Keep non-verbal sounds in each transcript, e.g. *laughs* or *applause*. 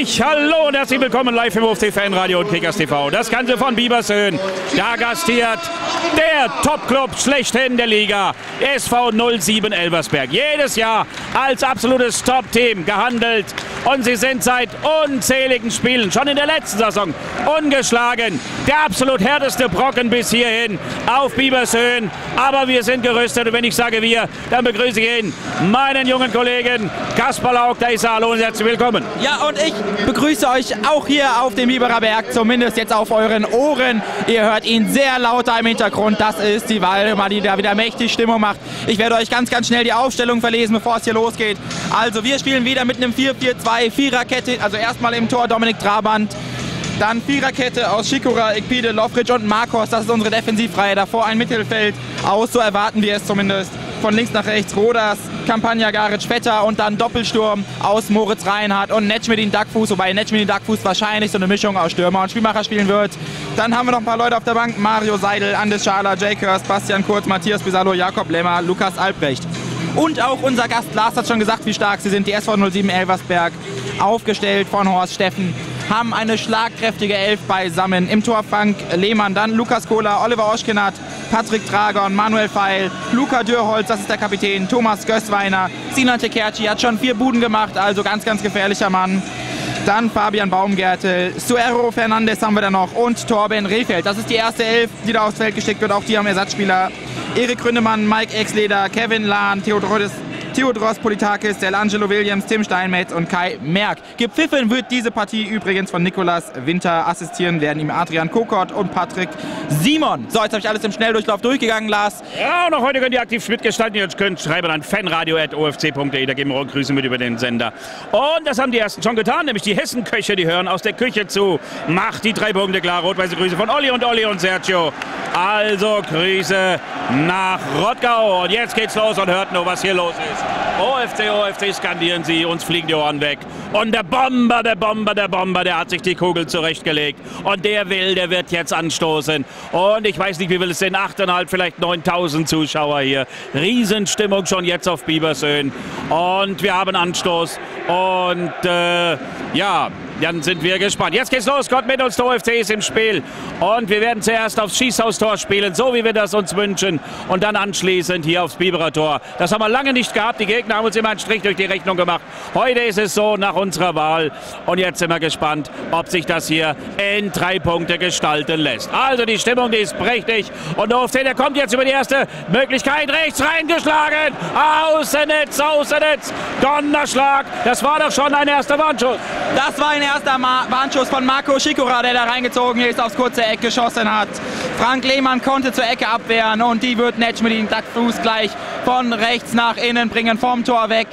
ich Hallo und herzlich willkommen live im OFC Fanradio und Kickers TV. Das Ganze von Biebershöhen. Da gastiert der Topclub schlechthin der Liga, SV 07 Elversberg. Jedes Jahr als absolutes Top-Team gehandelt und sie sind seit unzähligen Spielen, schon in der letzten Saison, ungeschlagen. Der absolut härteste Brocken bis hierhin auf Biebershöhen. Aber wir sind gerüstet und wenn ich sage wir, dann begrüße ich ihn, meinen jungen Kollegen Kaspar Lauk, da ist er. Hallo und herzlich willkommen. Ja, und ich begrüße euch auch hier auf dem Biberer Berg, zumindest jetzt auf euren Ohren. Ihr hört ihn sehr lauter im Hintergrund. Das ist die Waldemar, die da wieder mächtig Stimmung macht. Ich werde euch ganz, ganz schnell die Aufstellung verlesen, bevor es hier losgeht. Also wir spielen wieder mit einem 4-4-2, Viererkette. Also erstmal im Tor Dominik Trabant. Dann Viererkette aus Schikora, Ekpide, Lofric und Marcos. Das ist unsere Defensivreihe. Davor ein Mittelfeld aus, so erwarten wir es zumindest. Von links nach rechts Rodas, Campagna, Garic, Vetter und dann Doppelsturm aus Moritz Reinhardt und Netschmedin Duckfuß, wobei Netschmedin Duckfuß wahrscheinlich so eine Mischung aus Stürmer und Spielmacher spielen wird. Dann haben wir noch ein paar Leute auf der Bank. Mario Seidel, Andes Schala, Jake Hurst, Bastian Kurz, Matthias Pisalo, Jakob Lemmer, Lukas Albrecht. Und auch unser Gast Lars hat schon gesagt, wie stark sie sind. Die SV 07 Elversberg, aufgestellt von Horst Steffen, haben eine schlagkräftige Elf beisammen. Im Tor Frank Lehmann, dann Lukas Kohler, Oliver Oschkenat, Patrick Dragon, Manuel Feil, Luca Dürholz, das ist der Kapitän, Thomas Gößweiner, Sinan Tekerci hat schon vier Buden gemacht, also ganz, ganz gefährlicher Mann. Dann Fabian Baumgärtel, Suero Fernandes haben wir da noch und Torben Rehfeld. Das ist die erste Elf, die da aufs Feld geschickt wird. Auch die haben Ersatzspieler. Erik Gründemann, Mike Exleder, Kevin Lahn, Theodoros Theodoros Politakis, Delangelo Williams, Tim Steinmetz und Kai Merck. Gepfiffen wird diese Partie übrigens von Nikolas Winter. Assistieren werden ihm Adrian Kokott und Patrick Simon. So, jetzt habe ich alles im Schnelldurchlauf durchgegangen, Lars. Ja, und auch heute könnt ihr aktiv mitgestalten. Ihr könnt schreiben an fanradio.ofc.de. Da geben wir auch Grüße mit über den Sender. Und das haben die ersten schon getan, nämlich die Hessenköche, die hören aus der Küche zu. Macht die drei Punkte klar. Rot-weiße Grüße von Olli und Olli und Sergio. Also Grüße nach Rottgau. Und jetzt geht's los und hört nur, was hier los ist. OFC, OFC skandieren sie, uns fliegen die Ohren weg. Und der Bomber, der Bomber, der Bomber, der hat sich die Kugel zurechtgelegt. Und der will, der wird jetzt anstoßen. Und ich weiß nicht, wie viel es sind, 8.500, vielleicht 9.000 Zuschauer hier. Riesenstimmung schon jetzt auf Biebersöhn. Und wir haben Anstoß. Und äh, ja, dann sind wir gespannt. Jetzt geht's los. Gott mit uns, der OFC ist im Spiel. Und wir werden zuerst aufs Schießhaustor spielen, so wie wir das uns wünschen. Und dann anschließend hier aufs Biberer Tor. Das haben wir lange nicht gehabt. Die Gegner haben uns immer einen Strich durch die Rechnung gemacht. Heute ist es so nach unserer Wahl. Und jetzt sind wir gespannt, ob sich das hier in drei Punkte gestalten lässt. Also die Stimmung, die ist prächtig. Und der OFC, kommt jetzt über die erste Möglichkeit. Rechts reingeschlagen. Außennetz, Außennetz. Donnerschlag. Das war doch schon ein erster Warnschuss. Das war ein erster Ma Warnschuss von Marco Schikora, der da reingezogen ist, aufs kurze Eck geschossen hat. Frank Lehmann konnte zur Ecke abwehren und die wird Netsch mit dem Duckfuß gleich von rechts nach innen bringen, vom Tor weg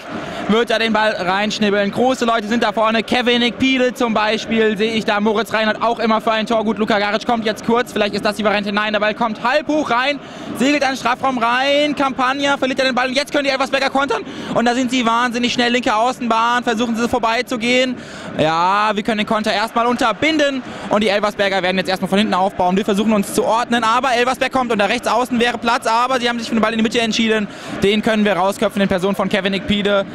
wird er den Ball reinschnibbeln. Große Leute sind da vorne. Kevin Piele zum Beispiel sehe ich da. Moritz Reinhardt auch immer für ein Tor. Gut, Luka Garic kommt jetzt kurz. Vielleicht ist das die Variante. Nein, der Ball kommt halb hoch rein, segelt den Strafraum rein. Campagna verliert er den Ball. Und jetzt können die Elversberger kontern. Und da sind sie wahnsinnig schnell. Linke Außenbahn. Versuchen sie vorbeizugehen. Ja, wir können den Konter erstmal unterbinden. Und die Elversberger werden jetzt erstmal von hinten aufbauen. Wir versuchen uns zu ordnen. Aber Elversberg kommt und da rechts außen wäre Platz. Aber sie haben sich für den Ball in die Mitte entschieden. Den können wir rausköpfen in Person von Kevin Pide.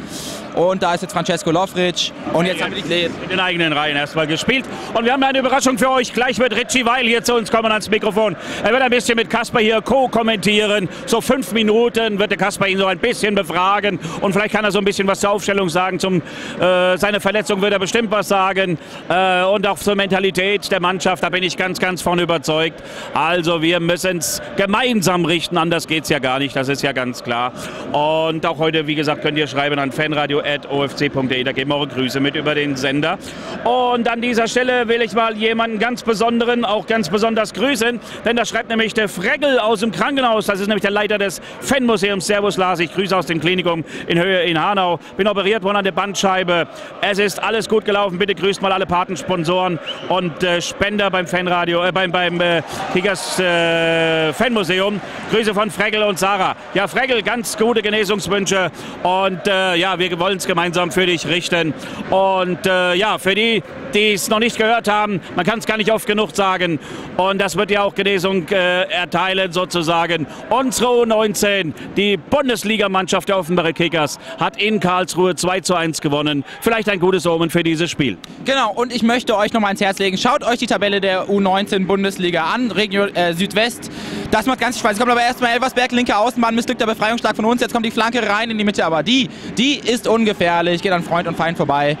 Und da ist jetzt Francesco Lofric. Und jetzt haben wir die in den eigenen Reihen erstmal gespielt. Und wir haben eine Überraschung für euch. Gleich wird Richie Weil hier zu uns kommen ans Mikrofon. Er wird ein bisschen mit Kasper hier co-kommentieren. So fünf Minuten wird der Kasper ihn so ein bisschen befragen. Und vielleicht kann er so ein bisschen was zur Aufstellung sagen. Zum, äh, seine Verletzung wird er bestimmt was sagen. Äh, und auch zur Mentalität der Mannschaft. Da bin ich ganz, ganz von überzeugt. Also wir müssen es gemeinsam richten. Anders geht es ja gar nicht. Das ist ja ganz klar. Und auch heute, wie gesagt, könnt ihr schreiben an fanradio ofc.de. Da geben wir eure Grüße mit über den Sender. Und an dieser Stelle will ich mal jemanden ganz besonderen, auch ganz besonders grüßen, denn da schreibt nämlich der Fregel aus dem Krankenhaus. Das ist nämlich der Leiter des Fanmuseums. Servus Lars, ich grüße aus dem Klinikum in Höhe in Hanau. Bin operiert worden an der Bandscheibe. Es ist alles gut gelaufen. Bitte grüßt mal alle Patensponsoren und äh, Spender beim Fanradio, äh, beim, beim äh, Kickers äh, Fanmuseum. Grüße von Fregel und Sarah. Ja, Fregel, ganz gute Genesungswünsche. Und äh, ja, wir wollen wollen es gemeinsam für dich richten. Und äh, ja, für die, die es noch nicht gehört haben, man kann es gar nicht oft genug sagen. Und das wird ja auch Genesung äh, erteilen sozusagen. Unsere U19, die Bundesligamannschaft der Offenbarer Kickers, hat in Karlsruhe 2 zu 1 gewonnen. Vielleicht ein gutes Omen für dieses Spiel. Genau, und ich möchte euch noch mal ins Herz legen, schaut euch die Tabelle der U19 Bundesliga an, Region äh, Südwest. Das macht ganz viel Spaß. Jetzt kommt aber erstmal Elversberg, linke Außenbahn, missglückter Befreiungsschlag von uns. Jetzt kommt die Flanke rein in die Mitte, aber die, die ist ungefährlich, geht an Freund und Feind vorbei.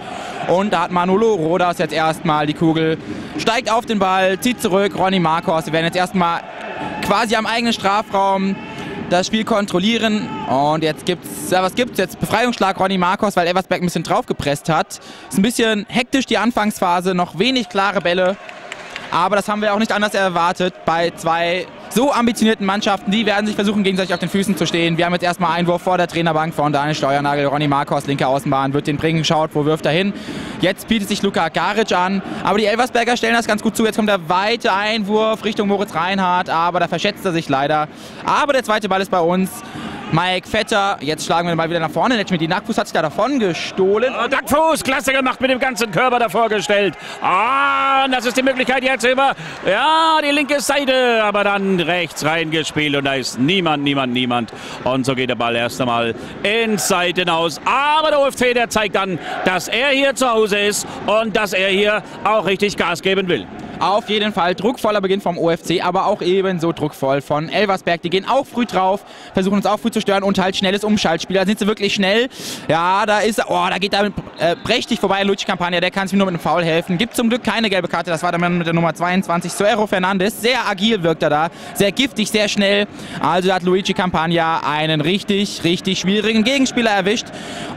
Und da hat Manolo Rodas jetzt erstmal die Kugel, steigt auf den Ball, zieht zurück, Ronny Marcos. Wir werden jetzt erstmal quasi am eigenen Strafraum das Spiel kontrollieren. Und jetzt gibt's, ja, was gibt's jetzt? Befreiungsschlag Ronny Marcos, weil Eversberg ein bisschen draufgepresst hat. Ist ein bisschen hektisch die Anfangsphase, noch wenig klare Bälle. Aber das haben wir auch nicht anders erwartet bei zwei so ambitionierten Mannschaften. Die werden sich versuchen, gegenseitig auf den Füßen zu stehen. Wir haben jetzt erstmal Einwurf vor der Trainerbank von Daniel Steuernagel. Ronny Marcos, linke Außenbahn, wird den bringen, schaut, wo wirft er hin. Jetzt bietet sich Luka Garic an. Aber die Elversberger stellen das ganz gut zu. Jetzt kommt der weite Einwurf Richtung Moritz Reinhardt. Aber da verschätzt er sich leider. Aber der zweite Ball ist bei uns. Mike Vetter, jetzt schlagen wir mal wieder nach vorne. Netschmidt, die Nackfuß hat sich da davon gestohlen. Oh, Dackfuß, klasse gemacht mit dem ganzen Körper davor gestellt. Ah, das ist die Möglichkeit jetzt über, ja, die linke Seite, aber dann rechts reingespielt und da ist niemand, niemand, niemand. Und so geht der Ball erst einmal ins Seiten aus. Aber der UFC, der zeigt dann, dass er hier zu Hause ist und dass er hier auch richtig Gas geben will. Auf jeden Fall druckvoller Beginn vom OFC, aber auch ebenso druckvoll von Elversberg. Die gehen auch früh drauf, versuchen uns auch früh zu stören und halt schnelles Umschaltspiel. Da sind sie wirklich schnell. Ja, da ist, oh, da geht da äh, prächtig vorbei Luigi Campagna. Der kann sich nur mit einem Foul helfen. Gibt zum Glück keine gelbe Karte. Das war der Mann mit der Nummer 22, Suero Fernandes. Sehr agil wirkt er da. Sehr giftig, sehr schnell. Also da hat Luigi Campagna einen richtig, richtig schwierigen Gegenspieler erwischt.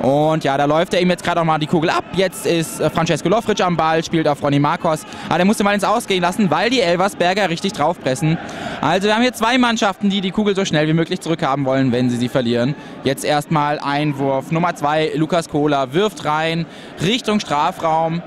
Und ja, da läuft er ihm jetzt gerade auch mal die Kugel ab. Jetzt ist äh, Francesco Lofric am Ball, spielt auf Ronny Marcos. Aber der musste mal ins ausgehen lassen, weil die Elversberger richtig draufpressen. Also wir haben hier zwei Mannschaften, die die Kugel so schnell wie möglich zurückhaben wollen, wenn sie sie verlieren. Jetzt erstmal Einwurf. Nummer zwei, Lukas Kohler wirft rein Richtung Strafraum.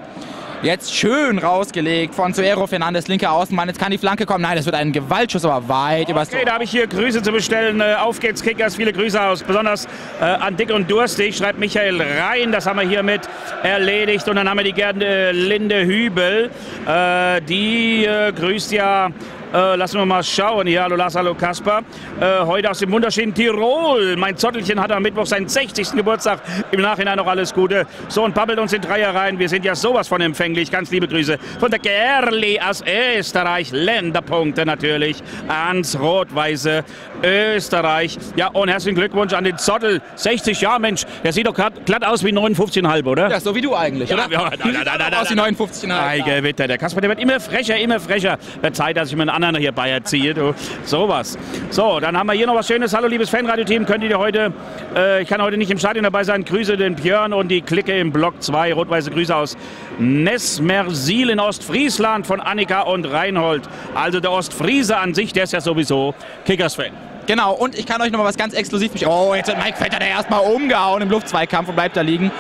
Jetzt schön rausgelegt von Suero Fernandes, linker Außenmann. Jetzt kann die Flanke kommen. Nein, das wird ein Gewaltschuss, aber weit übers Okay, da habe ich hier Grüße zu bestellen. Äh, auf geht's, Kickers. Viele Grüße aus. Besonders äh, an Dick und Durstig, schreibt Michael Rhein. Das haben wir hiermit erledigt. Und dann haben wir die gerne Linde Hübel. Äh, die äh, grüßt ja äh, lassen wir mal schauen. Ja, hallo Lars, hallo Kasper. Äh, heute aus dem wunderschönen Tirol. Mein Zottelchen hat am Mittwoch seinen 60. Geburtstag. Im Nachhinein noch alles Gute. So, und babbelt uns in Dreier rein. Wir sind ja sowas von empfänglich. Ganz liebe Grüße von der Gerli aus Österreich. Länderpunkte natürlich ans rot-weiße Österreich. Ja, und herzlichen Glückwunsch an den Zottel. 60 Jahre, Mensch. Der sieht doch glatt aus wie 59,5, oder? Ja, so wie du eigentlich, oder? Ja, ja, da, da, da, aus wie 59,5. Ei, Witter. Der Kasper, der wird immer frecher, immer frecher. Wird Zeit, dass ich mir einen anderen hier bei erziehe. Du. Sowas. So, dann haben wir hier noch was Schönes. Hallo, liebes Fanradio-Team. Könnt ihr heute, äh, ich kann heute nicht im Stadion dabei sein. Grüße den Björn und die Clique im Block 2. Rot-weiße Grüße aus Nesmersil in Ostfriesland von Annika und Reinhold. Also der Ostfriese an sich, der ist ja sowieso Kickers-Fan. Genau, und ich kann euch noch mal was ganz exklusiv Oh, jetzt hat Mike Vetter der erstmal umgehauen im Luftzweikampf und bleibt da liegen.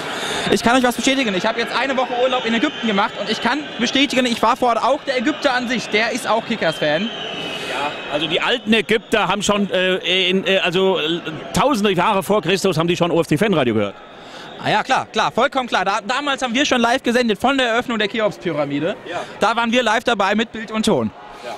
Ich kann euch was bestätigen. Ich habe jetzt eine Woche Urlaub in Ägypten gemacht und ich kann bestätigen, ich war vor Ort auch der Ägypter an sich. Der ist auch Kickers-Fan. Ja, also die alten Ägypter haben schon, äh, in, äh, also äh, tausende Jahre vor Christus haben die schon OFC-Fanradio gehört. Ah ja, klar, klar, vollkommen klar. Da, damals haben wir schon live gesendet von der Eröffnung der Cheops-Pyramide. Ja. Da waren wir live dabei mit Bild und Ton. Ja.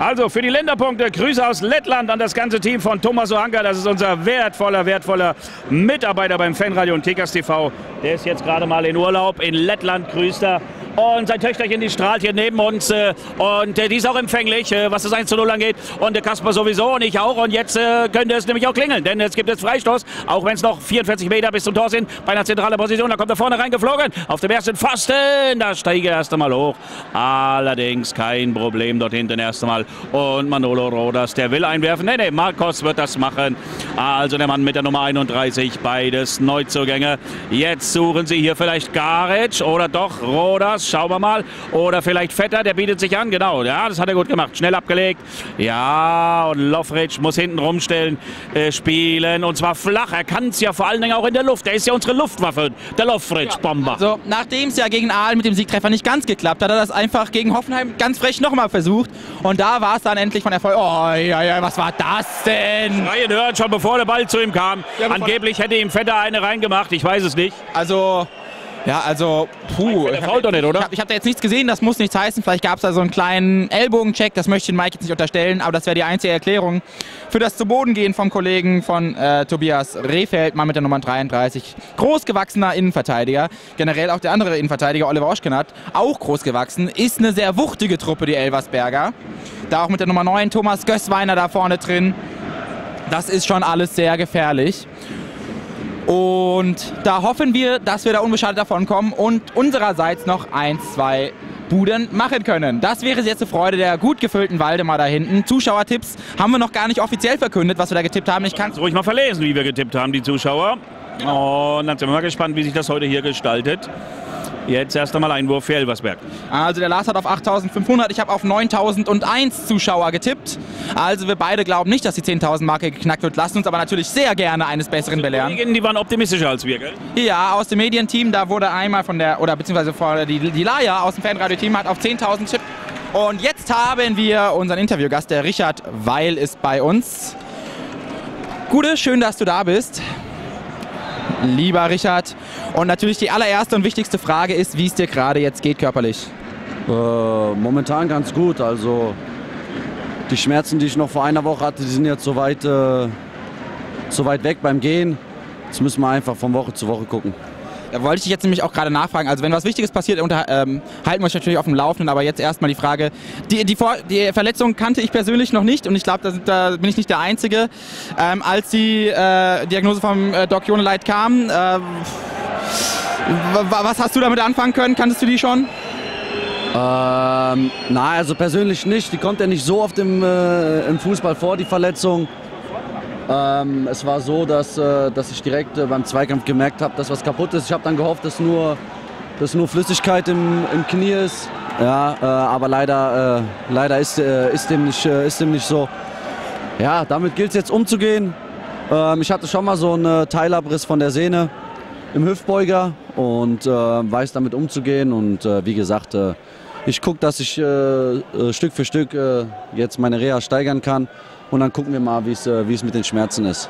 Also für die Länderpunkte, Grüße aus Lettland an das ganze Team von Thomas Ohanka. Das ist unser wertvoller, wertvoller Mitarbeiter beim Fanradio und TKS TV. Der ist jetzt gerade mal in Urlaub in Lettland, grüßt er und sein Töchterchen, die strahlt hier neben uns. Äh, und äh, die ist auch empfänglich, äh, was das 1 zu 0 angeht. Und der Kasper sowieso und ich auch. Und jetzt könnte es nämlich auch klingeln, denn es gibt jetzt Freistoß, auch wenn es noch 44 Meter bis zum Tor sind, bei einer zentralen Position. Da kommt er vorne reingeflogen, auf dem ersten Pfosten. Da steige er erst einmal hoch. Allerdings kein Problem dort hinten erst einmal. Und Manolo Rodas, der will einwerfen. Nee, nee, Marcos wird das machen. Also der Mann mit der Nummer 31, beides Neuzugänge. Jetzt suchen sie hier vielleicht Garic oder doch Rodas Schauen wir mal. Oder vielleicht Vetter, der bietet sich an, genau. Ja, das hat er gut gemacht. Schnell abgelegt. Ja, und Lofric muss hinten rumstellen, äh, spielen. Und zwar flach. Er kann es ja vor allen Dingen auch in der Luft. Er ist ja unsere Luftwaffe, der Lofric-Bomber. Ja. Also, nachdem es ja gegen Aal mit dem Siegtreffer nicht ganz geklappt hat, hat er das einfach gegen Hoffenheim ganz frech nochmal versucht. Und da war es dann endlich von Erfolg. Oh, ja, ja, was war das denn? Schreien hören schon bevor der Ball zu ihm kam. Ja, Angeblich hätte ihm Vetter eine reingemacht. Ich weiß es nicht. Also, ja, also, puh. Ich habe hab, hab da jetzt nichts gesehen, das muss nichts heißen. Vielleicht gab es da so einen kleinen Ellbogencheck, das möchte ich den Mike jetzt nicht unterstellen, aber das wäre die einzige Erklärung für das zu Boden gehen vom Kollegen von äh, Tobias Rehfeld, mal mit der Nummer 33. Großgewachsener Innenverteidiger. Generell auch der andere Innenverteidiger, Oliver Oschkenat, auch großgewachsen. Ist eine sehr wuchtige Truppe, die Elversberger. Da auch mit der Nummer 9 Thomas Gößweiner da vorne drin. Das ist schon alles sehr gefährlich. Und da hoffen wir, dass wir da unbeschadet davon kommen und unsererseits noch ein, zwei Buden machen können. Das wäre jetzt eine Freude der gut gefüllten Waldemar da hinten. Zuschauertipps haben wir noch gar nicht offiziell verkündet, was wir da getippt haben. Ich kann es ruhig mal verlesen, wie wir getippt haben, die Zuschauer. Und dann sind wir mal gespannt, wie sich das heute hier gestaltet. Jetzt erst einmal Einwurf für Elversberg. Also der Lars hat auf 8500, ich habe auf 9001 Zuschauer getippt. Also wir beide glauben nicht, dass die 10.000 Marke geknackt wird. Lassen uns aber natürlich sehr gerne eines Besseren belehren. Die, die waren optimistischer als wir, gell? Ja, aus dem Medienteam, da wurde einmal von der, oder beziehungsweise vor, die, die Laia aus dem Fanradio-Team hat auf 10.000 Chip. Und jetzt haben wir unseren Interviewgast, der Richard Weil ist bei uns. Gute, schön, dass du da bist lieber Richard. Und natürlich die allererste und wichtigste Frage ist, wie es dir gerade jetzt geht körperlich. Äh, momentan ganz gut. Also die Schmerzen, die ich noch vor einer Woche hatte, die sind jetzt so weit, äh, so weit weg beim Gehen. Jetzt müssen wir einfach von Woche zu Woche gucken. Da wollte ich dich jetzt nämlich auch gerade nachfragen. Also wenn was Wichtiges passiert, unter, ähm, halten wir euch natürlich auf dem Laufenden. Aber jetzt erstmal die Frage. Die, die, Vor die Verletzung kannte ich persönlich noch nicht und ich glaube, da, da, bin ich nicht der Einzige. Ähm, als die äh, Diagnose vom äh, Doc Joneleit kam, äh, was hast du damit anfangen können? Kanntest du die schon? Ähm, na, also persönlich nicht. Die kommt ja nicht so oft im, äh, im Fußball vor, die Verletzung. Ähm, es war so, dass, äh, dass ich direkt äh, beim Zweikampf gemerkt habe, dass was kaputt ist. Ich habe dann gehofft, dass nur, dass nur Flüssigkeit im, im Knie ist. Ja, äh, aber leider, äh, leider ist, äh, ist, dem nicht, äh, ist dem nicht so. Ja, damit gilt es jetzt umzugehen. Ähm, ich hatte schon mal so einen Teilabriss von der Sehne im Hüftbeuger und weiß damit umzugehen. Und wie gesagt, ich gucke, dass ich Stück für Stück jetzt meine Reha steigern kann und dann gucken wir mal, wie äh, es mit den Schmerzen ist.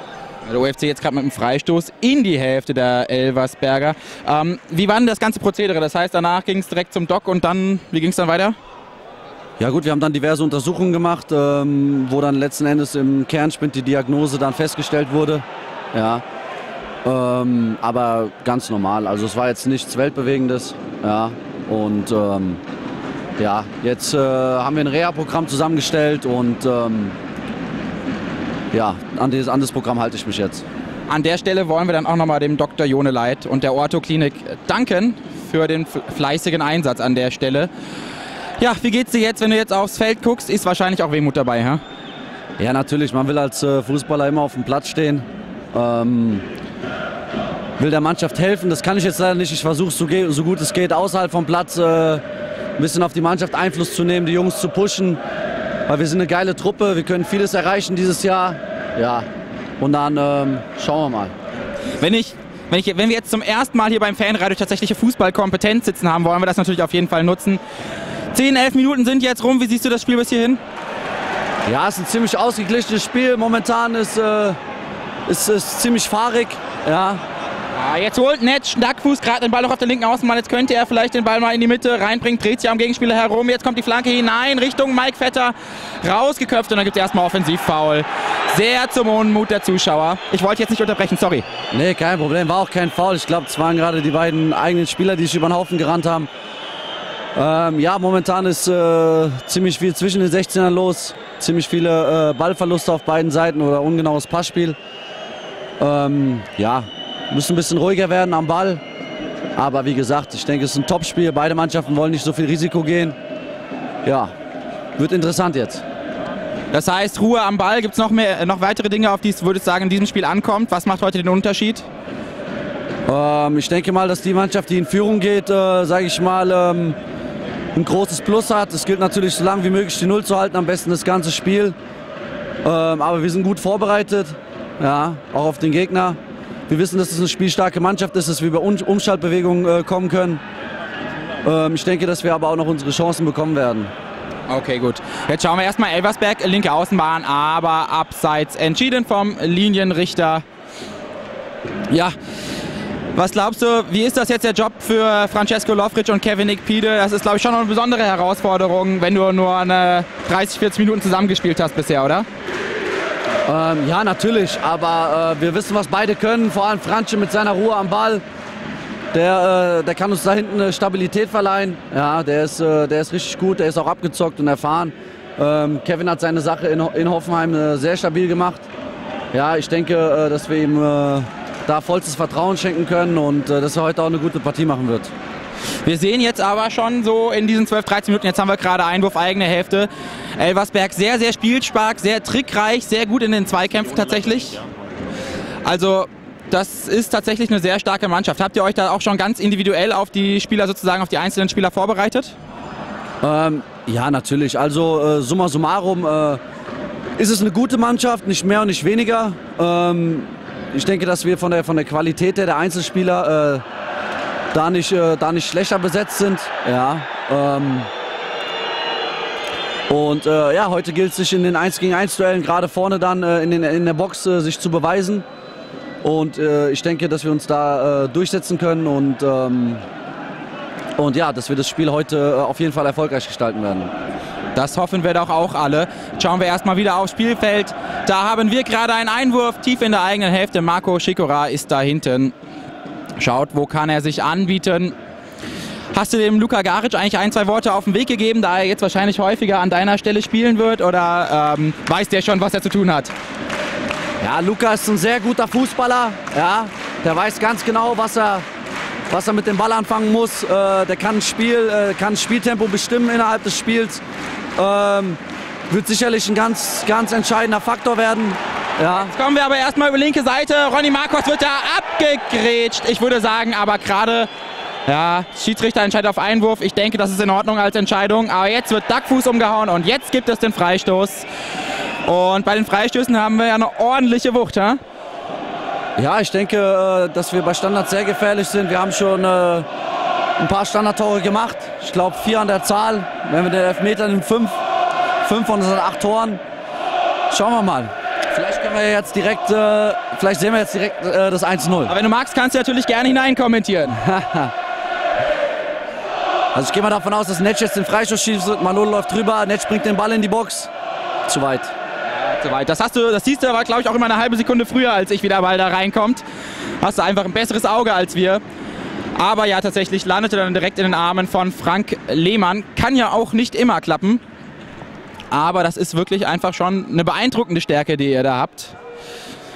Der UFC jetzt gerade mit einem Freistoß in die Hälfte der Elversberger. Ähm, wie war denn das ganze Prozedere? Das heißt, danach ging es direkt zum Doc und dann, wie ging es dann weiter? Ja gut, wir haben dann diverse Untersuchungen gemacht, ähm, wo dann letzten Endes im Kernspind die Diagnose dann festgestellt wurde. Ja. Ähm, aber ganz normal. Also es war jetzt nichts Weltbewegendes. Ja. Und ähm, ja, jetzt äh, haben wir ein Reha-Programm zusammengestellt und ähm, ja, an, dieses, an das Programm halte ich mich jetzt. An der Stelle wollen wir dann auch nochmal dem Dr. Jone Leit und der Orthoklinik danken für den fleißigen Einsatz an der Stelle. Ja, wie geht's dir jetzt, wenn du jetzt aufs Feld guckst? Ist wahrscheinlich auch Wehmut dabei, ja? Ja, natürlich. Man will als äh, Fußballer immer auf dem Platz stehen. Ähm, will der Mannschaft helfen. Das kann ich jetzt leider nicht. Ich versuche so, so, gut es geht, außerhalb vom Platz äh, ein bisschen auf die Mannschaft Einfluss zu nehmen, die Jungs zu pushen weil wir sind eine geile Truppe, wir können vieles erreichen dieses Jahr. Ja, und dann ähm, schauen wir mal. Wenn ich wenn, ich, wenn, wir jetzt zum ersten Mal hier beim Fanradio tatsächliche Fußballkompetenz sitzen haben, wollen wir das natürlich auf jeden Fall nutzen. 10, 11 Minuten sind jetzt rum. Wie siehst du das Spiel bis hierhin? Ja, es ist ein ziemlich ausgeglichenes Spiel. Momentan ist es ist, ist ziemlich fahrig. Ja, ja, jetzt holt Netsch Dackfuß gerade den Ball noch auf der linken Außenbahn. Jetzt könnte er vielleicht den Ball mal in die Mitte reinbringen. Dreht sich am Gegenspieler herum. Jetzt kommt die Flanke hinein Richtung Mike Vetter. Rausgeköpft und dann gibt es erstmal Offensivfoul. Sehr zum Unmut der Zuschauer. Ich wollte jetzt nicht unterbrechen, sorry. Nee, kein Problem. War auch kein Foul. Ich glaube, es waren gerade die beiden eigenen Spieler, die sich über den Haufen gerannt haben. Ähm, ja, momentan ist äh, ziemlich viel zwischen den 16ern los. Ziemlich viele äh, Ballverluste auf beiden Seiten oder ungenaues Passspiel. Ähm, ja, müssen ein bisschen ruhiger werden am Ball. Aber wie gesagt, ich denke, es ist ein Topspiel. Beide Mannschaften wollen nicht so viel Risiko gehen. Ja, wird interessant jetzt. Das heißt, Ruhe am Ball. Gibt es noch, noch weitere Dinge, auf die es, würde ich sagen, in diesem Spiel ankommt? Was macht heute den Unterschied? Ähm, ich denke mal, dass die Mannschaft, die in Führung geht, äh, sage ich mal, ähm, ein großes Plus hat. Es gilt natürlich, so lange wie möglich die Null zu halten, am besten das ganze Spiel. Ähm, aber wir sind gut vorbereitet, ja, auch auf den Gegner. Wir wissen, dass es eine spielstarke Mannschaft ist, dass wir über Umschaltbewegungen äh, kommen können. Ähm, ich denke, dass wir aber auch noch unsere Chancen bekommen werden. Okay, gut. Jetzt schauen wir erstmal Elversberg, linke Außenbahn, aber abseits entschieden vom Linienrichter. Ja, was glaubst du, wie ist das jetzt der Job für Francesco Lofric und Kevin Nickpide? Das ist, glaube ich, schon eine besondere Herausforderung, wenn du nur eine 30, 40 Minuten zusammengespielt hast bisher, oder? Ähm, ja, natürlich, aber äh, wir wissen, was beide können, vor allem Franche mit seiner Ruhe am Ball. Der, äh, der kann uns da hinten eine Stabilität verleihen. Ja, der ist, äh, der ist richtig gut, der ist auch abgezockt und erfahren. Ähm, Kevin hat seine Sache in, in Hoffenheim äh, sehr stabil gemacht. Ja, ich denke, äh, dass wir ihm äh, da vollstes Vertrauen schenken können und äh, dass er heute auch eine gute Partie machen wird. Wir sehen jetzt aber schon so in diesen 12, 13 Minuten, jetzt haben wir gerade Einwurf eigene Hälfte. Elversberg sehr, sehr spielstark, sehr trickreich, sehr gut in den Zweikämpfen tatsächlich. Also das ist tatsächlich eine sehr starke Mannschaft. Habt ihr euch da auch schon ganz individuell auf die Spieler sozusagen, auf die einzelnen Spieler vorbereitet? Ähm, ja, natürlich. Also äh, summa summarum äh, ist es eine gute Mannschaft, nicht mehr und nicht weniger. Ähm, ich denke, dass wir von der, von der Qualität der Einzelspieler äh, da, nicht, äh, da nicht schlechter besetzt sind. Ja, ähm, und äh, ja, heute gilt es sich in den 1 gegen 1 Duellen gerade vorne dann äh, in, den, in der Box sich zu beweisen. Und äh, ich denke, dass wir uns da äh, durchsetzen können und, ähm, und ja, dass wir das Spiel heute äh, auf jeden Fall erfolgreich gestalten werden. Das hoffen wir doch auch alle. Schauen wir erstmal wieder aufs Spielfeld. Da haben wir gerade einen Einwurf tief in der eigenen Hälfte. Marco Schikora ist da hinten. Schaut, wo kann er sich anbieten. Hast du dem Luka Garic eigentlich ein, zwei Worte auf den Weg gegeben, da er jetzt wahrscheinlich häufiger an deiner Stelle spielen wird? Oder ähm, weiß der schon, was er zu tun hat? Ja, Luca ist ein sehr guter Fußballer. Ja, der weiß ganz genau, was er, was er mit dem Ball anfangen muss. Äh, der kann, Spiel, äh, kann Spieltempo bestimmen innerhalb des Spiels. Ähm, wird sicherlich ein ganz, ganz entscheidender Faktor werden. Ja. Jetzt kommen wir aber erstmal über linke Seite. Ronny Marcos wird da abgegrätscht. Ich würde sagen, aber gerade ja, Schiedsrichter entscheidet auf Einwurf. Ich denke, das ist in Ordnung als Entscheidung. Aber jetzt wird Duckfuß umgehauen und jetzt gibt es den Freistoß. Und bei den Freistößen haben wir ja eine ordentliche Wucht, ha? Ja, ich denke, äh, dass wir bei Standards sehr gefährlich sind. Wir haben schon äh, ein paar Standardtore gemacht. Ich glaube vier an der Zahl. Wenn wir den Elfmeter nehmen, fünf. Fünf von unseren acht Toren. Schauen wir mal. Wir jetzt direkt, äh, vielleicht sehen wir jetzt direkt äh, das 1-0. Aber wenn du magst, kannst du natürlich gerne hinein kommentieren. *laughs* also ich gehe mal davon aus, dass Netsch jetzt den Freistoß schießt. Manolo läuft drüber, Netsch bringt den Ball in die Box. Zu weit so weit. Das hast du, das siehst du aber, glaube ich, auch immer eine halbe Sekunde früher, als ich wieder mal da reinkommt. Hast du einfach ein besseres Auge als wir. Aber ja, tatsächlich landete dann direkt in den Armen von Frank Lehmann. Kann ja auch nicht immer klappen. Aber das ist wirklich einfach schon eine beeindruckende Stärke, die ihr da habt.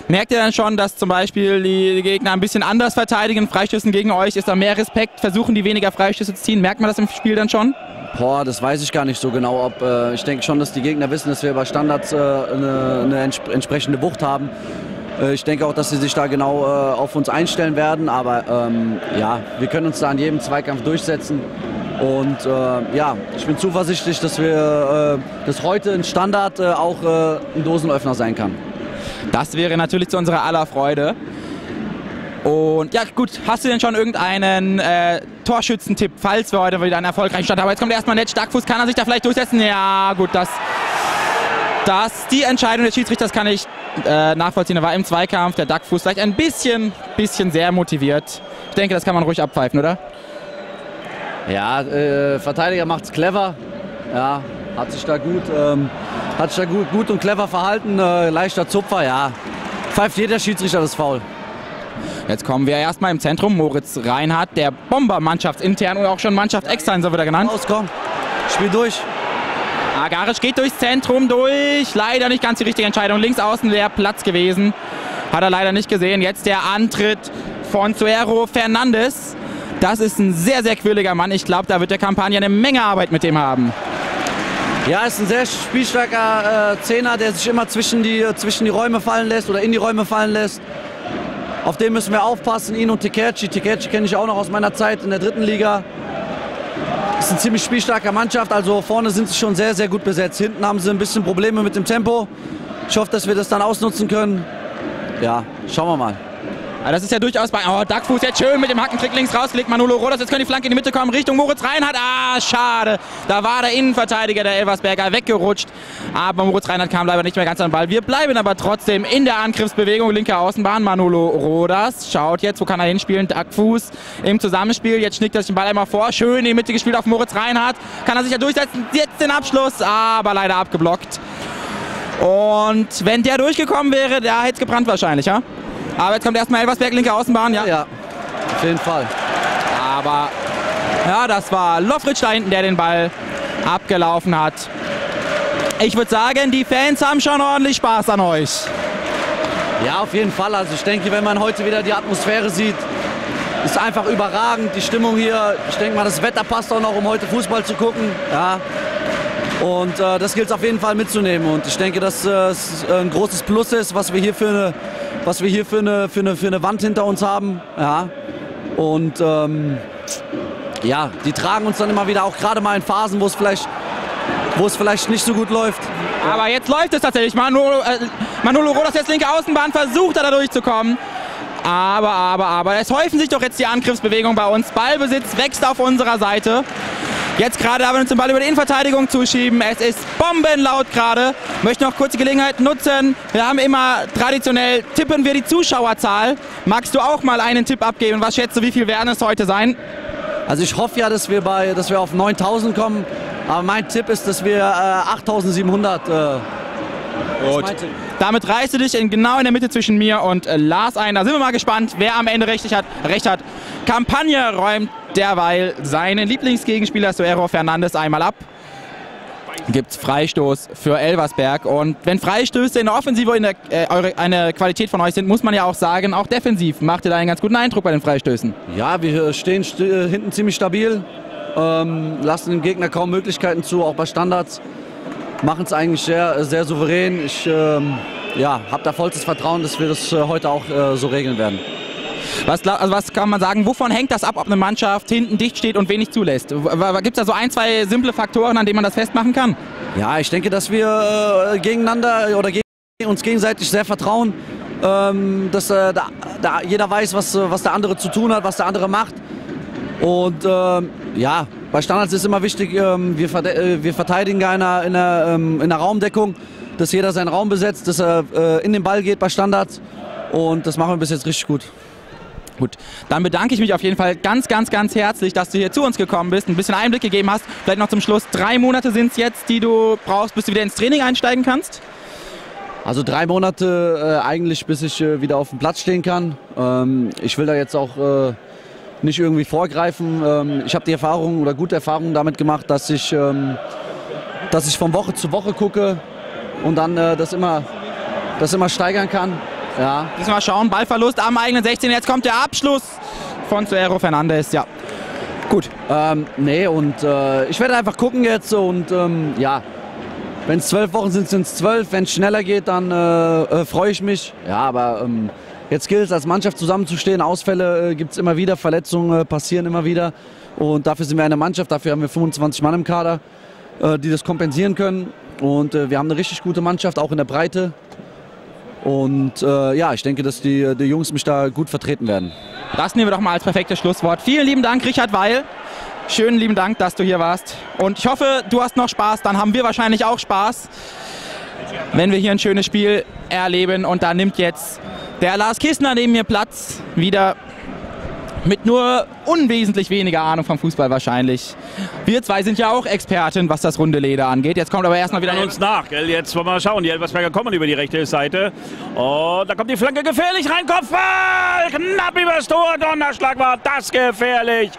Merkt ihr dann schon, dass zum Beispiel die Gegner ein bisschen anders verteidigen, Freistößen gegen euch? Ist da mehr Respekt? Versuchen die weniger Freistöße zu ziehen? Merkt man das im Spiel dann schon? Boah, das weiß ich gar nicht so genau. Ob, äh, ich denke schon, dass die Gegner wissen, dass wir bei Standards äh, eine, entsp entsprechende Wucht haben. Äh, ich denke auch, dass sie sich da genau äh, auf uns einstellen werden. Aber ähm, ja, wir können uns da an jedem Zweikampf durchsetzen. Und äh, ja, ich bin zuversichtlich, dass wir, äh, dass heute ein Standard auch ein Dosenöffner sein kann. Das wäre natürlich zu unserer aller Freude. Und ja, gut, hast du denn schon irgendeinen äh, Torschützentipp, falls wir heute wieder einen erfolgreichen Start haben? Jetzt kommt erstmal Nett Starkfuß, kann er sich da vielleicht durchsetzen? Ja, gut, das, das die Entscheidung des Schiedsrichters kann ich äh, nachvollziehen. Er war im Zweikampf, der Duckfuß vielleicht ein bisschen, bisschen sehr motiviert. Ich denke, das kann man ruhig abpfeifen, oder? Ja, äh, Verteidiger macht's clever. Ja, hat sich da gut, ähm, hat sich da gut, gut und clever verhalten. Äh, leichter Zupfer, ja. Pfeift jeder Schiedsrichter das Foul. Jetzt kommen wir erstmal im Zentrum. Moritz Reinhardt, der Bomber mannschaftsintern und auch schon Mannschaft extern, so wird er genannt. Auskomm, Spiel durch. Agaric geht durchs Zentrum durch. Leider nicht ganz die richtige Entscheidung. Links außen wäre Platz gewesen. Hat er leider nicht gesehen. Jetzt der Antritt von Suero Fernandes. Das ist ein sehr, sehr quirliger Mann. Ich glaube, da wird der Kampagne eine Menge Arbeit mit dem haben. Ja, ist ein sehr spielstarker äh, Zehner, der sich immer zwischen die, zwischen die Räume fallen lässt oder in die Räume fallen lässt. Auf den müssen wir aufpassen, ihn und Tekerci. Tekerci kenne ich auch noch aus meiner Zeit in der dritten Liga. Ist eine ziemlich spielstarke Mannschaft, also vorne sind sie schon sehr, sehr gut besetzt. Hinten haben sie ein bisschen Probleme mit dem Tempo. Ich hoffe, dass wir das dann ausnutzen können. Ja, schauen wir mal. Ja, das ist ja durchaus bei. Oh, Duckfuß jetzt schön mit dem Hackentrick links rausgelegt. Manolo Rodas, jetzt können die Flanke in die Mitte kommen, Richtung Moritz Reinhardt. Ah, schade. Da war der Innenverteidiger der Elversberger weggerutscht. Aber Moritz Reinhardt kam leider nicht mehr ganz an den Ball. Wir bleiben aber trotzdem in der Angriffsbewegung. Linke Außenbahn. Manolo Rodas schaut jetzt, wo kann er hinspielen? Duckfuß im Zusammenspiel. Jetzt schnickt er sich den Ball einmal vor. Schön in die Mitte gespielt auf Moritz Reinhardt. Kann er sich ja durchsetzen. Jetzt den Abschluss, aber leider abgeblockt. Und wenn der durchgekommen wäre, da hätte es gebrannt wahrscheinlich, ja? Aber jetzt kommt erstmal Elversberg, linke Außenbahn, ja? Ja, auf jeden Fall. Aber ja, das war Lofritsch da hinten, der den Ball abgelaufen hat. Ich würde sagen, die Fans haben schon ordentlich Spaß an euch. Ja, auf jeden Fall. Also ich denke, wenn man heute wieder die Atmosphäre sieht, ist einfach überragend. Die Stimmung hier, ich denke mal, das Wetter passt auch noch, um heute Fußball zu gucken. Ja. Und äh, das gilt es auf jeden Fall mitzunehmen. Und ich denke, dass es äh, ein großes Plus ist, was wir hier für eine, was wir hier für eine, für eine, für eine Wand hinter uns haben. Ja. Und ähm, ja, die tragen uns dann immer wieder, auch gerade mal in Phasen, wo es vielleicht, vielleicht nicht so gut läuft. Aber jetzt läuft es tatsächlich. Manolo, äh, Manolo Rodas jetzt linke Außenbahn, versucht er da durchzukommen. Aber, aber, aber, es häufen sich doch jetzt die Angriffsbewegungen bei uns. Ballbesitz wächst auf unserer Seite. Jetzt gerade haben wir uns den Ball über die Innenverteidigung zuschieben. Es ist bombenlaut gerade. Möchte noch kurz die Gelegenheit nutzen. Wir haben immer traditionell, tippen wir die Zuschauerzahl. Magst du auch mal einen Tipp abgeben? Was schätzt du, wie viel werden es heute sein? Also ich hoffe ja, dass wir, bei, dass wir auf 9000 kommen. Aber mein Tipp ist, dass wir äh, 8700. Äh, Gut. Damit reißt du dich in, genau in der Mitte zwischen mir und äh, Lars ein. Da sind wir mal gespannt, wer am Ende recht hat. Recht hat. Kampagne räumt derweil seinen Lieblingsgegenspieler Suero Fernandes einmal ab. Gibt es Freistoß für Elversberg. Und wenn Freistöße in der Offensive in der, äh, eure, eine Qualität von euch sind, muss man ja auch sagen, auch defensiv macht ihr da einen ganz guten Eindruck bei den Freistößen. Ja, wir stehen st äh, hinten ziemlich stabil, ähm, lassen dem Gegner kaum Möglichkeiten zu, auch bei Standards. Machen es eigentlich sehr, sehr souverän. Ich ähm, ja, habe da vollstes Vertrauen, dass wir das äh, heute auch äh, so regeln werden. Was, also was kann man sagen, wovon hängt das ab, ob eine Mannschaft hinten dicht steht und wenig zulässt? Gibt es da so ein, zwei simple Faktoren, an denen man das festmachen kann? Ja, ich denke, dass wir äh, gegeneinander oder gegen uns gegenseitig sehr vertrauen. Ähm, dass äh, da, da jeder weiß, was, was der andere zu tun hat, was der andere macht. Und ähm, ja, bei Standards ist immer wichtig, ähm, wir, äh, wir, verteidigen in einer, in, einer, ähm, in einer Raumdeckung, dass jeder seinen Raum besetzt, dass er äh, in den Ball geht bei Standards. Und das machen wir bis jetzt richtig gut. Gut, dann bedanke ich mich auf jeden Fall ganz, ganz, ganz herzlich, dass du hier zu uns gekommen bist, ein bisschen Einblick gegeben hast. Vielleicht noch zum Schluss, drei Monate sind es jetzt, die du brauchst, bis du wieder ins Training einsteigen kannst? Also drei Monate äh, eigentlich, bis ich äh, wieder auf dem Platz stehen kann. Ähm, ich will da jetzt auch äh, nicht irgendwie vorgreifen. Ähm, ich habe die Erfahrung oder gute Erfahrungen damit gemacht, dass ich, ähm, dass ich von Woche zu Woche gucke und dann äh, das, immer, das immer steigern kann. Ja. Müssen wir schauen. Ballverlust am eigenen 16. Jetzt kommt der Abschluss von Suero Fernandes. Ja. Gut. Ähm, nee, und äh, ich werde einfach gucken jetzt und ähm, ja. Wenn es zwölf Wochen sind, sind es zwölf. Wenn es schneller geht, dann äh, äh, freue ich mich. Ja, aber ähm, jetzt gilt es, als Mannschaft zusammenzustehen. Ausfälle äh, gibt es immer wieder, Verletzungen äh, passieren immer wieder. Und dafür sind wir eine Mannschaft, dafür haben wir 25 Mann im Kader, äh, die das kompensieren können. Und wir haben eine richtig gute Mannschaft, auch in der Breite. Und äh, ja, ich denke, dass die, die Jungs mich da gut vertreten werden. Das nehmen wir doch mal als perfektes Schlusswort. Vielen lieben Dank, Richard Weil. Schönen lieben Dank, dass du hier warst. Und ich hoffe, du hast noch Spaß. Dann haben wir wahrscheinlich auch Spaß, wenn wir hier ein schönes Spiel erleben. Und da nimmt jetzt der Lars Kistner neben mir Platz. Wieder mit nur unwesentlich weniger Ahnung vom Fußball wahrscheinlich. Wir zwei sind ja auch Experten, was das runde Leder angeht. Jetzt kommt aber erstmal wieder an uns nach. Gell? Jetzt wollen wir mal schauen. Die Elversberger kommen über die rechte Seite. Und da kommt die Flanke gefährlich rein. Kopfball! Knapp übers Tor. Donnerschlag war das gefährlich.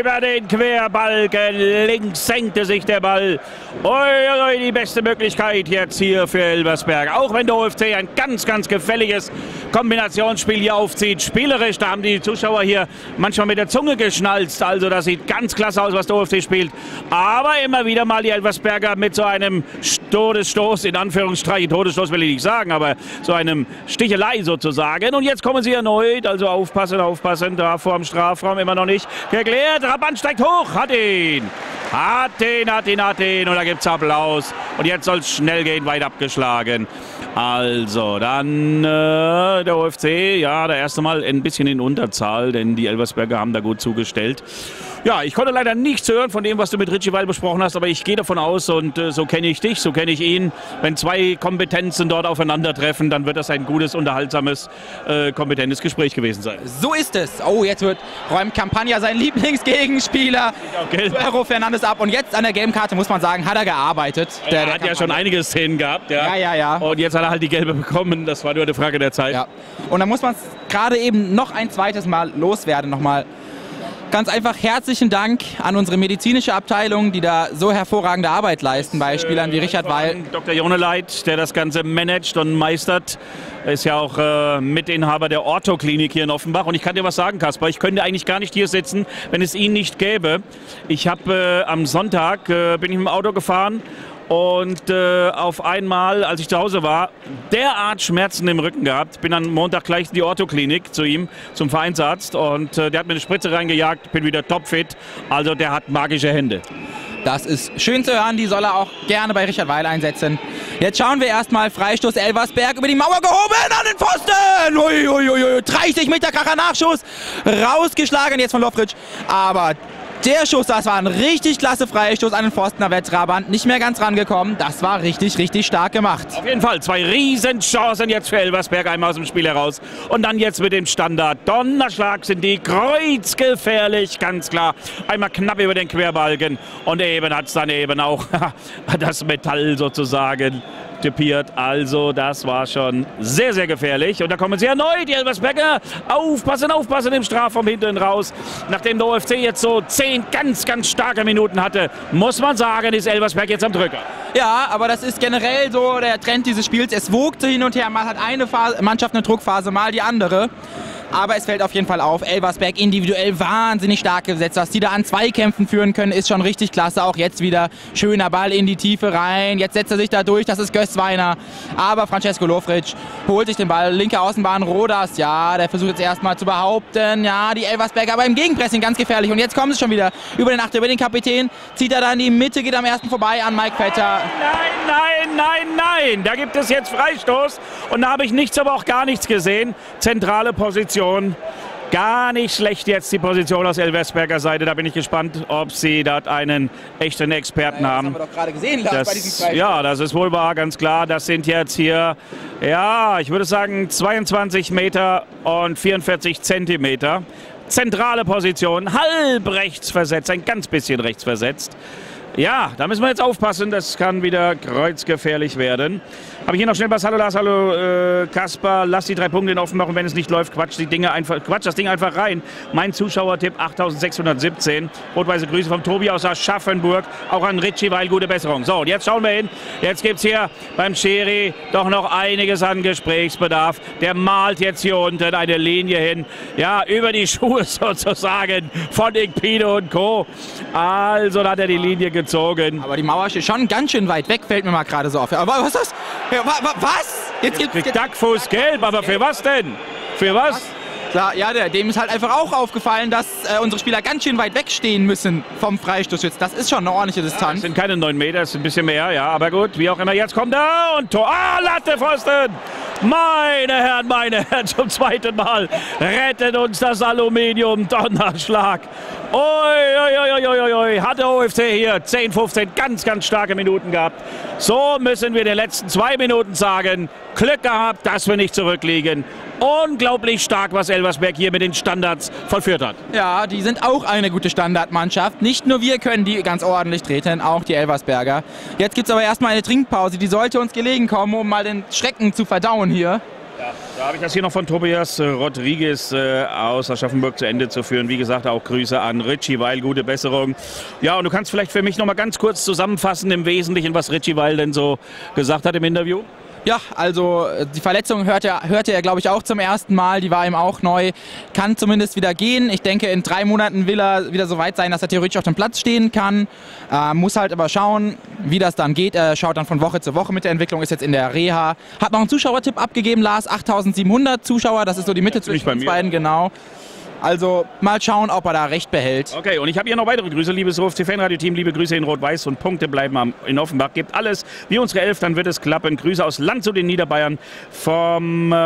Über den Querbalken. Links senkte sich der Ball. Ui, ui, die beste Möglichkeit jetzt hier für Elversberg. Auch wenn der OFC ein ganz, ganz gefälliges Kombinationsspiel hier aufzieht. Spielerisch, da haben die Zuschauer hier manchmal mit der Zunge geschnalzt. Also das sieht ganz klasse aus, was der OFC spielt. Aber immer wieder mal die Elversberger mit so einem Todesstoß, in Anführungsstrichen, Todesstoß will ich nicht sagen, aber so einem Stichelei sozusagen. Und jetzt kommen sie erneut, also aufpassen, aufpassen, da vor dem Strafraum immer noch nicht geklärt. Rabann steigt hoch, hat ihn. Hat ihn, hat ihn, hat ihn. Und da gibt es Applaus. Und jetzt soll es schnell gehen, weit abgeschlagen. Also, dann äh, der OFC, ja, der erste Mal ein bisschen in Unterzahl, denn die Elversberger haben da gut zugestellt. Ja, ich konnte leider nichts hören von dem, was du mit Richie Weil besprochen hast, aber ich gehe davon aus und äh, so kenne ich dich, so kenne ich ihn. Wenn zwei Kompetenzen dort aufeinandertreffen, dann wird das ein gutes, unterhaltsames, äh, kompetentes Gespräch gewesen sein. So ist es. Oh, jetzt wird räumt Campagna sein Lieblingsgegenspieler Euro Fernandes ab und jetzt an der gelben Karte muss man sagen, hat er gearbeitet. Der, er hat der ja schon einige Szenen gehabt, ja. Ja, ja, ja. Und jetzt hat er halt die gelbe bekommen. Das war nur eine Frage der Zeit. Ja. Und dann muss man es gerade eben noch ein zweites Mal loswerden nochmal. Ganz einfach herzlichen Dank an unsere medizinische Abteilung, die da so hervorragende Arbeit leisten bei Spielern wie Richard Weil. Dr. Joneleit, der das Ganze managt und meistert, ist ja auch äh, Mitinhaber der Orthoklinik hier in Offenbach. Und ich kann dir was sagen, Kaspar, ich könnte eigentlich gar nicht hier sitzen, wenn es ihn nicht gäbe. Ich habe äh, am Sonntag, äh, bin ich mit dem Auto gefahren und äh, auf einmal, als ich zu Hause war, derart Schmerzen im Rücken gehabt. Bin am Montag gleich in die Orthoklinik zu ihm, zum Vereinsarzt. Und äh, der hat mir eine Spritze reingejagt, bin wieder topfit. Also der hat magische Hände. Das ist schön zu hören, die soll er auch gerne bei Richard Weil einsetzen. Jetzt schauen wir erstmal Freistoß Elversberg über die Mauer gehoben an den Pfosten. Ui, ui, ui, 30 Meter Kracher Nachschuss. Rausgeschlagen jetzt von Lofritsch. Aber der Schuss, das war ein richtig klasse Freistoß an den wäre Trabant nicht mehr ganz rangekommen. Das war richtig, richtig stark gemacht. Auf jeden Fall zwei Riesenchancen jetzt für Elversberg einmal aus dem Spiel heraus. Und dann jetzt mit dem Standard. Donnerschlag sind die kreuzgefährlich, ganz klar. Einmal knapp über den Querbalken. Und eben hat es dann eben auch *laughs* das Metall sozusagen typiert. Also das war schon sehr, sehr gefährlich. Und da kommen sie erneut, die Elversberger. Aufpassen, aufpassen im Strafraum hinten raus. Nachdem der OFC jetzt so zehn ganz, ganz starke Minuten hatte, muss man sagen, ist Elversberg jetzt am Drücker. Ja, aber das ist generell so der Trend dieses Spiels. Es wogte hin und her. Mal hat eine Phase, Mannschaft eine Druckphase, mal die andere. Aber es fällt auf jeden Fall auf. Elversberg individuell wahnsinnig stark gesetzt. Was die da an Zweikämpfen führen können, ist schon richtig klasse. Auch jetzt wieder schöner Ball in die Tiefe rein. Jetzt setzt er sich da durch. Das ist Gößweiner. Aber Francesco Lofric holt sich den Ball. Linke Außenbahn Rodas. Ja, der versucht jetzt erstmal zu behaupten. Ja, die Elversberger aber im Gegenpressing ganz gefährlich. Und jetzt kommt es schon wieder über den Achter, über den Kapitän. Zieht er da in die Mitte, geht am ersten vorbei an Mike Vetter. Nein, nein, nein, nein. Da gibt es jetzt Freistoß. Und da habe ich nichts, aber auch gar nichts gesehen. Zentrale Position. Position. Gar nicht schlecht jetzt die Position aus Elversberger Seite. Da bin ich gespannt, ob sie dort einen echten Experten Ja, das haben. haben wir doch gerade gesehen, Das, bei diesem ja, das ist wohl wahr, ganz klar. Das sind jetzt hier, ja, ich würde sagen 22 Meter und 44 Zentimeter. Zentrale Position, halb rechts versetzt, ein ganz bisschen rechts versetzt. Ja, da müssen wir jetzt aufpassen, das kann wieder kreuzgefährlich werden. Ich hier noch schnell was? Hallo Lars, hallo äh, Kaspar, lass die drei Punkte in Offenbach und wenn es nicht läuft, quatsch, die Dinge einfach, quatsch das Ding einfach rein. Mein Zuschauertipp 8617. Rot-weiße Grüße vom Tobi aus Aschaffenburg, auch an Ritchie, weil gute Besserung. So, und jetzt schauen wir hin. Jetzt gibt es hier beim Schiri doch noch einiges an Gesprächsbedarf. Der malt jetzt hier unten eine Linie hin, ja, über die *laughs* Schuhe sozusagen von Igpino und Co. Also, da hat er die Linie gezogen. Aber die Mauer steht schon ganz schön weit weg, fällt mir mal gerade so auf. Aber was ist das? Ja, wa, wa, was? Jetzt, jetzt, Kriegt Duckfuß gelb, aber für was denn? Für was? Klar, ja, der, dem ist halt einfach auch aufgefallen, dass äh, unsere Spieler ganz schön weit wegstehen müssen vom Freistoßschütz. Das ist schon eine ordentliche Das Distanz. sind keine 9 Meter, das ist ein bisschen mehr, ja, aber gut, wie auch immer. Jetzt kommt er und Tor. Ah, Latte, Pfosten! Meine Herren, meine Herren, zum zweiten Mal rettet uns das Aluminium. Donnerschlag. Ui, ui, ui, ui. Hat der OFC hier 10, 15 ganz, ganz starke Minuten gehabt. So müssen wir in den letzten zwei Minuten sagen, Glück gehabt, dass wir nicht zurückliegen. Unglaublich stark, was Elversberg hier mit den Standards vollführt hat. Ja, die sind auch eine gute Standardmannschaft. Nicht nur wir können die ganz ordentlich treten, auch die Elversberger. Jetzt gibt es aber erstmal eine Trinkpause. Die sollte uns gelegen kommen, um mal den Schrecken zu verdauen hier. Da habe ich das hier noch von Tobias äh, Rodriguez äh, aus Aschaffenburg zu Ende zu führen. Wie gesagt, auch Grüße an Richie Weil, gute Besserung. Ja, und du kannst vielleicht für mich noch mal ganz kurz zusammenfassen im Wesentlichen, was Richie Weil denn so gesagt hat im Interview? Ja, also äh, die Verletzung hörte er, hörte er glaube ich, auch zum ersten Mal. Die war ihm auch neu. Kann zumindest wieder gehen. Ich denke, in drei Monaten will er wieder so weit sein, dass er theoretisch auf dem Platz stehen kann. Äh, muss halt aber schauen, wie das dann geht. Er schaut dann von Woche zu Woche mit der Entwicklung, ist jetzt in der Reha. Hat noch einen Zuschauertipp abgegeben, Lars. 8700 Zuschauer, das ist so die Mitte zwischen uns beiden, genau. Also mal schauen, ob er da recht behält. Okay, und ich habe hier noch weitere Grüße, liebes ruf radio team liebe Grüße in Rot-Weiß und Punkte bleiben in Offenbach. Gibt alles wie unsere Elf, dann wird es klappen. Grüße aus Landshut in Niederbayern vom, äh,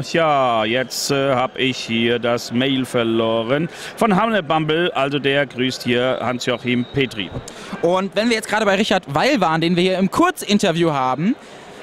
ja, jetzt äh, habe ich hier das Mail verloren. Von Hamle Bumble, also der grüßt hier Hans-Joachim Petri. Und wenn wir jetzt gerade bei Richard Weil waren, den wir hier im Kurzinterview haben,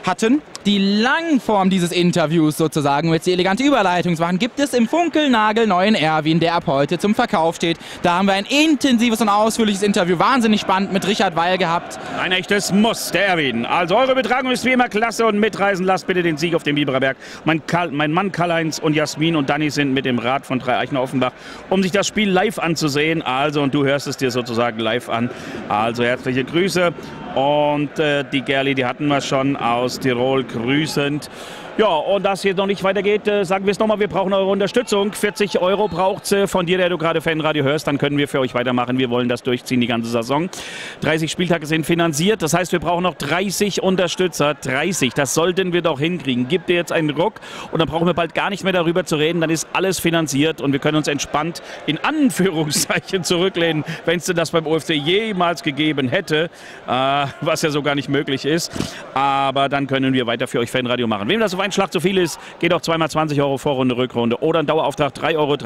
hatten, die Langform dieses Interviews sozusagen, um jetzt die elegante Überleitung zu machen, gibt es im Funkelnagel neuen Erwin, der ab heute zum Verkauf steht. Da haben wir ein intensives und ausführliches Interview, wahnsinnig spannend mit Richard Weil gehabt. Ein echtes Muss, der Erwin. Also eure Betragung ist wie immer klasse und mitreisen lasst bitte den Sieg auf dem Biberer Berg. Mein, mein Mann Karl-Heinz und Jasmin und Danny sind mit dem Rad von Dreieichen Offenbach, um sich das Spiel live anzusehen. Also, und du hörst es dir sozusagen live an. Also herzliche Grüße. Und äh, die Gerli, die hatten wir schon aus Tirol grüßend. Ja, und das hier noch nicht weitergeht, äh, sagen wir es nochmal, wir brauchen eure Unterstützung. 40 Euro braucht es äh, von dir, der du gerade Fanradio hörst, dann können wir für euch weitermachen. Wir wollen das durchziehen die ganze Saison. 30 Spieltage sind finanziert, das heißt, wir brauchen noch 30 Unterstützer. 30, das sollten wir doch hinkriegen. Gib dir jetzt einen Ruck und dann brauchen wir bald gar nicht mehr darüber zu reden, dann ist alles finanziert und wir können uns entspannt in Anführungszeichen *laughs* zurücklehnen, wenn es denn das beim OFC jemals gegeben hätte, äh, was ja so gar nicht möglich ist. Aber dann können wir weiter für euch Fanradio machen. Wem das ein Schlag zu viel ist, geht auch zweimal 20 Euro Vorrunde, Rückrunde oder ein Dauerauftrag 3,33 Euro.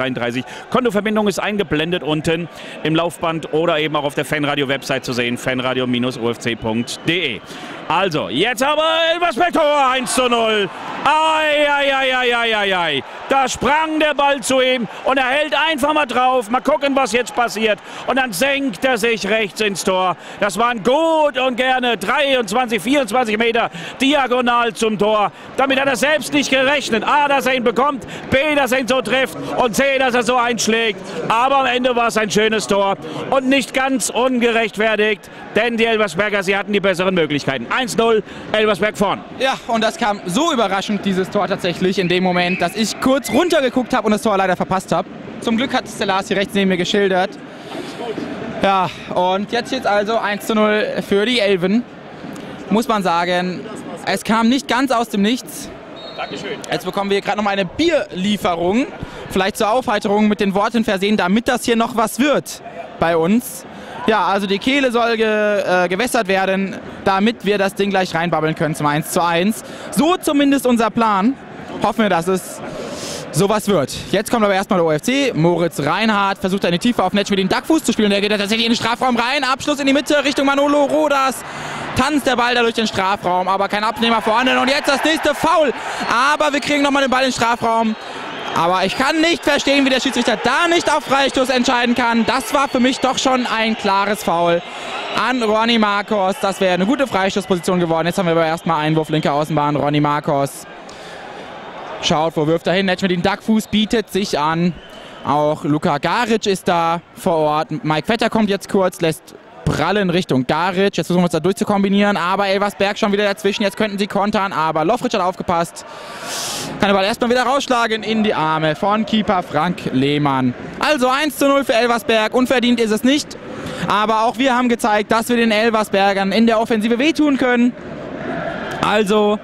Kontoverbindung ist eingeblendet unten im Laufband oder eben auch auf der Fanradio-Website zu sehen, fanradio-ofc.de. Also, jetzt aber Elversberg Tor 1 zu 0. Ei, ei, ei, ei, ei, ei, ei. Da sprang der Ball zu ihm und er hält einfach mal drauf. Mal gucken, was jetzt passiert. Und dann senkt er sich rechts ins Tor. Das waren gut und gerne 23, 24 Meter diagonal zum Tor. Damit hat er selbst nicht gerechnet. A, dass er ihn bekommt. B, dass er ihn so trifft. Und C, dass er so einschlägt. Aber am Ende war es ein schönes Tor. Und nicht ganz ungerechtfertigt. Denn die Elversberger, sie hatten die besseren Möglichkeiten. 1-0, Elversberg vorn. Ja, und das kam so überraschend, dieses Tor tatsächlich, in dem Moment, dass ich kurz runtergeguckt habe und das Tor leider verpasst habe. Zum Glück hat es der Lars hier rechts neben mir geschildert. Ja, und jetzt steht es also 1 0 für die Elven. Muss man sagen, es kam nicht ganz aus dem Nichts. Dankeschön. Jetzt bekommen wir gerade noch mal eine Bierlieferung. Vielleicht zur Aufheiterung mit den Worten versehen, damit das hier noch was wird bei uns. Ja, also die Kehle soll ge, äh, gewässert werden, damit wir das Ding gleich reinbabbeln können zum 1 zu 1. So zumindest unser Plan. Hoffen wir, dass es sowas wird. Jetzt kommt aber erstmal der OFC. Moritz Reinhardt versucht eine Tiefe auf Netsch mit dem Duckfuß zu spielen. Der geht tatsächlich in den Strafraum rein. Abschluss in die Mitte Richtung Manolo Rodas. Tanzt der Ball da durch den Strafraum, aber kein Abnehmer vorhanden. Und jetzt das nächste Foul. Aber wir kriegen nochmal den Ball in den Strafraum. Aber ich kann nicht verstehen, wie der Schiedsrichter da nicht auf Freistoß entscheiden kann. Das war für mich doch schon ein klares Foul an Ronny Marcos. Das wäre eine gute Freistoßposition geworden. Jetzt haben wir aber erstmal Einwurf linke Außenbahn. Ronny Marcos schaut, wo wirft er hin. Netsch mit dem Duckfuß bietet sich an. Auch Luka Garic ist da vor Ort. Mike Vetter kommt jetzt kurz, lässt prallen Richtung Garic. Jetzt versuchen wir uns da durchzukombinieren, aber Elversberg schon wieder dazwischen. Jetzt könnten sie kontern, aber Lofric hat aufgepasst. Kann den Ball erstmal wieder rausschlagen in die Arme von Keeper Frank Lehmann. Also 1 zu 0 für Elversberg. Unverdient ist es nicht. Aber auch wir haben gezeigt, dass wir den Elversbergern in der Offensive wehtun können. Also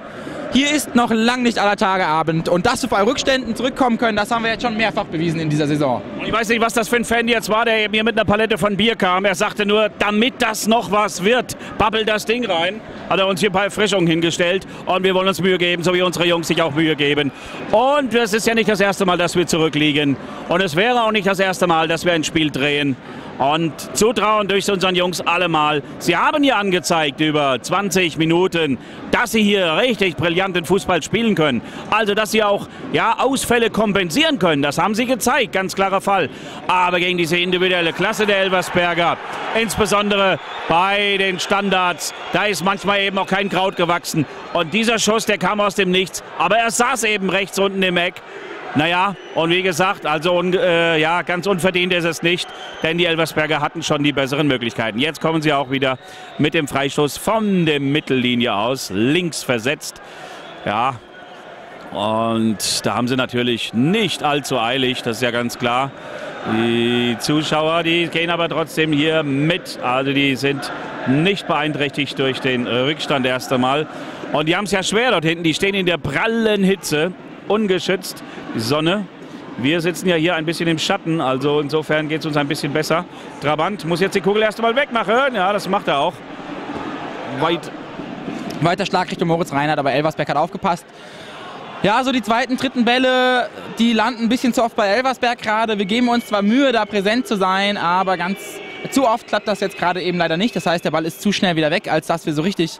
hier ist noch lang nicht aller Tage Abend. Und dass wir bei Rückständen zurückkommen können, das haben wir jetzt schon mehrfach bewiesen in dieser Saison. Und ich weiß nicht, was das für ein Fan jetzt war, der mir mit einer Palette von Bier kam. Er sagte nur, damit das noch was wird, babbelt das Ding rein. Hat er uns hier ein paar Erfrischungen hingestellt. Und wir wollen uns Mühe geben, so wie unsere Jungs sich auch Mühe geben. Und es ist ja nicht das erste Mal, dass wir zurückliegen. Und es wäre auch nicht das erste Mal, dass wir ein Spiel drehen. Und zutrauen durch unseren Jungs allemal. Sie haben hier angezeigt über 20 Minuten, dass sie hier richtig brillanten Fußball spielen können. Also, dass sie auch ja, Ausfälle kompensieren können. Das haben sie gezeigt, ganz klarer Fall. Aber gegen diese individuelle Klasse der Elversberger, insbesondere bei den Standards, da ist manchmal eben auch kein Kraut gewachsen. Und dieser Schuss, der kam aus dem Nichts. Aber er saß eben rechts unten im Eck. Naja, und wie gesagt, also äh, ja, ganz unverdient ist es nicht, denn die Elversberger hatten schon die besseren Möglichkeiten. Jetzt kommen sie auch wieder mit dem Freistoß von der Mittellinie aus, links versetzt. Ja, und da haben sie natürlich nicht allzu eilig, das ist ja ganz klar. Die Zuschauer, die gehen aber trotzdem hier mit. Also die sind nicht beeinträchtigt durch den Rückstand erst einmal. Und die haben es ja schwer dort hinten. Die stehen in der prallen Hitze, ungeschützt. Sonne. Wir sitzen ja hier ein bisschen im Schatten, also insofern geht es uns ein bisschen besser. Trabant muss jetzt die Kugel erst einmal wegmachen. Ja, das macht er auch. Weit. Weiter Schlag Richtung Moritz Reinhardt, aber Elversberg hat aufgepasst. Ja, so die zweiten, dritten Bälle, die landen ein bisschen zu oft bei Elversberg gerade. Wir geben uns zwar Mühe, da präsent zu sein, aber ganz zu oft klappt das jetzt gerade eben leider nicht. Das heißt, der Ball ist zu schnell wieder weg, als dass wir so richtig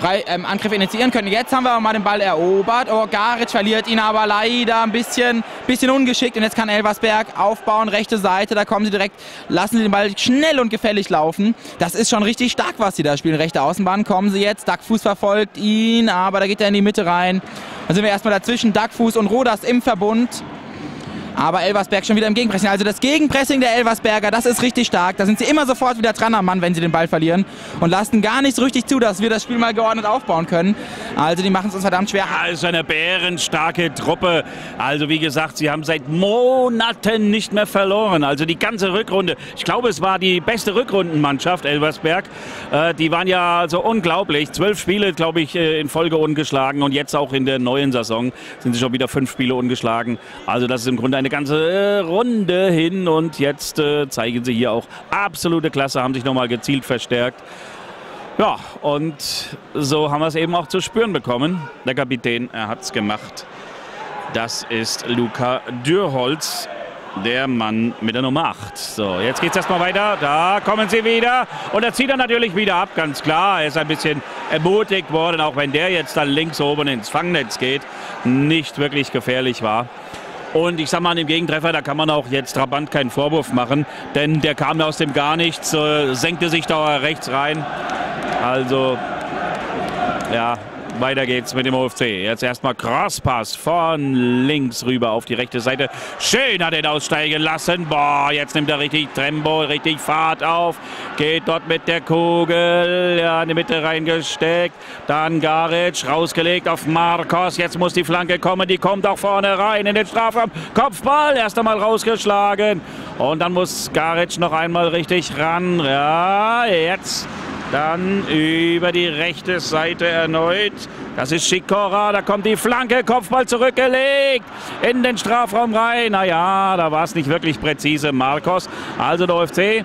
frei ähm, Angriff initiieren können. Jetzt haben wir mal den Ball erobert. Oh, Garic verliert ihn aber leider ein bisschen, bisschen ungeschickt. Und jetzt kann Elversberg aufbauen, rechte Seite. Da kommen sie direkt, lassen sie den Ball schnell und gefällig laufen. Das ist schon richtig stark, was sie da spielen. Rechte Außenbahn kommen sie jetzt. Duckfuß verfolgt ihn, aber da geht er in die Mitte rein. Dann sind wir erstmal dazwischen. Duckfuß und Rodas im Verbund. Aber Elversberg schon wieder im Gegenpressing. Also das Gegenpressing der Elversberger, das ist richtig stark. Da sind sie immer sofort wieder dran am Mann, wenn sie den Ball verlieren. Und lassen gar nicht so richtig zu, dass wir das Spiel mal geordnet aufbauen können. Also die machen es uns verdammt schwer. Ja, ist eine bärenstarke Truppe. Also wie gesagt, sie haben seit Monaten nicht mehr verloren. Also die ganze Rückrunde. Ich glaube, es war die beste Rückrundenmannschaft, Elversberg. Äh, die waren ja so unglaublich. Zwölf Spiele, glaube ich, äh, in Folge ungeschlagen. Und jetzt auch in der neuen Saison sind sie schon wieder fünf Spiele ungeschlagen. Also das ist im Grunde eine ganze Runde hin und jetzt äh, zeigen sie hier auch absolute Klasse, haben sich nochmal gezielt verstärkt. Ja, und so haben wir es eben auch zu spüren bekommen. Der Kapitän, er hat es gemacht. Das ist Luca Dürholz, der Mann mit der Nummer 8. So, jetzt geht es erstmal weiter. Da kommen sie wieder. Und er zieht er natürlich wieder ab, ganz klar. Er ist ein bisschen ermutigt worden, auch wenn der jetzt dann links oben ins Fangnetz geht. Nicht wirklich gefährlich war. Und ich sag mal, an dem Gegentreffer, da kann man auch jetzt Trabant keinen Vorwurf machen, denn der kam aus dem Gar nichts, äh, senkte sich da rechts rein. Also, ja, weiter geht's mit dem OFC. Jetzt erstmal Crosspass von links rüber auf die rechte Seite. Schön hat er den aussteigen lassen. Boah, jetzt nimmt er richtig Trembo, richtig Fahrt auf. Geht dort mit der Kugel ja, in die Mitte reingesteckt. Dann Garic rausgelegt auf Marcos. Jetzt muss die Flanke kommen. Die kommt auch vorne rein in den Strafraum. Kopfball, erst einmal rausgeschlagen. Und dann muss Garic noch einmal richtig ran. Ja, jetzt dann über die rechte Seite erneut. Das ist Schikora, da kommt die Flanke, Kopfball zurückgelegt in den Strafraum rein. Naja, da war es nicht wirklich präzise, Marcos. Also der UFC,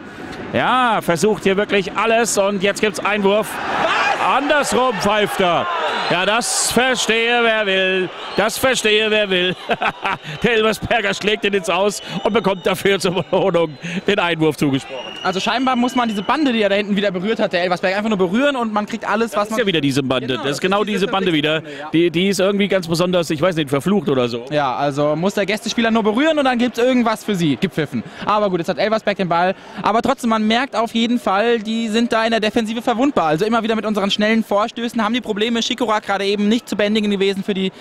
ja, versucht hier wirklich alles und jetzt gibt es Einwurf. Was? Andersrum pfeift er. Ja, das verstehe wer will. Das verstehe wer will. *laughs* der Elversberger schlägt ihn ins Aus und bekommt dafür zur Belohnung den Einwurf zugesprochen. Also scheinbar muss man diese Bande, die er da hinten wieder berührt hat, der Elversberg, einfach nur berühren und man kriegt alles, das was man... Das ist ja wieder diese Bande. Genau, das ist genau diese Bande wieder. Die, die ist irgendwie ganz besonders, ich weiß nicht, verflucht oder so. Ja, also muss der Gästespieler nur berühren und dann gibt es irgendwas für sie, gepfiffen. Aber gut, jetzt hat Elversberg den Ball. Aber trotzdem, man merkt auf jeden Fall, die sind da in der Defensive verwundbar. Also immer wieder mit unseren schnellen Vorstößen haben die Probleme. Schikora gerade eben nicht zu bändigen gewesen für die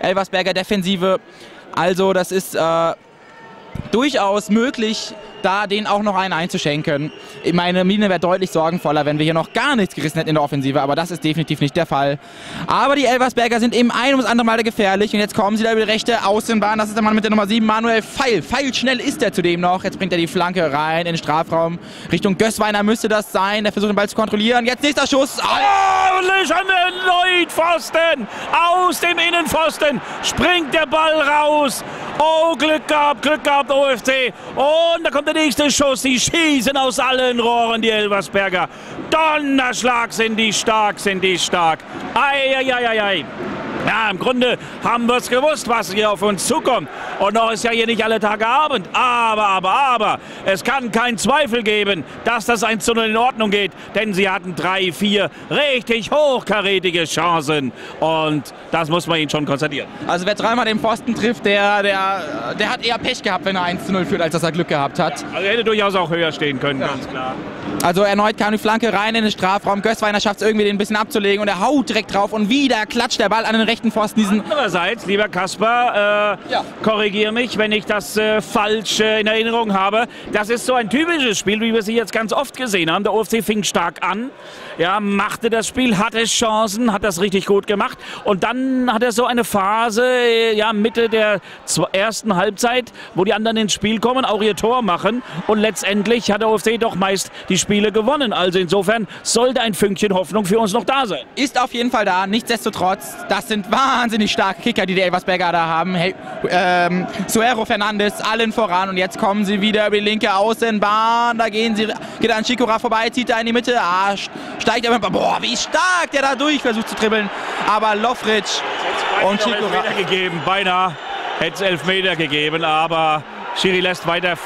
Elversberger Defensive. Also das ist äh, durchaus möglich, da den auch noch einen einzuschenken. Meine Mine wäre deutlich sorgenvoller, wenn wir hier noch gar nichts gerissen hätten in der Offensive, aber das ist definitiv nicht der Fall. Aber die Elversberger sind eben ein ums andere Mal gefährlich und jetzt kommen sie da über die rechte Außenbahn. Das ist der Mann mit der Nummer 7, Manuel Feil. Feil schnell ist er zudem noch. Jetzt bringt er die Flanke rein in den Strafraum. Richtung Gößweiner müsste das sein. Der versucht den Ball zu kontrollieren. Jetzt nächster Schuss. Oh, an den Leutpfosten. Aus dem Innenpfosten springt der Ball raus. Oh, Glück gehabt, Glück gehabt, OFC. Und da kommt der nächste Schuss. Die schießen aus allen Rohren, die Elversberger. Donnerschlag sind die stark, sind die stark. Eieieiei. Ei, ei, ei. Ja, im Grunde haben wir es gewusst, was hier auf uns zukommt. Und noch ist ja hier nicht alle Tage Abend. Aber, aber, aber, es kann keinen Zweifel geben, dass das 1 zu 0 in Ordnung geht. Denn sie hatten drei, vier richtig hochkarätige Chancen. Und das muss man ihnen schon konstatieren. Also wer dreimal den Pfosten trifft, der, der, der hat eher Pech gehabt, wenn er 1 zu 0 führt, als dass er Glück gehabt hat. Ja, also er hätte durchaus auch höher stehen können, ja. ganz klar. Also erneut kam die Flanke rein in den Strafraum. Gößweiner schafft es irgendwie, den ein bisschen abzulegen und er haut direkt drauf und wieder klatscht der Ball an den rechten Pfosten. Diesen Andererseits, lieber Kasper, äh, Ja. korrigiere mich, wenn ich das äh, falsch äh, in Erinnerung habe. Das ist so ein typisches Spiel, wie wir sie jetzt ganz oft gesehen haben. Der OFC fing stark an, ja, machte das Spiel, hatte Chancen, hat das richtig gut gemacht. Und dann hat er so eine Phase, äh, ja, Mitte der ersten Halbzeit, wo die anderen ins Spiel kommen, auch ihr Tor machen. Und letztendlich hat der OFC doch meist die Spiele gewonnen. Also insofern sollte ein Fünkchen Hoffnung für uns noch da sein. ist auf jeden Fall da. Nichtsdestotrotz, das sind wahnsinnig starke Kicker, die die Elversberger da haben. Hey, ähm, Suero Fernandes allen voran und jetzt kommen sie wieder über die linke Außenbahn. Da gehen sie, geht an Chikora vorbei, zieht da in die Mitte. Ah, st- steigt aber, boah, wie stark der da durch versucht zu dribbeln. Aber Lofric und Chikora. Gegeben, beinahe hätte es Elfmeter gegeben, aber Schiri lässt weiter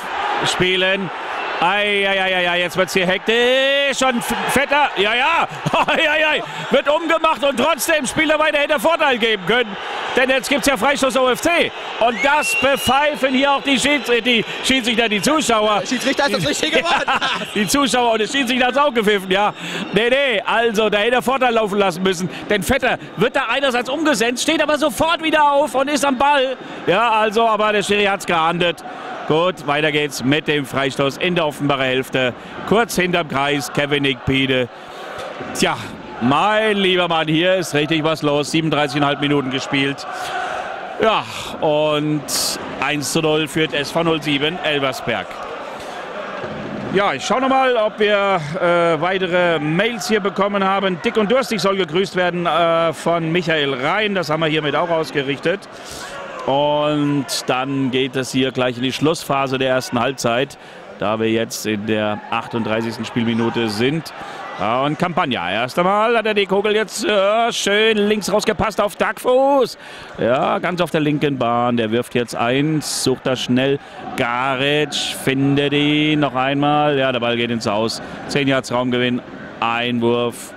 Eieieiei, jetzt wird es hier hektisch und F- Vetter, ja, ja, *laughs* Eieiei, wird umgemacht und trotzdem Spieler weiter hätte Vorteil geben können. Denn jetzt gibt es ja Freistoß OFC. Und das bepfeifen hier auch die, Schieds äh, die Schiedsrichter, die Zuschauer. Schiedsrichter ist das richtig geworden. *laughs* Ja, die Zuschauer und der Schiedsrichter hat es auch gepfiffen, ja. Nee, nee, also da hätte er Vorteil laufen lassen müssen. Denn Vetter wird da einerseits umgesetzt, steht aber sofort wieder auf und ist am Ball. Ja, also, aber der Schiri hat es geahndet. Gut, weiter geht's mit dem Freistoß in der Offenbarer Hälfte. Kurz hinterm Kreis, Kevin Nickpede. Tja, mein lieber Mann, hier ist richtig was los. 37,5 Minuten gespielt. Ja, und 1 zu 0 führt SV 07 Elversberg. Ja, ich schaue nochmal, ob wir äh, weitere Mails hier bekommen haben. Dick und durstig soll gegrüßt werden äh, von Michael Rhein. Das haben wir hiermit auch ausgerichtet. Und dann geht es hier gleich in die Schlussphase der ersten Halbzeit, da wir jetzt in der 38. Spielminute sind. Und Campagna. Erst einmal hat er die Kugel jetzt äh, schön links rausgepasst auf Duckfuß. Ja, ganz auf der linken Bahn. Der wirft jetzt eins, sucht da schnell. Garic findet ihn noch einmal. Ja, der Ball geht ins Aus. 10 Yards Raumgewinn. Einwurf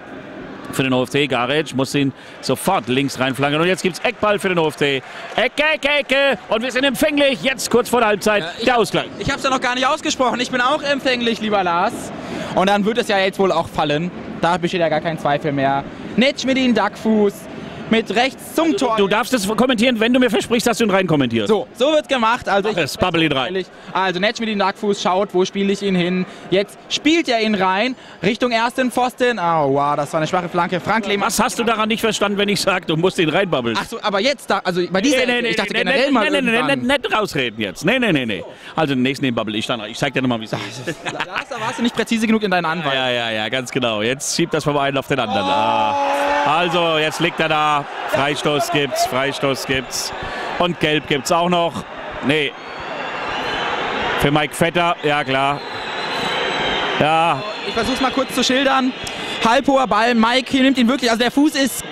für den OFC. Garic muss ihn sofort links reinflanken. Und jetzt gibt es Eckball für den OFC. Ecke, Ecke, Ecke. Und wir sind empfänglich. Jetzt kurz vor der Halbzeit. ich- der Ausgleich. Ich habe es ja noch gar nicht ausgesprochen. Ich bin auch empfänglich, lieber Lars. Und dann wird es ja jetzt wohl auch fallen. Da besteht ja gar kein Zweifel mehr. Netsch mit den Duckfuß. Mit rechts zum Tor. Du darfst es kommentieren, wenn du mir versprichst, dass du ihn rein kommentierst. so, so wird gemacht. Also ich, Es Bubble ihn rein. Also Netsch mit dem Nackfuß schaut, wo spiele ich ihn hin. Jetzt spielt er ihn rein, Richtung ersten Pfosten. Oh, wow, das war eine schwache Flanke. Frank Lehmann. Was hast du daran nicht verstanden, wenn ich sage, du musst ihn reinbabbeln? Ach so, aber jetzt da, also bei dieser, ich dachte generell nee, mal nee, nee, nee, nee, nicht rausreden jetzt. Nee, nee, nee, nee. Also den nächsten den bubble ich dann. Ich zeig dir nochmal, wie es ist. Da warst du nicht präzise genug in deinen Anwalt. Ja, ja, ja, ganz genau. Jetzt schiebt das vom einen auf den anderen. Ah. Also, jetzt liegt er da. Freistoß gibt's, Freistoß gibt's. Und Gelb gibt's auch noch. Nee. Für Mike Vetter, ja klar. Ja, Ich versuch's mal kurz zu schildern. Halbhoher Ball, Mike hier nimmt ihn wirklich, also der Fuß ist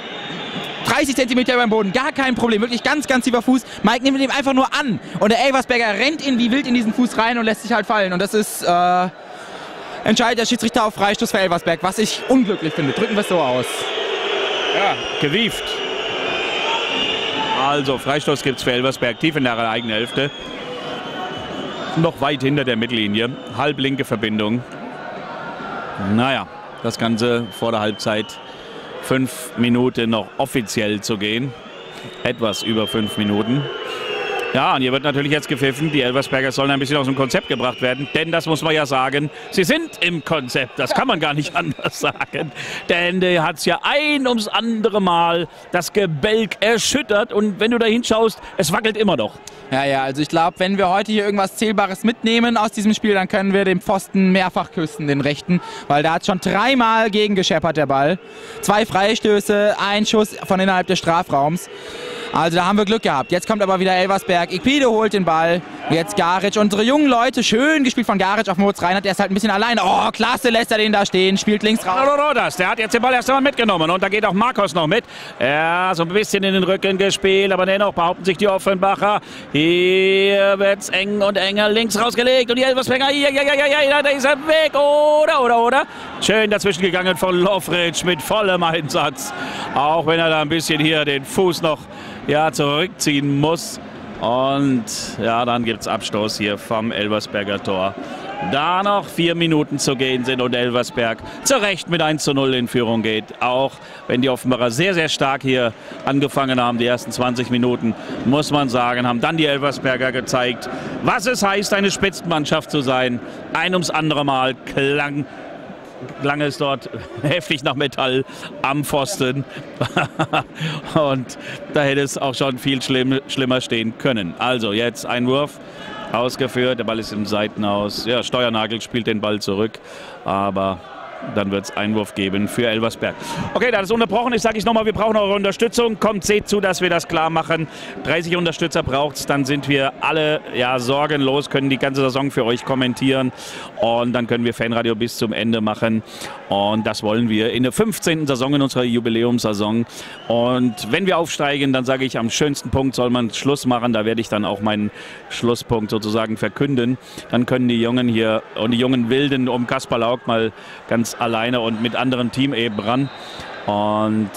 30 Zentimeter über dem Boden, gar kein Problem, wirklich ganz, ganz tiefer Fuß. Mike nimmt ihn einfach nur an und der Elversberger rennt in wie wild in diesen Fuß rein und lässt sich halt fallen. Und das ist äh, entscheidet der Schiedsrichter auf Freistoß für Elversberg, was ich unglücklich finde. Drücken wir es so aus. Gewieft. Also, Freistoß gibt's für Elversberg tief in der eigenen Hälfte. Noch weit hinter der Mittellinie. Halblinke Verbindung. Naja, das Ganze vor der Halbzeit. Fünf Minuten noch offiziell zu gehen. Etwas über fünf Minuten. Ja, und hier wird natürlich jetzt gepfiffen. Die Elversberger sollen ein bisschen aus dem Konzept gebracht werden. Denn das muss man ja sagen, sie sind im Konzept. Das kann man gar nicht *laughs* anders sagen. Denn der hat es ja ein ums andere Mal das Gebälk erschüttert. Und wenn du da hinschaust, es wackelt immer noch. Ja, ja, also ich glaube, wenn wir heute hier irgendwas Zählbares mitnehmen aus diesem Spiel, dann können wir den Pfosten mehrfach küssen, den rechten, weil da hat schon dreimal gegengescheppert der Ball. Zwei Freistöße, ein Schuss von innerhalb des Strafraums. Also da haben wir Glück gehabt. Jetzt kommt aber wieder Elversberg. Ikpide holt den Ball. Jetzt Garic. Unsere jungen Leute, schön gespielt von Garic auf Moritz Reinhardt. Der ist halt ein bisschen alleine. Oh, klasse lässt er den da stehen. Spielt links raus. Der hat jetzt den Ball erst einmal mitgenommen und da geht auch Marcos noch mit. Ja, so ein bisschen in den Rücken gespielt, aber dennoch behaupten sich die Offenbacher. Hier wird's eng und enger links rausgelegt und die Elversberger, ja, ja, ja, ja, ja, da ist er weg, oder, oder, oder. Schön dazwischen gegangen von Lofric mit vollem Einsatz. Auch wenn er da ein bisschen hier den Fuß noch ja, zurückziehen muss. Und ja, dann gibt's Abstoß hier vom Elversberger Tor. Da noch vier Minuten zu gehen sind und Elversberg zu Recht mit 1 zu 0 in Führung geht. Auch wenn die Offenbarer sehr, sehr stark hier angefangen haben, die ersten 20 Minuten, muss man sagen, haben dann die Elversberger gezeigt, was es heißt, eine Spitzenmannschaft zu sein. Ein ums andere Mal klang lange ist dort *laughs* heftig nach Metall am Pfosten. *laughs* und da hätte es auch schon viel schlimm, schlimmer stehen können. Also jetzt Einwurf ausgeführt. Der Ball ist im Seitenhaus. Ja, Steuernagel spielt den Ball zurück. Aber dann wird es Einwurf geben für Elversberg. Okay, da ist unterbrochen ist, sage ich nochmal, wir brauchen eure Unterstützung. Kommt, seht zu, dass wir das klar machen. 30 Unterstützer braucht es, dann sind wir alle ja, sorgenlos, können die ganze Saison für euch kommentieren und dann können wir Fanradio bis zum Ende machen. Und das wollen wir in der 15. Saison, in unserer Jubiläumssaison. Und wenn wir aufsteigen, dann sage ich, am schönsten Punkt soll man Schluss machen. Da werde ich dann auch meinen Schlusspunkt sozusagen verkünden. Dann können die Jungen hier und die jungen Wilden um Kaspar Lauk mal ganz alleine und mit anderen Team eben ran. Und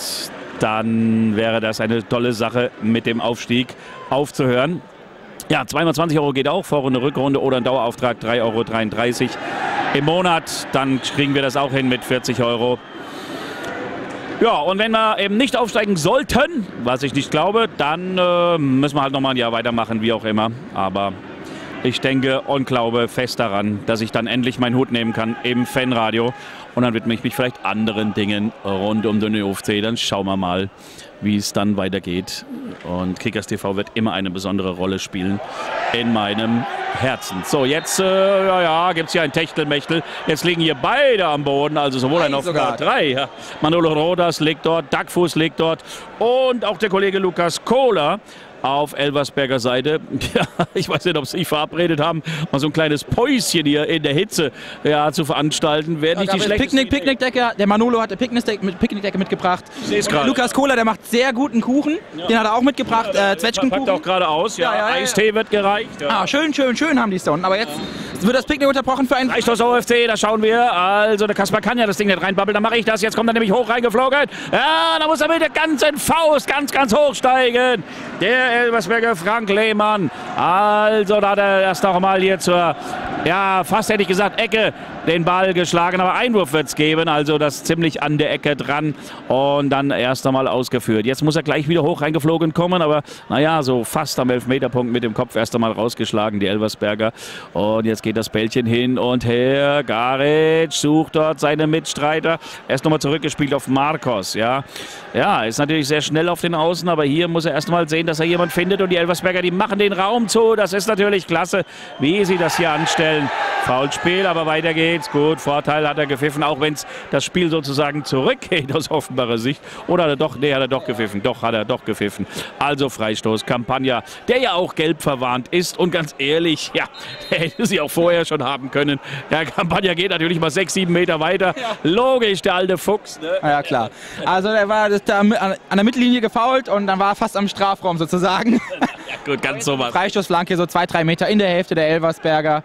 dann wäre das eine tolle Sache, mit dem Aufstieg aufzuhören. Ja, 220 Euro geht auch, Vorrunde, Rückrunde oder ein Dauerauftrag 3,33 Euro im Monat. Dann kriegen wir das auch hin mit 40 Euro. Ja, und wenn wir eben nicht aufsteigen sollten, was ich nicht glaube, dann äh, müssen wir halt nochmal ein Jahr weitermachen, wie auch immer. Aber ich denke und glaube fest daran, dass ich dann endlich meinen Hut nehmen kann im Fanradio. Und dann widme ich mich vielleicht anderen Dingen rund um den UFC. Dann schauen wir mal, wie es dann weitergeht. Und Kickers TV wird immer eine besondere Rolle spielen in meinem Herzen. So, jetzt äh, ja, ja, gibt es hier ein Techtelmechtel. Jetzt liegen hier beide am Boden, also sowohl ein Offenbar drei. Ja. Manolo Rodas liegt dort, Duckfuß liegt dort und auch der Kollege Lukas Kohler auf Elversberger Seite. *laughs* Ja, ich weiß nicht, ob sie sich verabredet haben, mal so ein kleines Päuschen hier in der Hitze ja, zu veranstalten. Wäre nicht die Picknick, Picknickdecke. Der Manolo hat eine Picknickdecke mitgebracht. Lukas Kohler, der macht sehr guten Kuchen. Ja. Den hat er auch mitgebracht. Ja, äh, Zwetschgenkuchen. Packt auch gerade aus. Ja, ja, Eistee wird gereicht. Ah, schön, schön, schön haben die es da unten. Aber jetzt wird das Picknick unterbrochen für einen. Reicht OFC, da schauen wir. Also der Kaspar kann ja das Ding nicht reinbabbeln, dann mache ich das. Jetzt kommt er nämlich hoch reingeflogen. Ja, da muss er mit der ganzen Faust ganz, ganz hoch steigen. Der Elversberger Frank Lehmann. Also da hat er erst noch mal hier zur, ja, fast hätte ich gesagt, Ecke den Ball geschlagen. Aber Einwurf wird es geben, also das ziemlich an der Ecke dran und dann erst einmal ausgeführt. Jetzt muss er gleich wieder hoch reingeflogen kommen, aber naja, so fast am Elfmeterpunkt mit dem Kopf erst einmal rausgeschlagen, die Elversberger. Und jetzt geht das Bällchen hin und her. Garic sucht dort seine Mitstreiter. Erst nochmal zurückgespielt auf Marcos, ja. Ja, ist natürlich sehr schnell auf den Außen, aber hier muss er erst mal sehen, dass er jemand findet und die Elversberger, die machen den Raum zu. Das ist natürlich klasse, wie sie das hier anstellen. Foulspiel, aber weiter geht's. Gut, Vorteil hat er gepfiffen, auch wenn es das Spiel sozusagen zurückgeht aus offenbarer Sicht. Oder hat er doch, nee, hat er doch gepfiffen. Doch, hat er doch gepfiffen. Also Freistoß, Campagna, der ja auch gelb verwarnt ist. Und ganz ehrlich, *laughs* ja, der hätte sie auch vorher schon haben können. Ja, Campagna geht natürlich mal sechs, sieben Meter weiter. Ja. Logisch, der alte Fuchs. Ne? Ja, klar. Also der war da an der Mittellinie gefault und dann war er fast am Strafraum sozusagen. Ja, gut, ganz *laughs* sowas. Freistoßflanke, so zwei, drei Meter in der Hälfte der Elversberger.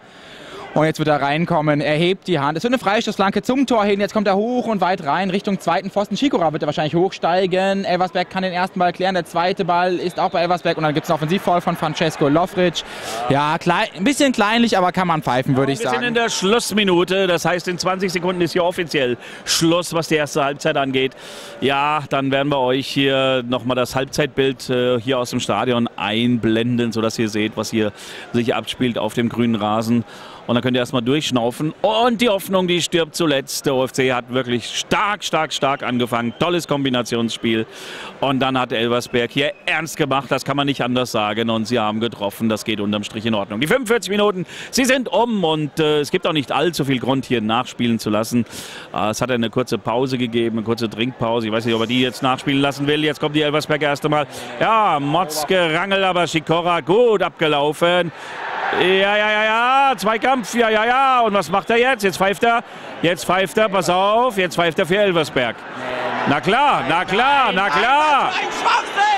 Und jetzt wird er reinkommen. Er hebt die Hand. Es wird eine Freistoßflanke zum Tor hin. Jetzt kommt er hoch und weit rein Richtung zweiten Pfosten. Schikora wird er wahrscheinlich hochsteigen. Elversberg kann den ersten Ball klären. Der zweite Ball ist auch bei Elversberg. Und dann gibt es einen Offensivfall von Francesco Lofric. Ja, klein, ein bisschen kleinlich, aber kann man pfeifen, würde ich sagen. Wir sind in der Schlussminute. Das heißt, in 20 Sekunden ist hier offiziell Schluss, was die erste Halbzeit angeht. Ja, dann werden wir euch hier nochmal das Halbzeitbild äh, hier aus dem Stadion einblenden, sodass ihr seht, was hier sich abspielt auf dem grünen Rasen. Und dann könnt ihr erstmal durchschnaufen. Und die Hoffnung, die stirbt zuletzt. Der OFC hat wirklich stark, stark, stark angefangen. Tolles Kombinationsspiel. Und dann hat Elversberg hier ernst gemacht. Das kann man nicht anders sagen. Und sie haben getroffen. Das geht unterm Strich in Ordnung. Die 45 Minuten, sie sind um. Und äh, es gibt auch nicht allzu viel Grund, hier nachspielen zu lassen. Äh, es hat eine kurze Pause gegeben, eine kurze Trinkpause. Ich weiß nicht, ob er die jetzt nachspielen lassen will. Jetzt kommt die Elversberg erst einmal. Ja, Motzke, Rangel, aber Schikora gut abgelaufen. Ja, ja, ja, ja, Zweikampf, ja, ja, ja. Und was macht er jetzt? Jetzt pfeift er, jetzt pfeift er, pass auf, jetzt pfeift er für Elversberg. Na klar, na klar, na klar.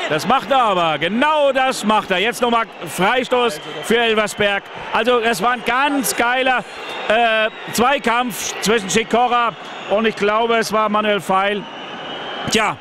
Das macht er aber, genau das macht er. Jetzt nochmal Freistoß für Elversberg. Also es war ein ganz geiler äh, Zweikampf zwischen Schikora und ich glaube, es war Manuel Feil. Tja,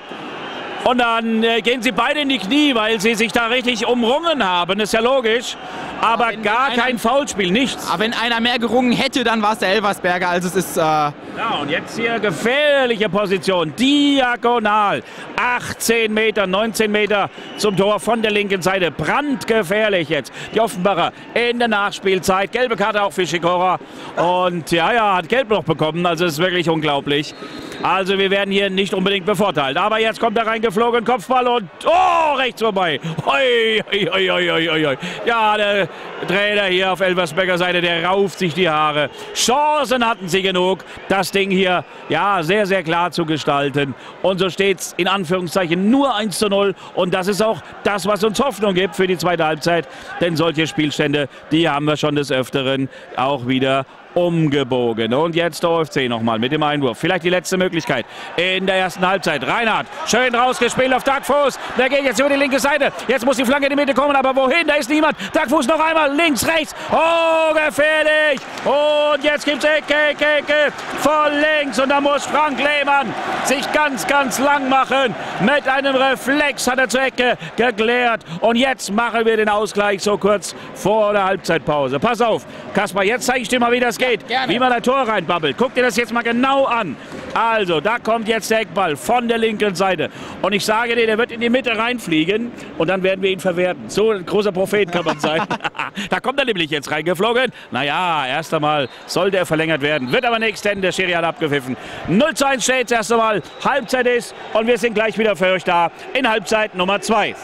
Und dann äh, gehen sie beide in die Knie, weil sie sich da richtig umrungen haben. Ist ja logisch. Aber wenn gar kein Foulspiel, nichts. Aber wenn einer mehr gerungen hätte, dann war es der Elversberger. Also es ist, äh, Ja, und jetzt hier gefährliche Position. Diagonal. 18 Meter, 19 Meter zum Tor von der linken Seite. Brandgefährlich jetzt. Die Offenbacher in der Nachspielzeit. Gelbe Karte auch für Schikora. Und ja, ja, hat Gelb noch bekommen. Also es ist wirklich unglaublich. Also wir werden hier nicht unbedingt bevorteilt. Aber jetzt kommt er reingeflogen, Kopfball und oh, rechts vorbei. Hoi, hoi, hoi, hoi. Ja, der Trainer hier auf Elversberger Seite, der rauft sich die Haare. Chancen hatten sie genug, das Ding hier ja sehr, sehr klar zu gestalten. Und so steht es in Anführungszeichen nur 1 zu 0. Und das ist auch das, was uns Hoffnung gibt für die zweite Halbzeit. Denn solche Spielstände, die haben wir schon des Öfteren auch wieder umgebogen. Und jetzt der OFC nochmal mit dem Einwurf. Vielleicht die letzte Möglichkeit in der ersten Halbzeit. Reinhardt, schön rausgespielt auf Dagfuß. Der geht jetzt über die linke Seite. Jetzt muss die Flanke in die Mitte kommen, aber wohin? Da ist niemand. Dagfuß noch einmal links, rechts. Oh, gefährlich. Und jetzt gibt's Ecke, Ecke, Ecke. Voll links. Und da muss Frank Lehmann sich ganz, ganz lang machen. Mit einem Reflex hat er zur Ecke geklärt. Und jetzt machen wir den Ausgleich so kurz vor der Halbzeitpause. Pass auf, Kaspar, jetzt zeige ich dir mal, wie das geht. Gerne. Wie man ein Tor reinbabbelt. Guck dir das jetzt mal genau an. Also, da kommt jetzt der Eckball von der linken Seite. Und ich sage dir, der wird in die Mitte reinfliegen und dann werden wir ihn verwerten. So ein großer Prophet kann man sein. *laughs* da kommt er nämlich jetzt reingeflogen. Naja, erst einmal sollte er verlängert werden. Wird aber nichts, denn der Schiri hat abgepfiffen. 0 zu 1 steht erst einmal. Halbzeit ist und wir sind gleich wieder für euch da in Halbzeit Nummer 2.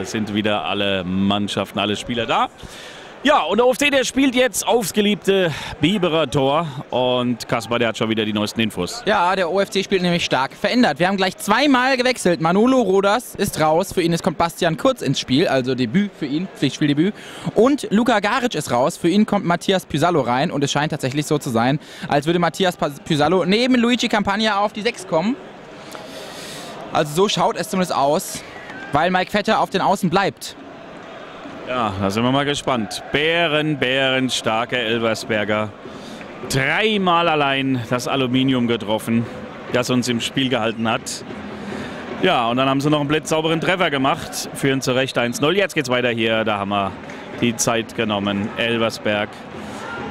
Es sind wieder alle Mannschaften, alle Spieler da. Ja, und der OFC, der spielt jetzt aufs geliebte Biberer Tor. Und Kaspar, der hat schon wieder die neuesten Infos. ja, der OFC spielt nämlich stark verändert. Wir haben gleich zweimal gewechselt. Manolo Rodas ist raus. Für ihn ist kommt Bastian Kurz ins Spiel, also Debüt für ihn, Pflichtspieldebüt. Und Luka Garic ist raus. Für ihn kommt Matthias Pysalo rein. Und es scheint tatsächlich so zu sein, als würde Matthias Pysalo neben Luigi Campagna auf die 6 kommen. Also so schaut es zumindest aus, weil Mike Vetter auf den Außen bleibt. Ja, da sind wir mal gespannt. Bären, Bären, starke Elversberger. Dreimal allein das Aluminium getroffen, das uns im Spiel gehalten hat. Ja, und dann haben sie noch einen blitzsauberen Treffer gemacht. Führen zu Recht 1-0. Jetzt geht's weiter hier. Da haben wir die Zeit genommen. Elversberg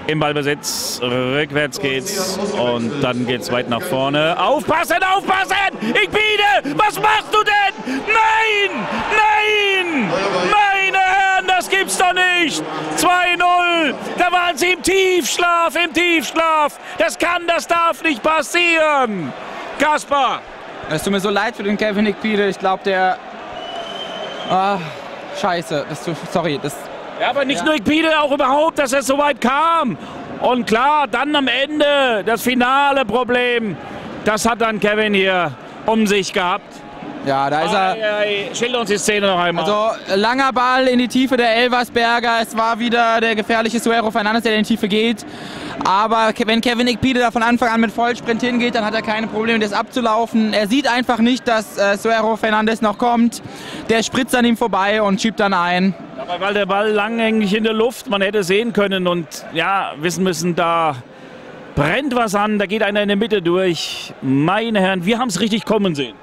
im Ballbesitz. Rückwärts geht's. Und dann geht's weit nach vorne. Aufpassen, aufpassen! Ich biete! Was machst du denn? Nein! Nein! Meine Herren, das gibt's doch nicht! 2-0! Da waren sie im Tiefschlaf, im Tiefschlaf! Das kann, das darf nicht passieren! Kaspar! Es tut mir so leid für den Kevin Nickpede. Ich glaube, der. Ah, scheiße. Das, tut- sorry, das. Ja, aber nicht Ja. nur Ikpide, auch überhaupt, dass es so weit kam. Und klar, dann am Ende das finale Problem, das hat dann Kevin hier um sich gehabt. Ja, da ist er. Ei, ei, Schilder uns die Szene noch einmal. Also langer Ball in die Tiefe der Elversberger. Es war wieder der gefährliche Suero Fernandes, der in die Tiefe geht. Aber wenn Kevin Ikpide da von Anfang an mit Vollsprint hingeht, dann hat er keine Probleme, das abzulaufen. Er sieht einfach nicht, dass äh, Suero Fernandes noch kommt. Der spritzt an ihm vorbei und schiebt dann ein. Aber weil der Ball langhängig in der Luft, man hätte sehen können und ja, wissen müssen, da brennt was an, da geht einer in der Mitte durch. Meine Herren, wir haben es richtig kommen sehen.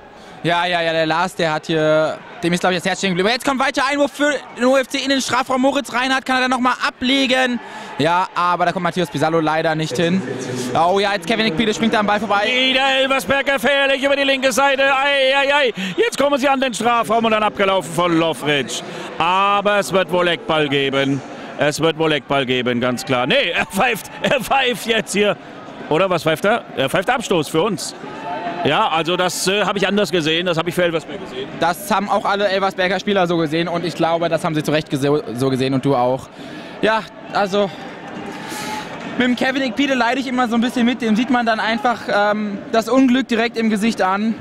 Ja, ja, ja, der Lars, der hat hier, dem ist glaube ich das Herz stehen geblieben. Jetzt kommt weiter Einwurf für den UFC in den Strafraum. Moritz Reinhardt kann er dann nochmal ablegen. Ja, aber da kommt Matthias Pisallo leider nicht hin. Oh ja, jetzt Kevin Ikpide springt da am Ball vorbei. Wieder Elversberg gefährlich über die linke Seite. Ei, ei, ei. Jetzt kommen sie an den Strafraum und dann abgelaufen von Lofric. Aber es wird wohl Eckball geben. Es wird wohl Eckball geben, ganz klar. Nee, er pfeift, er pfeift jetzt hier. Oder was pfeift er? Er pfeift Abstoß für uns. Ja, also das äh, habe ich anders gesehen. Das habe ich für Elversberg gesehen. Das haben auch alle Elversberger Spieler so gesehen und ich glaube, das haben sie zu Recht gese- so gesehen und du auch. Ja, also mit dem Kevin Ikpide leide ich immer so ein bisschen mit. Dem sieht man dann einfach ähm, das Unglück direkt im Gesicht an.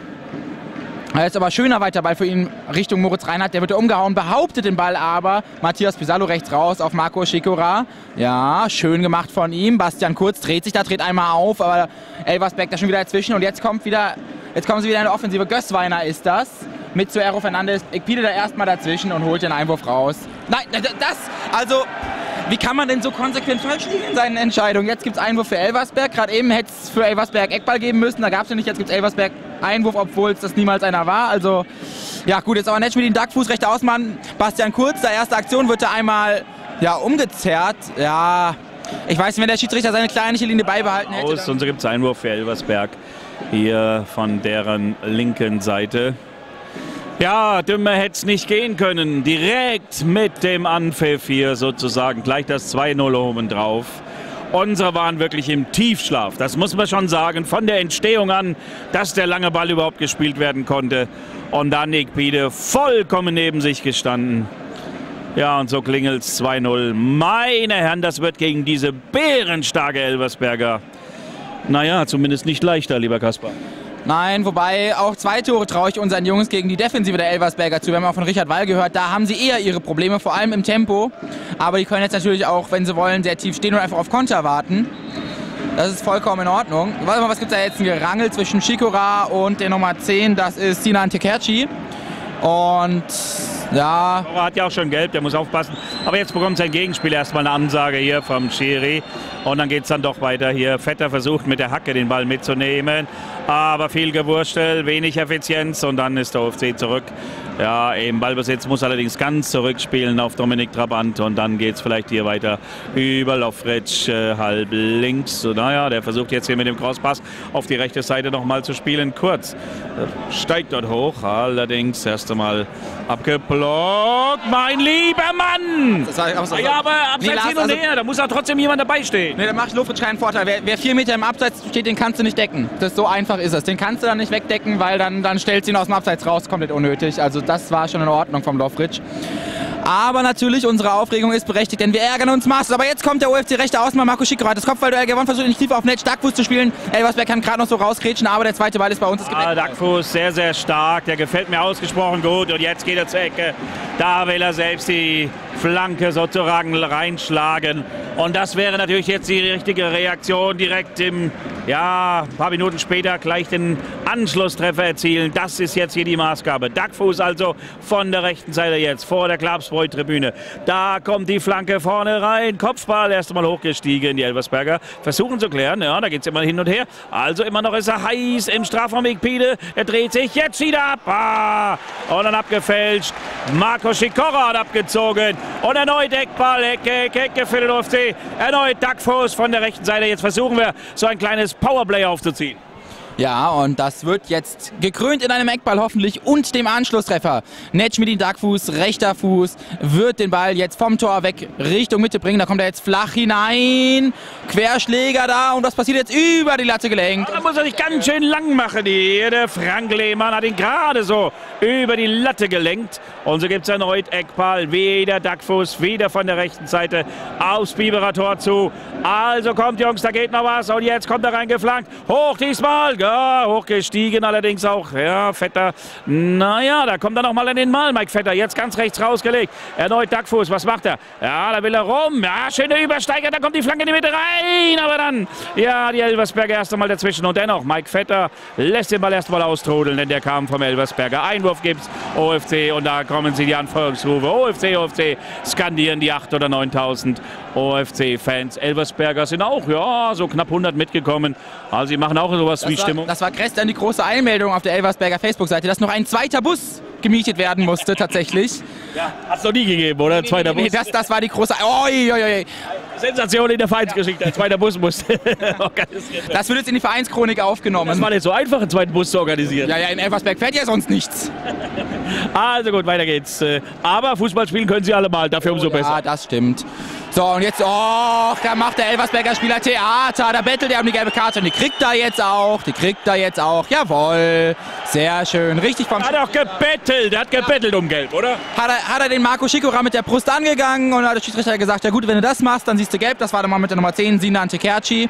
Jetzt aber schöner Weiterball für ihn Richtung Moritz Reinhardt. Der wird umgehauen, behauptet den Ball aber. Matthias Pisallo rechts raus auf Marco Schikora. Ja, schön gemacht von ihm. Bastian Kurz dreht sich da, dreht einmal auf, aber Elversberg da schon wieder dazwischen. Und jetzt kommt wieder, jetzt kommen sie wieder in der Offensive. Gößweiner ist das. Mit Suero Fernandes. Ikpide da erstmal dazwischen und holt den Einwurf raus. Nein, das, also, wie kann man denn so konsequent falsch liegen in seinen Entscheidungen? Jetzt gibt es Einwurf für Elversberg. Gerade eben hätte es für Elversberg Eckball geben müssen. Da gab es ja nicht. Jetzt gibt es Elversberg Einwurf, obwohl es das niemals einer war. Also, Ja gut, jetzt aber Netsch mit dem Duckfuß, rechter Außenmann, Bastian Kurz, der erste Aktion wird er einmal ja, umgezerrt. Ja, ich weiß nicht, wenn der Schiedsrichter seine kleinliche Linie beibehalten hätte. Aus, und so gibt es Einwurf für Elversberg hier von deren linken Seite. Ja, dümmer hätte es nicht gehen können. Direkt mit dem Anpfiff hier sozusagen. Gleich das 2-0 oben drauf. Unsere waren wirklich im Tiefschlaf. Das muss man schon sagen. Von der Entstehung an, dass der lange Ball überhaupt gespielt werden konnte. Und dann Nick Biede vollkommen neben sich gestanden. Ja, und so klingelt es 2-0. Meine Herren, das wird gegen diese bärenstarke Elversberger. Naja, zumindest nicht leichter, lieber Kaspar. Nein, wobei auch zwei Tore traue ich unseren Jungs gegen die Defensive der Elversberger zu. Wir haben auch von Richard Wall gehört, da haben sie eher ihre Probleme, vor allem im Tempo. Aber die können jetzt natürlich auch, wenn sie wollen, sehr tief stehen und einfach auf Konter warten. Das ist vollkommen in Ordnung. Warte mal, was gibt es da jetzt? Ein Gerangel zwischen Shikora und der Nummer 10, das ist Sinan Tekerci. Und ja. Er hat ja auch schon gelb, der muss aufpassen. Aber jetzt bekommt sein Gegenspieler erstmal eine Ansage hier vom Schiri. Und dann geht es dann doch weiter hier. Vetter versucht mit der Hacke den Ball mitzunehmen. Aber viel Gewurstel, wenig Effizienz und dann ist der OFC zurück. Ja, im Ballbesitz muss allerdings ganz zurückspielen auf Dominik Trabant und dann geht es vielleicht hier weiter über Lofritsch, äh, halb links. So, naja, der versucht jetzt hier mit dem Crosspass auf die rechte Seite nochmal zu spielen. Kurz steigt dort hoch, allerdings erst einmal abgeblockt. Mein lieber Mann! Das aber, ja, aber abseits nee, hin und also, her, da muss auch trotzdem jemand dabei stehen. Nee, da macht Lofritsch keinen Vorteil. Wer, wer, vier Meter im Abseits steht, den kannst du nicht decken. Das so einfach ist es. Den kannst du dann nicht wegdecken, weil dann, dann stellst du ihn aus dem Abseits raus, komplett unnötig. Also das war schon in Ordnung vom Lofritsch. Aber natürlich, unsere Aufregung ist berechtigt, denn wir ärgern uns maßlos. Aber jetzt kommt der UFC rechte Außenmann Marco Schicko hat das Kopfballduell gewonnen, versucht nicht tief auf Netz Duckfuß zu spielen. Elversberg kann gerade noch so rauskretschen, aber der zweite Ball ist bei uns. Ah, Duckfuß sehr, sehr stark. Der gefällt mir ausgesprochen gut. Und jetzt geht er zur Ecke. Da will er selbst die Flanke sozusagen reinschlagen. Und das wäre natürlich jetzt die richtige Reaktion, direkt im, ja, ein paar Minuten später gleich den Anschlusstreffer erzielen. Das ist jetzt hier die Maßgabe. Duckfuß also von der rechten Seite jetzt, vor der Klapsbräu-Tribüne. Da kommt die Flanke vorne rein. Kopfball erst einmal hochgestiegen, die Elversberger. Versuchen zu klären, ja, da geht es immer hin und her. Also immer noch ist er heiß im Strafraum Pide. Er dreht sich jetzt wieder ab. Ah, und dann abgefälscht. Marco Schikora hat abgezogen. Und erneut Eckball, Ecke, Ecke, Ecke für den OFC. Erneut Duckfuß von der rechten Seite. Jetzt versuchen wir so ein kleines Powerplay aufzuziehen. Ja, und das wird jetzt gekrönt in einem Eckball hoffentlich und dem Anschlusstreffer. Netsch mit dem Duckfuß, rechter Fuß, wird den Ball jetzt vom Tor weg Richtung Mitte bringen. Da kommt er jetzt flach hinein. Querschläger da und das passiert jetzt über die Latte gelenkt. Da muss er sich ganz schön lang machen. Hier. Der Frank Lehmann hat ihn gerade so über die Latte gelenkt. Und so gibt es erneut Eckball. Wieder Duckfuß, wieder von der rechten Seite aufs Biberer Tor zu. Also kommt, Jungs, da geht noch was. Und jetzt kommt er reingeflankt. Hoch diesmal. Ja, hochgestiegen allerdings auch. Ja, Vetter. Naja, da kommt er nochmal in den Mal, Mike Vetter. Jetzt ganz rechts rausgelegt. Erneut Duckfuß. Was macht er? Ja, da will er rum. Ja, schöne Übersteiger. Da kommt die Flanke in die Mitte rein. Aber dann, ja, die Elversberger erst einmal dazwischen. Und dennoch, Mike Vetter lässt den Ball erst mal austrudeln, denn der kam vom Elversberger. Einwurf gibt's. OFC. Und da kommen sie die Anfeuerungsrufe. OFC, OFC. Skandieren die 8.000 oder 9.000 OFC-Fans. Elversberger sind auch, ja, so knapp 100 mitgekommen. Also sie machen auch sowas das wie war, Stimmung. Das war gestern die große Einmeldung auf der Elversberger Facebook-Seite, dass noch ein zweiter Bus gemietet werden musste tatsächlich. Ja, hat es noch nie gegeben, oder? Nee, zweiter nee, Bus. Nee, das, das war die große. Oi, oi, oi. Sensation in der Vereinsgeschichte. Ein zweiter Bus musste *laughs* organisiert Das wird jetzt in die Vereinschronik aufgenommen. Das war nicht so einfach, einen zweiten Bus zu organisieren. Ja, ja, in Elversberg fährt ja sonst nichts. *laughs* Also gut, weiter geht's. Aber Fußball spielen können sie alle mal, dafür umso oh, besser. Ja, das stimmt. So, und jetzt, oh, da macht der Elversberger Spieler Theater. Da bettelt er um die gelbe Karte und die kriegt er jetzt auch. Die kriegt er jetzt auch. Jawohl. Sehr schön. Richtig vom Hat auch gebettelt. Er hat gebettelt um Gelb, oder? Hat er, hat er den Marco Schikora mit der Brust angegangen und hat der Schiedsrichter gesagt, ja gut, wenn du das machst, dann siehst du Gelb. Das war dann mal mit der Nummer 10, Sinan Tekerci.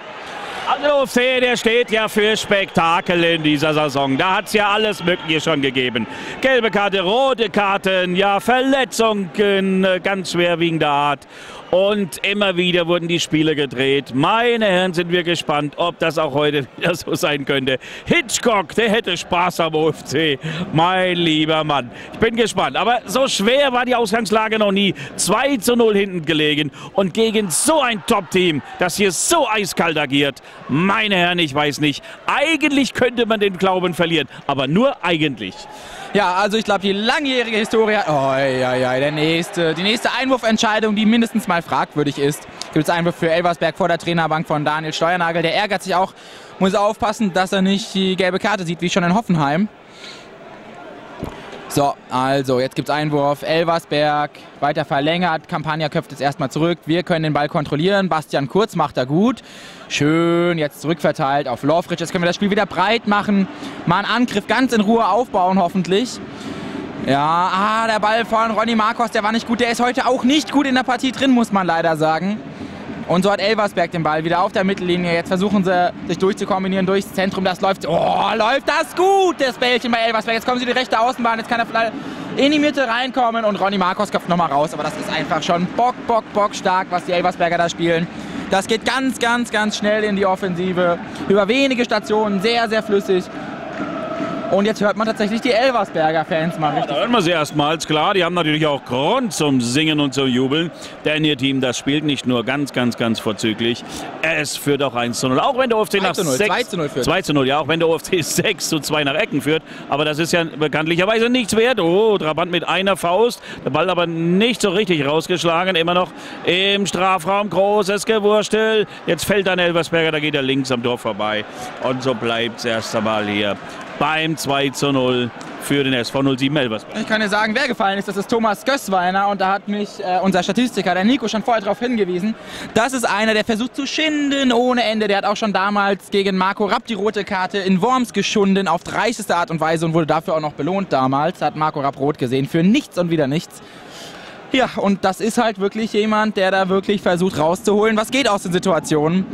Also C, der steht ja für Spektakel in dieser Saison. Da hat es ja alles Mögliche schon gegeben. Gelbe Karte, rote Karten, ja Verletzungen äh, ganz schwerwiegender Art. Und immer wieder wurden die Spiele gedreht. Meine Herren, sind wir gespannt, ob das auch heute wieder so sein könnte. Hitchcock, der hätte Spaß am UFC. Mein lieber Mann. Ich bin gespannt. Aber so schwer war die Ausgangslage noch nie. 2 zu 0 hinten gelegen. Und gegen so ein Top-Team, das hier so eiskalt agiert. Meine Herren, ich weiß nicht. Eigentlich könnte man den Glauben verlieren. Aber nur eigentlich. Ja, also ich glaube, die langjährige Historie. Oh, ja, ja, der nächste. Die nächste Einwurfentscheidung, die mindestens mal fragwürdig ist. Gibt es Einwurf für Elversberg vor der Trainerbank von Daniel Steuernagel. Der ärgert sich auch. Muss aufpassen, dass er nicht die gelbe Karte sieht, wie schon in Hoffenheim. So, also jetzt gibt es Einwurf. Elversberg weiter verlängert. Campagna köpft jetzt erstmal zurück. Wir können den Ball kontrollieren. Bastian Kurz macht er gut. Schön, jetzt zurückverteilt auf Lofrich. Jetzt können wir das Spiel wieder breit machen. Mal einen Angriff ganz in Ruhe aufbauen, hoffentlich. Ja, ah, der Ball von Ronny Marcos, der war nicht gut. Der ist heute auch nicht gut in der Partie drin, muss man leider sagen. Und so hat Elversberg den Ball wieder auf der Mittellinie. Jetzt versuchen sie, sich durchzukombinieren durchs Zentrum. Das läuft. Oh, läuft das gut, das Bällchen bei Elversberg. Jetzt kommen sie die rechte Außenbahn. Jetzt kann er in die Mitte reinkommen und Ronny Marcos köpft nochmal raus. Aber das ist einfach schon bock, bock, bock stark, was die Elversberger da spielen. Das geht ganz, ganz, ganz schnell in die Offensive. Über wenige Stationen, sehr, sehr flüssig. Und jetzt hört man tatsächlich die Elversberger Fans mal richtig. Ja, da hören wir sie erstmals, klar. Die haben natürlich auch Grund zum Singen und zum Jubeln. Denn ihr Team, das spielt nicht nur ganz, ganz, ganz vorzüglich. Es führt auch 1 zu 0. Auch wenn der OFC nach 6, 2 zu 0 führt. 2 zu 0, ja. Auch wenn der OFC 6 *laughs* zu 2 nach Ecken führt. Aber das ist ja bekanntlicherweise nichts wert. Oh, Trabant mit einer Faust. Der Ball aber nicht so richtig rausgeschlagen. Immer noch im Strafraum. Großes Gewurstel. Jetzt fällt dann Elversberger. Da geht er links am Tor vorbei. Und so bleibt es erst einmal hier beim 2 zu 0 für den SV 07 Elversberg. Ich kann dir sagen, wer gefallen ist. Das ist Thomas Gößweiner und da hat mich äh, unser Statistiker, der Nico, schon vorher darauf hingewiesen. Das ist einer, der versucht zu schinden ohne Ende. Der hat auch schon damals gegen Marco Rapp die rote Karte in Worms geschunden auf dreisteste Art und Weise und wurde dafür auch noch belohnt damals. Hat Marco Rapp rot gesehen für nichts und wieder nichts. Ja, und das ist halt wirklich jemand, der da wirklich versucht rauszuholen, was geht aus den Situationen.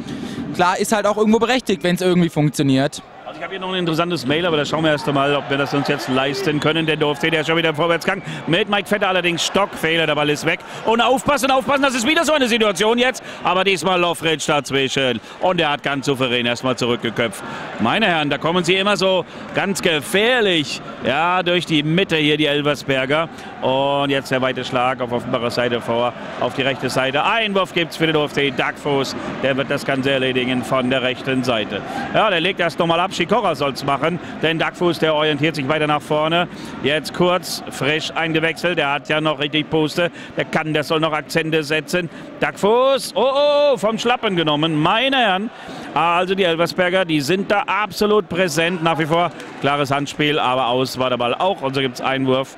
Klar, ist halt auch irgendwo berechtigt, wenn es irgendwie funktioniert. Also ich habe hier noch ein interessantes Mail, aber da schauen wir erst einmal, ob wir das uns jetzt leisten können. Denn der OFC, der schon wieder im Vorwärtsgang. Mit Mike Vetter allerdings Stockfehler, der Ball ist weg. Und aufpassen, aufpassen, das ist wieder so eine Situation jetzt. Aber diesmal Lofritsch dazwischen. Und er hat ganz souverän erstmal zurückgeköpft. Meine Herren, da kommen sie immer so ganz gefährlich ja, durch die Mitte hier, die Elversberger. Und jetzt der weite Schlag auf Offenbarer Seite vor, auf die rechte Seite. Einwurf gibt es für den OFC. Duckfuß, der wird das Ganze erledigen von der rechten Seite. Ja, der legt erst nochmal ab. Schikora soll es machen, denn Duckfuß, der orientiert sich weiter nach vorne. Jetzt kurz, frisch eingewechselt. Der hat ja noch richtig Puste. Der kann, der soll noch Akzente setzen. Duckfuß, oh, oh, vom Schlappen genommen. Meine Herren, also die Elversberger, die sind da absolut präsent. Nach wie vor klares Handspiel, aber aus war der Ball auch. Und so gibt es Einwurf.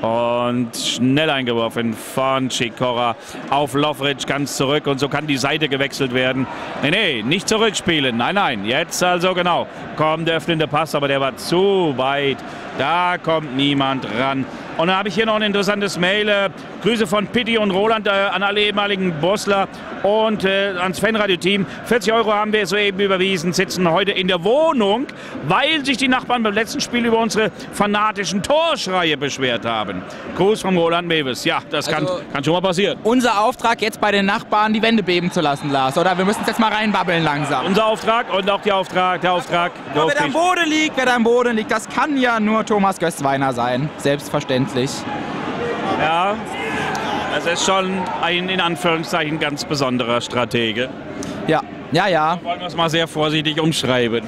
Und schnell eingeworfen von Schikora auf Lofric ganz zurück. Und so kann die Seite gewechselt werden. Nee, nee, nicht zurückspielen. Nein, nein. Jetzt also genau kommt der öffnende Pass, aber der war zu weit. Da kommt niemand ran. Und dann habe ich hier noch ein interessantes Mail. Äh, Grüße von Pitti und Roland äh, an alle ehemaligen Bosler und äh, ans Fanradio-Team. 40 Euro haben wir soeben überwiesen, sitzen heute in der Wohnung, weil sich die Nachbarn beim letzten Spiel über unsere fanatischen Torschreie beschwert haben. Gruß von Roland Mewes. Ja, das kann, Also- kann schon mal passieren. Unser Auftrag jetzt bei den Nachbarn die Wände beben zu lassen, Lars, oder? Wir müssen es jetzt mal reinbabbeln langsam. Unser Auftrag und auch der Auftrag, der Auftrag. wer durfte da am Boden liegt, wer da am Boden liegt, das kann ja nur Thomas Gößweiner sein. Selbstverständlich. Ja, das ist schon ein in Anführungszeichen ganz besonderer Stratege. Ja, ja, ja. Wollen wir es mal sehr vorsichtig umschreiben.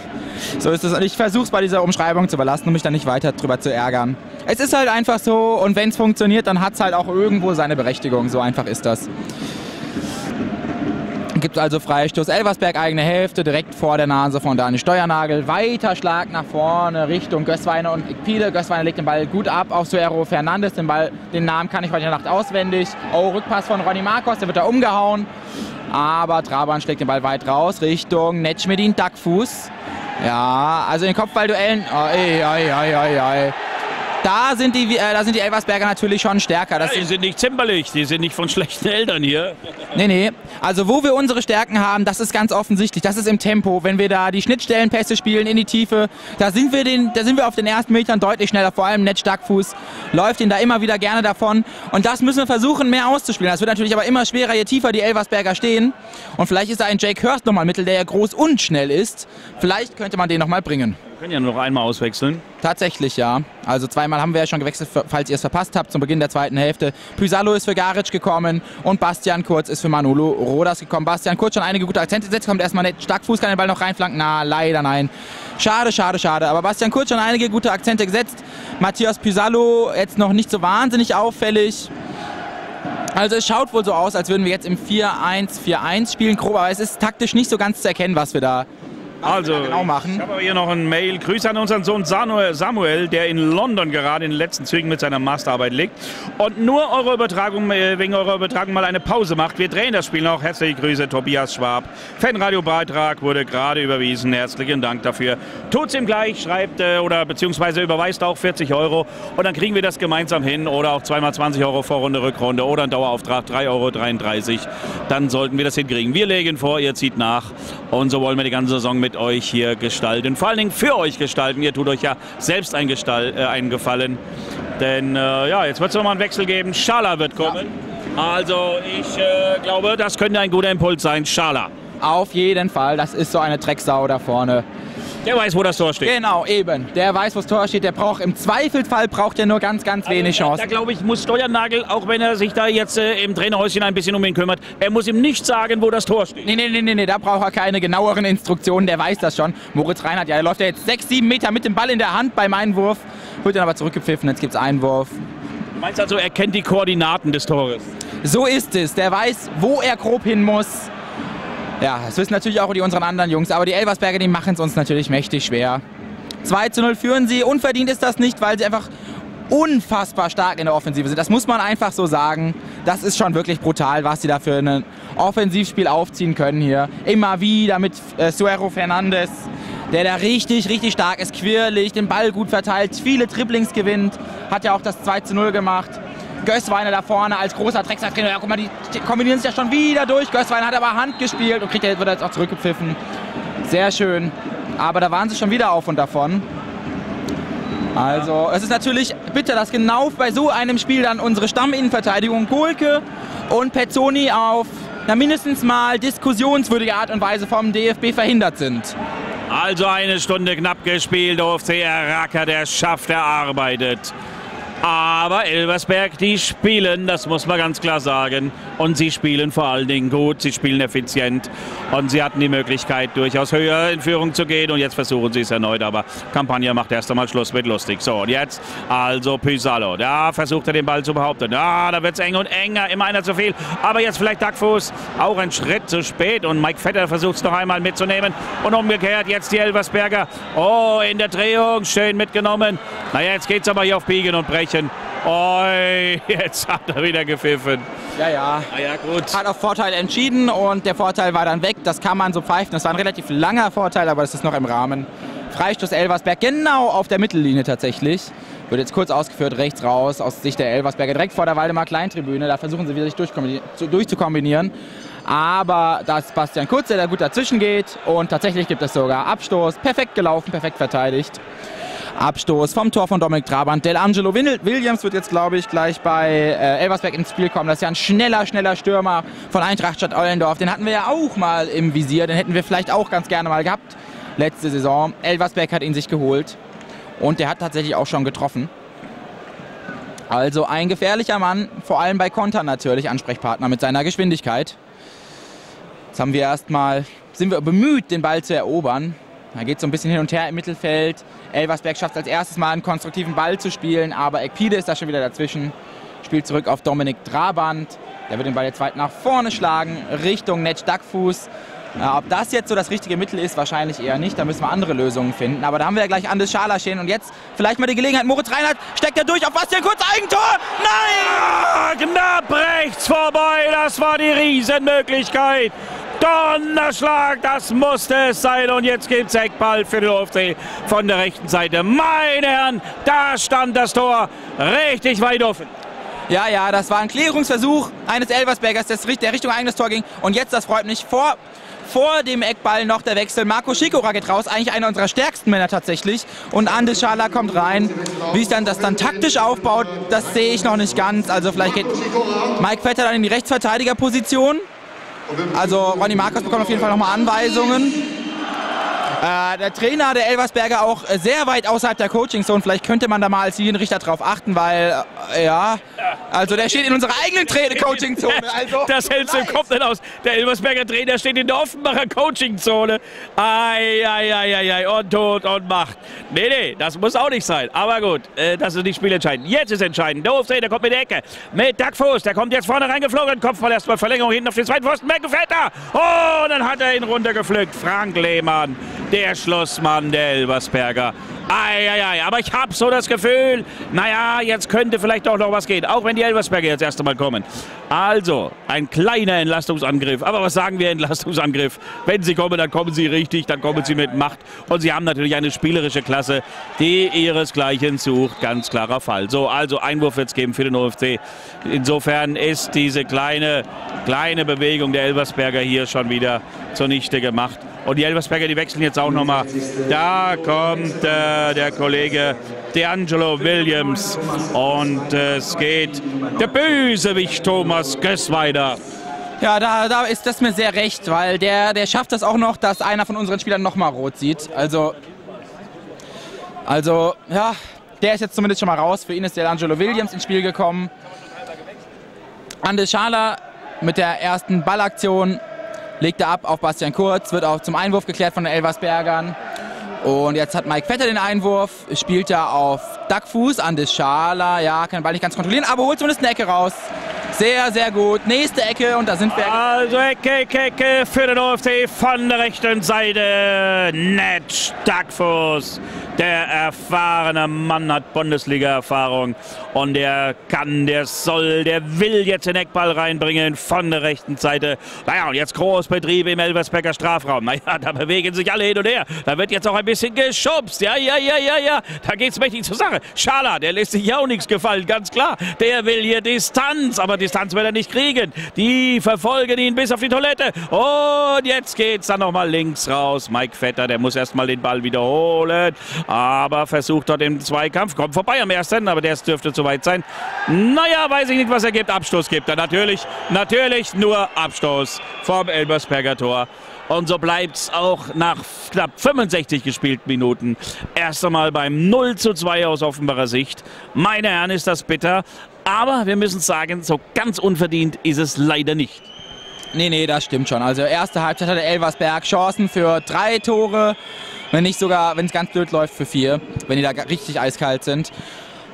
So ist es. Und ich versuche es bei dieser Umschreibung zu überlassen, um mich dann nicht weiter drüber zu ärgern. Es ist halt einfach so und wenn es funktioniert, dann hat es halt auch irgendwo seine Berechtigung. So einfach ist das. Gibt also Freistoß. Elversberg eigene Hälfte, direkt vor der Nase von Daniel Steuernagel. Weiter Schlag nach vorne Richtung Gößweiner und Ikpide. Gößweiner legt den Ball gut ab auf Suero Fernandes. Den, Ball, den Namen kann ich heute Nacht auswendig. Oh, Rückpass von Ronny Marcos, der wird da umgehauen. Aber Traban schlägt den Ball weit raus Richtung Netschmedin Dackfuß. Ja, also in Kopfballduellen. Oh, ey, ey, ey, ey, ey. Da sind die, äh, da sind die Elversberger natürlich schon stärker. Das Die sind, nicht zimperlich, die sind nicht von schlechten Eltern hier. nee, nee. Also wo wir unsere Stärken haben, das ist ganz offensichtlich. Das ist im Tempo. Wenn wir da die Schnittstellenpässe spielen in die Tiefe, da sind wir, den, da sind wir auf den ersten Metern deutlich schneller. Vor allem Netsch Dackfuß läuft ihn da immer wieder gerne davon. Und das müssen wir versuchen, mehr auszuspielen. Das wird natürlich aber immer schwerer, je tiefer die Elversberger stehen. Und vielleicht ist da ein Jake Hurst nochmal Mittel, der ja groß und schnell ist. Vielleicht könnte man den nochmal bringen. Können ja nur noch einmal auswechseln. Tatsächlich, ja. Also zweimal haben wir ja schon gewechselt, falls ihr es verpasst habt, zum Beginn der zweiten Hälfte. Pysalo ist für Garic gekommen und Bastian Kurz ist für Manolo Rodas gekommen. Bastian Kurz schon einige gute Akzente gesetzt, kommt erstmal nicht stark Fuß, kann den Ball noch reinflanken. Na, leider nein. Schade, schade, schade. Aber Bastian Kurz schon einige gute Akzente gesetzt. Matthias Pysalo jetzt noch nicht so wahnsinnig auffällig. Also es schaut wohl so aus, als würden wir jetzt im 4-1-4-1 spielen, grob, aber es ist taktisch nicht so ganz zu erkennen, was wir da also, genau machen. Ich habe hier noch ein Mail. Grüße an unseren Sohn Samuel, der in London gerade in den letzten Zügen mit seiner Masterarbeit liegt und nur eure Übertragung, äh, wegen eurer Übertragung mal eine Pause macht. Wir drehen das Spiel noch. Herzliche Grüße, Tobias Schwab. Fanradio-Beitrag wurde gerade überwiesen. Herzlichen Dank dafür. Tut's ihm gleich, schreibt äh, oder beziehungsweise überweist auch 40 Euro und dann kriegen wir das gemeinsam hin oder auch zweimal 20 Euro Vorrunde, Rückrunde oder ein Dauerauftrag 3,33 Euro. Dann sollten wir das hinkriegen. Wir legen vor, ihr zieht nach und so wollen wir die ganze Saison mit mit euch hier gestalten. Vor allen Dingen für euch gestalten. Ihr tut euch ja selbst einen, Gestalt, äh, einen Gefallen. Denn äh, ja, jetzt wird es nochmal einen Wechsel geben. Schala wird kommen. Ja. Also ich äh, glaube, das könnte ein guter Impuls sein. Schala. Auf jeden Fall. Das ist so eine Drecksau da vorne. Der weiß, wo das Tor steht. Genau, eben. Der weiß, wo das Tor steht. Der braucht im Zweifelsfall braucht er nur ganz, ganz wenig also, Chancen. Da, da glaube ich, muss Steuernagel, auch wenn er sich da jetzt äh, im Trainerhäuschen ein bisschen um ihn kümmert, er muss ihm nicht sagen, wo das Tor steht. Nee, nee, nee, nee, nee. da braucht er keine genaueren Instruktionen. Der weiß das schon. Moritz Reinhardt, ja, der läuft ja jetzt sechs, sieben Meter mit dem Ball in der Hand beim Einwurf. Wird dann aber zurückgepfiffen. Jetzt gibt es Einwurf. Du meinst also, er kennt die Koordinaten des Tores? So ist es. Der weiß, wo er grob hin muss. Ja, das wissen natürlich auch die unseren anderen Jungs, aber die Elversberger, die machen es uns natürlich mächtig schwer. 2 zu 0 führen sie. Unverdient ist das nicht, weil sie einfach unfassbar stark in der Offensive sind. Das muss man einfach so sagen. Das ist schon wirklich brutal, was sie da für ein Offensivspiel aufziehen können hier. Immer wieder mit äh, Suero Fernandes, der da richtig, richtig stark ist, quirlig, den Ball gut verteilt, viele Dribblings gewinnt, hat ja auch das 2 zu 0 gemacht. Gößweiner da vorne als großer Drecksack-Trainer. Ja, guck mal, die kombinieren sich ja schon wieder durch. Gößweiner hat aber Hand gespielt und kriegt wird jetzt auch zurückgepfiffen. Sehr schön. Aber da waren sie schon wieder auf und davon. Also, es ist natürlich bitter, dass genau bei so einem Spiel dann unsere Stamminnenverteidigung Golke und Pezzoni auf na, mindestens mal diskussionswürdige Art und Weise vom DFB verhindert sind. Also eine Stunde knapp gespielt, OFC Racker, der schafft, erarbeitet. Aber Elversberg, die spielen, das muss man ganz klar sagen. Und sie spielen vor allen Dingen gut, sie spielen effizient. Und sie hatten die Möglichkeit, durchaus höher in Führung zu gehen. Und jetzt versuchen sie es erneut. Aber Campagna macht erst einmal Schluss mit lustig. So, und jetzt also Pysalo. Da versucht er den Ball zu behaupten. Ja, da wird es eng und enger. Immer einer zu viel. Aber jetzt vielleicht Duckfuß. Auch ein Schritt zu spät. Und Mike Vetter versucht es noch einmal mitzunehmen. Und umgekehrt jetzt die Elversberger. Oh, in der Drehung. Schön mitgenommen. Naja, jetzt geht es aber hier auf Biegen und Brechen. München. Oh, jetzt hat er wieder gepfiffen. Ja, ja. Ah, ja, gut. Hat auf Vorteil entschieden und der Vorteil war dann weg. Das kann man so pfeifen. Das war ein relativ langer Vorteil, aber das ist noch im Rahmen. Freistoß Elversberg, genau auf der Mittellinie tatsächlich. Wird jetzt kurz ausgeführt, rechts raus, aus Sicht der Elversberger, direkt vor der Waldemar Kleintribüne. Da versuchen sie wieder sich durchzukombinieren. Aber da ist Bastian Kurz, der da gut dazwischen geht. Und tatsächlich gibt es sogar Abstoß. Perfekt gelaufen, perfekt verteidigt. Abstoß vom Tor von Dominik Trabant. Del Angelo Williams wird jetzt, glaube ich, gleich bei äh, Elversberg ins Spiel kommen. Das ist ja ein schneller, schneller Stürmer von Eintracht Stadt Ollendorf. Den hatten wir ja auch mal im Visier. Den hätten wir vielleicht auch ganz gerne mal gehabt letzte Saison. Elversberg hat ihn sich geholt und der hat tatsächlich auch schon getroffen. Also ein gefährlicher Mann, vor allem bei Kontern natürlich Ansprechpartner mit seiner Geschwindigkeit. Jetzt haben wir erstmal, sind wir bemüht, den Ball zu erobern. Da geht so ein bisschen hin und her im Mittelfeld. Elversberg schafft als erstes mal einen konstruktiven Ball zu spielen, aber Ekpide ist da schon wieder dazwischen. Spielt zurück auf Dominik Trabant. Der wird den Ball jetzt weit nach vorne schlagen, Richtung Netsch Dackfuß. Ja, ob das jetzt so das richtige Mittel ist, wahrscheinlich eher nicht. Da müssen wir andere Lösungen finden. Aber da haben wir ja gleich Anders Schala stehen. Und jetzt vielleicht mal die Gelegenheit. Moritz Reinhardt steckt er durch auf Bastian Kurz. Eigentor! Nein! Ah, knapp rechts vorbei. Das war die Riesenmöglichkeit. Donnerschlag, das musste es sein. Und jetzt gibt Eckball für den OFC von der rechten Seite. Meine Herren, da stand das Tor richtig weit offen. Ja, ja, das war ein Klärungsversuch eines Elversbergers, der Richtung eigenes Tor ging. Und jetzt, das freut mich, vor, vor dem Eckball noch der Wechsel. Marco Schikora geht raus, eigentlich einer unserer stärksten Männer tatsächlich. Und Andes Schala kommt rein. Wie es dann das dann taktisch aufbaut, das sehe ich noch nicht ganz. Also vielleicht geht Mike Vetter dann in die Rechtsverteidigerposition. Also Ronny Markus bekommt auf jeden Fall nochmal Anweisungen. Äh, der Trainer der Elversberger auch sehr weit außerhalb der Coaching-Zone. Vielleicht könnte man da mal als Linienrichter drauf achten, weil, äh, ja, also der steht in unserer eigenen Coaching-Zone. Also, *laughs* das hältst du im Kopf nicht aus. Der Elversberger Trainer steht in der Offenbacher Coaching-Zone. Ei, ei, ei, ei, ei, und Tod und Macht. Nee, nee, das muss auch nicht sein. Aber gut, äh, das ist nicht spielentscheidend. Jetzt ist entscheidend. Der Hoftrainer kommt mit der Ecke. Mit Duckfuß, der kommt jetzt vorne reingeflogen. Kopfball erstmal Verlängerung hinten auf den zweiten Pfosten. Beckenvetter. Oh, dann hat er ihn runtergepflückt. Frank Lehmann der Schlussmann der Elversberger. Eieiei, aber ich habe so das Gefühl, naja, jetzt könnte vielleicht doch noch was gehen, auch wenn die Elversberger jetzt erst einmal kommen. Also, ein kleiner Entlastungsangriff. Aber was sagen wir Entlastungsangriff? Wenn sie kommen, dann kommen sie richtig, dann kommen sie mit Macht. Und sie haben natürlich eine spielerische Klasse, die ihresgleichen sucht. Ganz klarer Fall. So, also Einwurf wird es geben für den OFC. Insofern ist diese kleine, kleine Bewegung der Elversberger hier schon wieder zunichte gemacht. Und die Elversberger, die wechseln jetzt auch nochmal. Da kommt äh, der Kollege D'Angelo Williams und äh, es geht der Bösewicht Thomas Göss. Ja, da, da ist das mir sehr recht, weil der, der schafft das auch noch, dass einer von unseren Spielern nochmal rot sieht. Also, also, ja, der ist jetzt zumindest schon mal raus. Für ihn ist der Angelo Williams ins Spiel gekommen. Ande Schala mit der ersten Ballaktion legt er ab auf Bastian Kurz, wird auch zum Einwurf geklärt von den Elversbergern. Und jetzt hat Mike Vetter den Einwurf, spielt er auf Duckfuß an Deschala. Ja, kann den Ball nicht ganz kontrollieren, aber holt zumindest eine Ecke raus. Sehr, sehr gut. Nächste Ecke und da sind wir. Also Ecke, Ecke, Ecke für den OFC von der rechten Seite. Ned Duckfuß. Der erfahrene Mann hat Bundesliga-Erfahrung und der kann, der soll, der will jetzt den Eckball reinbringen von der rechten Seite. Naja, und jetzt Großbetrieb im Elversberger Strafraum. Naja, da bewegen sich alle hin und her. Da wird jetzt auch ein bisschen geschubst. Ja, ja, ja, ja, ja. Da geht's mächtig zur Sache. Schala, der lässt sich ja auch nichts gefallen, ganz klar. Der will hier Distanz, aber Distanz will er nicht kriegen. Die verfolgen ihn bis auf die Toilette. Und jetzt geht's dann nochmal links raus. Mike Vetter, der muss erstmal den Ball wiederholen aber versucht dort im Zweikampf, kommt vorbei am ersten, aber der dürfte zu weit sein. Naja, weiß ich nicht, was er gibt. Abstoß gibt er natürlich, natürlich nur Abstoß vom Elbersberger Tor. Und so bleibt es auch nach knapp 65 gespielten Minuten erst einmal beim 0 zu 2 aus Offenbarer Sicht. Meine Herren, ist das bitter. Aber wir müssen sagen, so ganz unverdient ist es leider nicht. Nee, nee, das stimmt schon. Also erste Halbzeit hatte Elversberg Chancen für drei Tore. Wenn nicht sogar, wenn es ganz blöd läuft, für vier, wenn die da richtig eiskalt sind.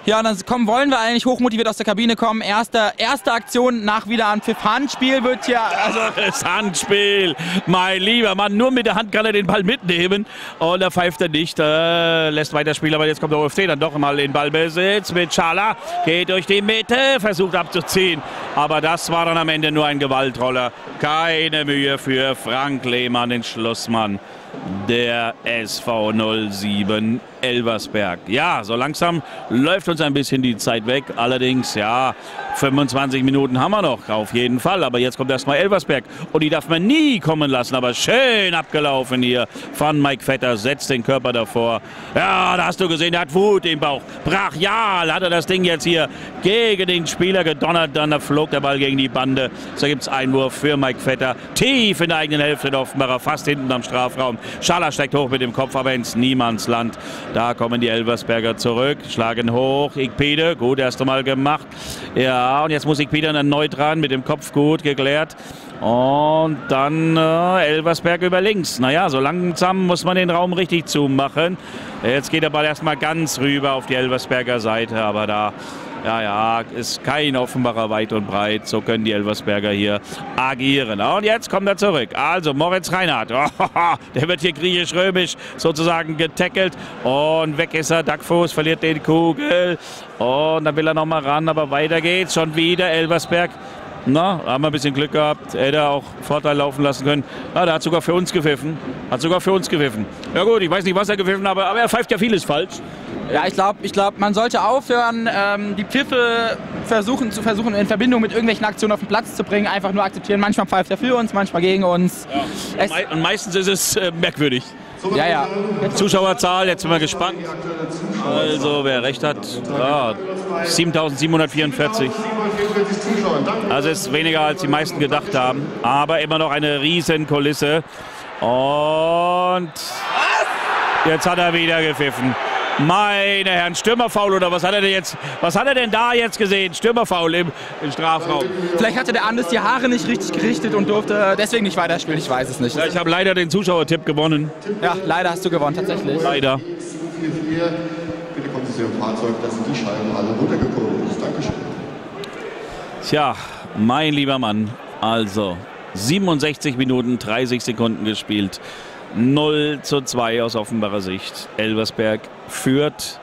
Ja, und dann kommen, wollen wir eigentlich hochmotiviert aus der Kabine kommen. Erste, erste Aktion nach Wiederanpfiff. Handspiel wird ja. Also *laughs* das Handspiel, mein lieber Mann. Nur mit der Hand kann er den Ball mitnehmen. Und er pfeift er nicht. Äh, lässt weiter spielen, aber jetzt kommt der OFC dann doch mal in Ballbesitz mit Schala. Geht durch die Mitte, versucht abzuziehen. Aber das war dann am Ende nur ein Gewaltroller. Keine Mühe für Frank Lehmann, den Schlussmann der SV 07 Elversberg. Ja, so langsam läuft uns ein bisschen die Zeit weg. Allerdings, ja, 25 Minuten haben wir noch, auf jeden Fall. Aber jetzt kommt erstmal Elversberg. Und die darf man nie kommen lassen. Aber schön abgelaufen hier von Mike Vetter. Setzt den Körper davor. Ja, da hast du gesehen, er hat Wut im Bauch. Brachial hat er das Ding jetzt hier gegen den Spieler gedonnert. Dann flog der Ball gegen die Bande. So gibt es Einwurf für Mike Vetter. Tief in der eigenen Hälfte der Offenbarer, fast hinten am Strafraum. Schaller steckt hoch mit dem Kopf, aber ins Niemandsland. Da kommen die Elversberger zurück, schlagen hoch. Ikpede, gut, erst einmal gemacht. Ja, und jetzt muss Ikpede erneut ran, mit dem Kopf gut geklärt. Und dann äh, Elversberg über links. Naja, so langsam muss man den Raum richtig zumachen. Jetzt geht der Ball erstmal ganz rüber auf die Elversberger Seite, aber da ja, ja, ist kein Offenbarer weit und breit. So können die Elversberger hier agieren. Und jetzt kommt er zurück. Also Moritz Reinhardt. *laughs* Oh, der wird hier griechisch-römisch sozusagen getackelt. Und weg ist er. Dackfuß verliert den Kugel. Und dann will er nochmal ran. Aber weiter geht's. Schon wieder Elversberg. Na, haben wir ein bisschen Glück gehabt. Hätte auch Vorteil laufen lassen können. Ah, der hat sogar für uns gepfiffen. Hat sogar für uns gepfiffen. Ja gut, ich weiß nicht, was er gepfiffen hat, aber er pfeift ja vieles falsch. Ja, ich glaube, ich glaub, man sollte aufhören, ähm, die Pfiffe versuchen, zu versuchen in Verbindung mit irgendwelchen Aktionen auf den Platz zu bringen. Einfach nur akzeptieren. Manchmal pfeift er für uns, manchmal gegen uns. Ja. Und, mei und, meistens ist es äh, merkwürdig. Ja, ja. Zuschauerzahl, jetzt sind wir gespannt. Also, wer recht hat, ja, 7744. Also ist weniger als die meisten gedacht haben, aber immer noch eine riesen Kulisse. Und Jetzt hat er wieder gepfiffen. Meine Herren, Stürmerfaul oder was hat er denn jetzt? Was hat er denn da jetzt gesehen? Stürmerfaul im, im Strafraum. Vielleicht hatte der Anders die Haare nicht richtig gerichtet und durfte deswegen nicht weiterspielen. Ich weiß es nicht. Ja, ich habe leider den Zuschauertipp gewonnen. Ja, leider hast du gewonnen, tatsächlich. Leider. Bitte kommen Sie zu Ihrem Fahrzeug, da sind die Scheiben alle runtergekommen. Dankeschön. Tja, mein lieber Mann. Also 67 Minuten, 30 Sekunden gespielt. 0 zu 2 aus Offenbarer Sicht. Elversberg führt.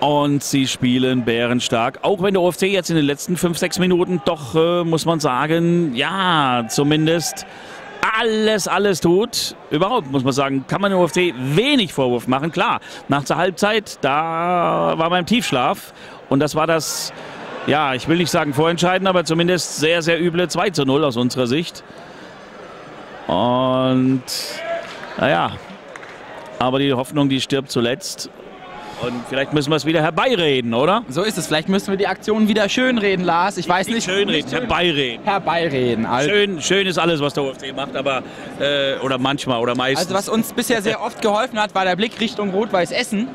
Und sie spielen bärenstark. Auch wenn der OFC jetzt in den letzten 5, 6 Minuten doch, äh, muss man sagen, ja, zumindest alles, alles tut. Überhaupt, muss man sagen, kann man dem OFC wenig Vorwurf machen. Klar, nach der Halbzeit, da war man im Tiefschlaf. Und das war das, ja, ich will nicht sagen vorentscheiden, aber zumindest sehr, sehr üble 2 zu 0 aus unserer Sicht. Und naja, aber die Hoffnung, die stirbt zuletzt. Und vielleicht müssen wir es wieder herbeireden, oder? So ist es. Vielleicht müssen wir die Aktion wieder schönreden, Lars. Ich weiß nicht. Schönreden, herbeireden. Herbeireden. Also, Schön, schön ist alles, was der OFC macht, aber äh, oder manchmal oder meistens. also was uns bisher sehr oft geholfen hat, war der Blick Richtung Rot-Weiß Essen.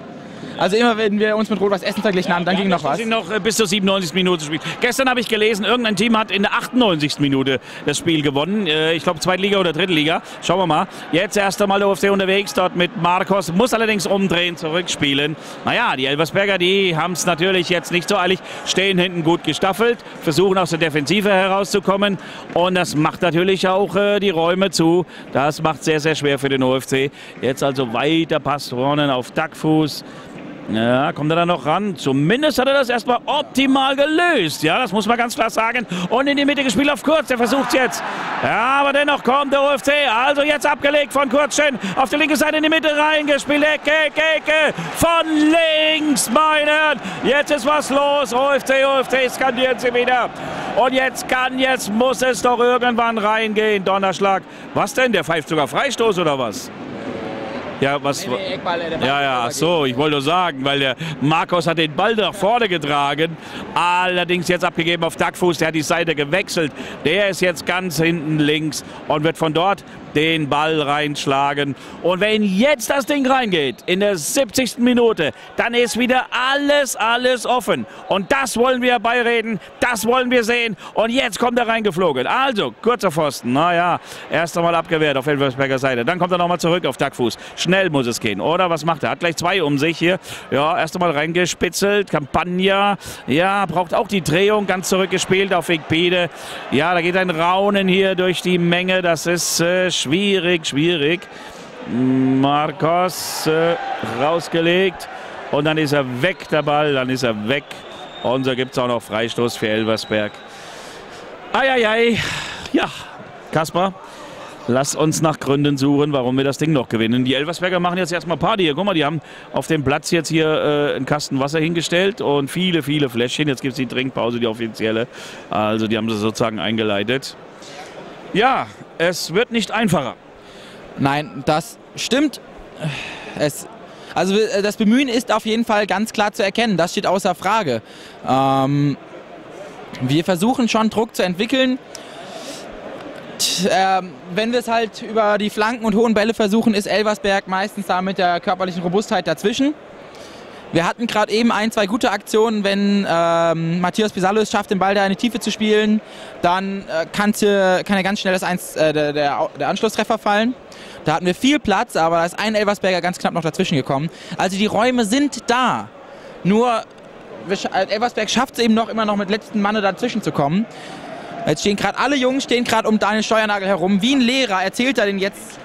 Also immer wenn wir uns mit Rot-Weiß Essen verglichen haben, dann ging noch was. Sie noch äh, bis zur 97. Minute spielen. Gestern habe ich gelesen, irgendein Team hat in der 98. Minute das Spiel gewonnen. Äh, Ich glaube Zweitliga oder Drittliga. Schauen wir mal. Jetzt erst einmal der OFC unterwegs dort mit Marcos. Muss allerdings umdrehen, zurückspielen. Naja, die Elversberger, die haben es natürlich jetzt nicht so eilig. Stehen hinten gut gestaffelt, versuchen aus der Defensive herauszukommen. Und das macht natürlich auch äh, die Räume zu. Das macht sehr, sehr schwer für den OFC. Jetzt also weiter Pass vorne auf Dackfuß. Ja, kommt er da noch ran? Zumindest hat er das erstmal optimal gelöst. Ja, das muss man ganz klar sagen. Und in die Mitte gespielt auf Kurz. Der versucht jetzt. Ja, aber dennoch kommt der OFC. Also jetzt abgelegt von Kurzchen. Auf der linken Seite in die Mitte reingespielt. Ecke, Ecke, Ecke. Von links, meine Herren. Jetzt ist was los. OFC, OFC skandiert sie wieder. Und jetzt kann, jetzt muss es doch irgendwann reingehen. Donnerschlag. Was denn? Der pfeift sogar Freistoß oder was? Ja, was. Ja, ja, ach so, ich wollte nur sagen, weil der Markus hat den Ball nach vorne getragen, allerdings jetzt abgegeben auf Dackfuß, der hat die Seite gewechselt. Der ist jetzt ganz hinten links und wird von dort den Ball reinschlagen. Und wenn jetzt das Ding reingeht, in der 70. Minute, dann ist wieder alles, alles offen. Und das wollen wir beireden, das wollen wir sehen. Und jetzt kommt er reingeflogen. Also, kurzer Pfosten, naja, erst einmal abgewehrt auf Elversberger Seite. Dann kommt er nochmal zurück auf Dackfuß. Schnell muss es gehen, oder? Was macht er? Hat gleich zwei um sich hier. Ja, erst einmal reingespitzelt. Campagna, ja, braucht auch die Drehung. Ganz zurückgespielt auf Wegpede. Ja, da geht ein Raunen hier durch die Menge. Das ist äh, schwierig, schwierig. Marcos äh, rausgelegt. Und dann ist er weg, der Ball. Dann ist er weg. Und so gibt es auch noch Freistoß für Elversberg. Eieiei. Ja, Kaspar. Lass uns nach Gründen suchen, warum wir das Ding noch gewinnen. Die Elversberger machen jetzt erstmal Party. Hier, guck mal, die haben auf dem Platz jetzt hier äh, einen Kasten Wasser hingestellt und viele, viele Fläschchen. Jetzt gibt es die Trinkpause, die offizielle. Also die haben sie sozusagen eingeleitet. Ja, es wird nicht einfacher. Nein, das stimmt. Es, also äh, das Bemühen ist auf jeden Fall ganz klar zu erkennen. Das steht außer Frage. Ähm, wir versuchen schon Druck zu entwickeln. T- ähm, wenn wir es halt über die Flanken und hohen Bälle versuchen, ist Elversberg meistens da mit der körperlichen Robustheit dazwischen. Wir hatten gerade eben ein, zwei gute Aktionen. Wenn ähm, Matthias Pizarro es schafft, den Ball da in die Tiefe zu spielen, dann äh, kannte, kann ja ganz schnell das Eins, äh, der, der, der Anschlusstreffer fallen. Da hatten wir viel Platz, aber da ist ein Elversberger ganz knapp noch dazwischen gekommen. Also die Räume sind da. Nur äh, Elversberg schafft es eben noch immer noch mit letzten Manne dazwischen zu kommen. Jetzt stehen gerade alle Jungs stehen gerade um Daniel Steuernagel herum. Wie ein Lehrer erzählt er denen jetzt,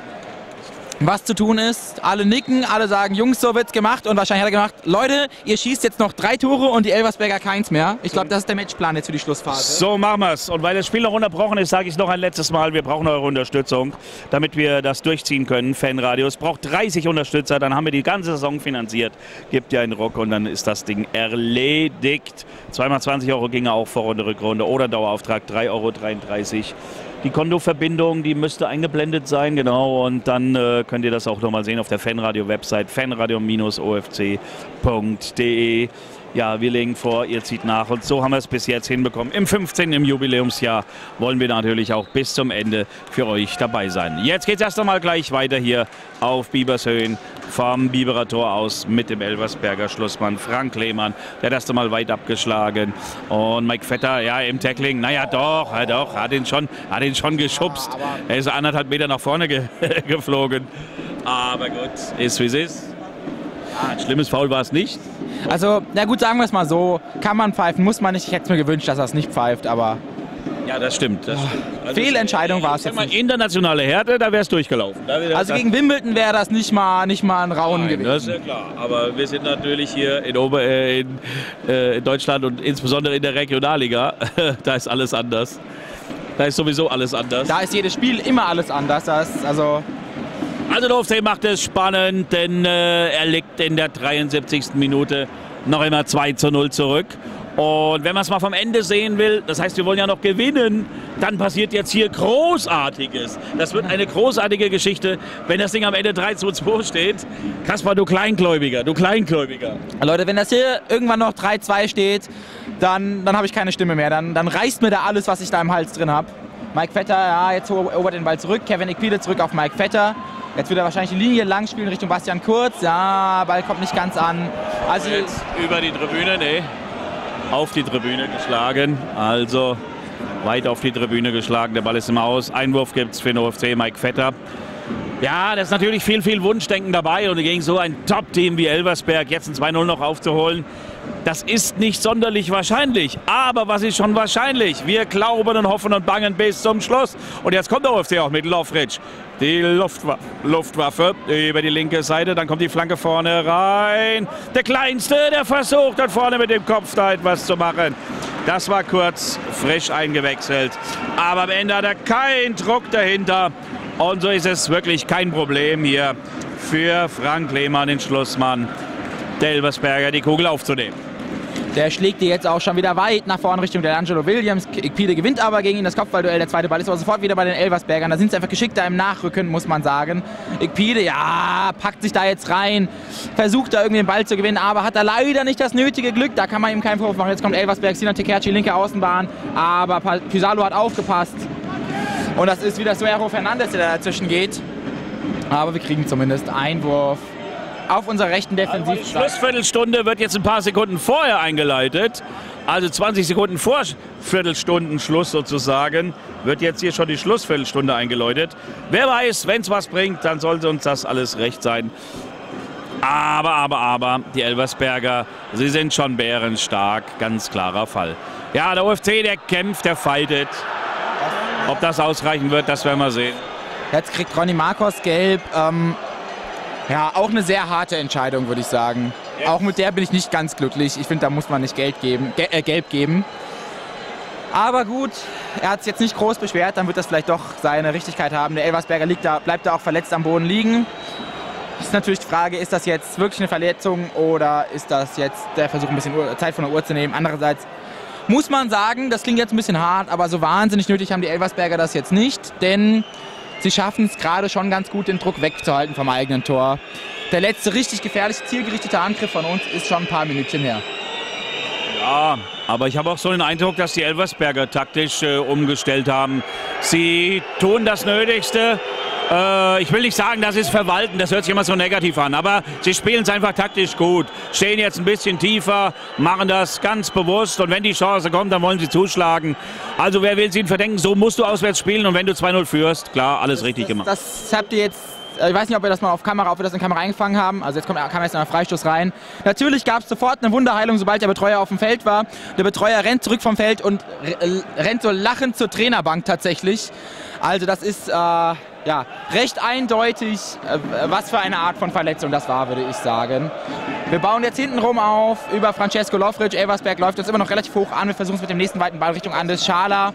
was zu tun ist. Alle nicken, alle sagen, Jungs, so wird's gemacht. Und wahrscheinlich hat er gemacht, Leute, ihr schießt jetzt noch drei Tore und die Elversberger keins mehr. Ich glaube, das ist der Matchplan jetzt für die Schlussphase. So machen wir es. Und weil das Spiel noch unterbrochen ist, sage ich noch ein letztes Mal, wir brauchen eure Unterstützung, damit wir das durchziehen können. Fanradio. Es braucht 30 Unterstützer, dann haben wir die ganze Saison finanziert. Gibt ja einen Ruck und dann ist das Ding erledigt. Zweimal 20 Euro ginge auch Vorrunde, Rückrunde oder Dauerauftrag 3,33 Euro. Die Kontoverbindung, die müsste eingeblendet sein, genau. Und dann äh, könnt ihr das auch nochmal sehen auf der Fanradio-Website fanradio-ofc.de. ja, wir legen vor, ihr zieht nach. Und so haben wir es bis jetzt hinbekommen. Im 15. im Jubiläumsjahr wollen wir natürlich auch bis zum Ende für euch dabei sein. Jetzt geht es erst einmal gleich weiter hier auf Biebershöhen vom Biberer Tor aus mit dem Elversberger Schlussmann Frank Lehmann. Der hat erst einmal weit abgeschlagen. Und Mike Vetter, ja, im Tackling, naja, doch, ja, doch, hat ihn schon, hat ihn schon geschubst. Er ist anderthalb Meter nach vorne ge *laughs* geflogen. Aber gut, ist wie es ist. Ah, ein schlimmes Foul war es nicht. Also, na gut, sagen wir es mal so. Kann man pfeifen, muss man nicht. Ich hätte es mir gewünscht, dass er es nicht pfeift, aber. Ja, das stimmt. Das stimmt. Also Fehlentscheidung war es jetzt. Mal, internationale Härte, da wäre es durchgelaufen. also gegen Wimbledon wäre das nicht mal, nicht mal ein Rauen gewesen. Das ist ja klar. Aber wir sind natürlich hier in, Ober äh, in, äh, in Deutschland und insbesondere in der Regionalliga. *laughs* da ist alles anders. Da ist sowieso alles anders. Da ist jedes Spiel immer alles anders. Das, also also der Aufsehen macht es spannend, denn äh, er liegt in der 73. Minute noch immer 2 zu 0 zurück. Und wenn man es mal vom Ende sehen will, das heißt, wir wollen ja noch gewinnen, dann passiert jetzt hier Großartiges. Das wird eine großartige Geschichte, wenn das Ding am Ende 3 zu 2 steht. Kaspar, du Kleingläubiger, du Kleingläubiger. Leute, wenn das hier irgendwann noch 3-2 steht, dann, dann habe ich keine Stimme mehr. Dann, dann reißt mir da alles, was ich da im Hals drin habe. Mike Vetter, ja, jetzt erobert den Ball zurück. Kevin Equide zurück auf Mike Vetter. Jetzt wird er wahrscheinlich die Linie lang spielen Richtung Bastian Kurz. Ja, Ball kommt nicht ganz an. Also jetzt über die Tribüne, nee. Auf die Tribüne geschlagen. Also weit auf die Tribüne geschlagen. Der Ball ist im Aus. Einwurf gibt es für den OFC Mike Vetter. Ja, da ist natürlich viel, viel Wunschdenken dabei und gegen so ein Top-Team wie Elversberg jetzt ein 2-0 noch aufzuholen, das ist nicht sonderlich wahrscheinlich. Aber was ist schon wahrscheinlich? Wir glauben und hoffen und bangen bis zum Schluss. Und jetzt kommt der OFC auch mit Lofritsch. Die Luftwa Luftwaffe über die linke Seite. Dann kommt die Flanke vorne rein. Der Kleinste, der versucht dort vorne mit dem Kopf da etwas zu machen. Das war kurz frisch eingewechselt. Aber am Ende hat er keinen Druck dahinter. Und so ist es wirklich kein Problem hier für Frank Lehmann, den Schlussmann, Delversberger, die Kugel aufzunehmen. Der schlägt die jetzt auch schon wieder weit nach vorne Richtung der Angelo Williams. Ikpide gewinnt aber gegen ihn das Kopfballduell. Der zweite Ball ist aber sofort wieder bei den Elversbergern. Da sind sie einfach geschickter im Nachrücken, muss man sagen. Ikpide, ja, packt sich da jetzt rein, versucht da irgendwie den Ball zu gewinnen, aber hat da leider nicht das nötige Glück. Da kann man ihm keinen Vorwurf machen. Jetzt kommt Elversberg, Sinan Tekerci, linke Außenbahn. Aber Pysalo hat aufgepasst. Und das ist wieder Suero Fernandes, der dazwischen geht. Aber wir kriegen zumindest Einwurf auf unserer rechten Defensiv. Die Schlussviertelstunde wird jetzt ein paar Sekunden vorher eingeleitet. Also 20 Sekunden vor Viertelstundenschluss sozusagen wird jetzt hier schon die Schlussviertelstunde eingeläutet. Wer weiß, wenn es was bringt, dann sollte uns das alles recht sein. Aber, aber, aber, die Elversberger, sie sind schon bärenstark, ganz klarer Fall. Ja, der UFC, der kämpft, der fightet. Ob das ausreichen wird, das werden wir sehen. Jetzt kriegt Ronny Marcos gelb. Ähm, ja, auch eine sehr harte Entscheidung, würde ich sagen. Ja. Auch mit der bin ich nicht ganz glücklich. Ich finde, da muss man nicht Geld geben, ge äh, gelb geben. Aber gut, er hat es jetzt nicht groß beschwert, dann wird das vielleicht doch seine Richtigkeit haben. Der Elversberger liegt da, bleibt da auch verletzt am Boden liegen. Ist natürlich die Frage, ist das jetzt wirklich eine Verletzung oder ist das jetzt der Versuch, ein bisschen Zeit von der Uhr zu nehmen? Andererseits muss man sagen, das klingt jetzt ein bisschen hart, aber so wahnsinnig nötig haben die Elversberger das jetzt nicht, denn sie schaffen es gerade schon ganz gut, den Druck wegzuhalten vom eigenen Tor. Der letzte richtig gefährliche, zielgerichtete Angriff von uns ist schon ein paar Minütchen her. Ja, aber ich habe auch so den Eindruck, dass die Elversberger taktisch äh, umgestellt haben. Sie tun das Nötigste, äh, ich will nicht sagen, das ist Verwalten, das hört sich immer so negativ an, aber sie spielen es einfach taktisch gut, stehen jetzt ein bisschen tiefer, machen das ganz bewusst und wenn die Chance kommt, dann wollen sie zuschlagen. Also wer will sie ihnen verdenken, so musst du auswärts spielen und wenn du 2-0 führst, klar, alles das, richtig das, gemacht. Das habt ihr jetzt äh, ich weiß nicht, ob wir das mal auf Kamera, ob wir das in Kamera eingefangen haben. Also jetzt kommt, kam jetzt noch ein Freistoß rein. Natürlich gab es sofort eine Wunderheilung, sobald der Betreuer auf dem Feld war. Der Betreuer rennt zurück vom Feld und rennt so lachend zur Trainerbank tatsächlich. Also das ist äh, ja, recht eindeutig, äh, was für eine Art von Verletzung das war, würde ich sagen. Wir bauen jetzt hinten rum auf über Francesco Lofric. Elversberg läuft uns immer noch relativ hoch an. Wir versuchen es mit dem nächsten weiten Ball Richtung Andes Schala.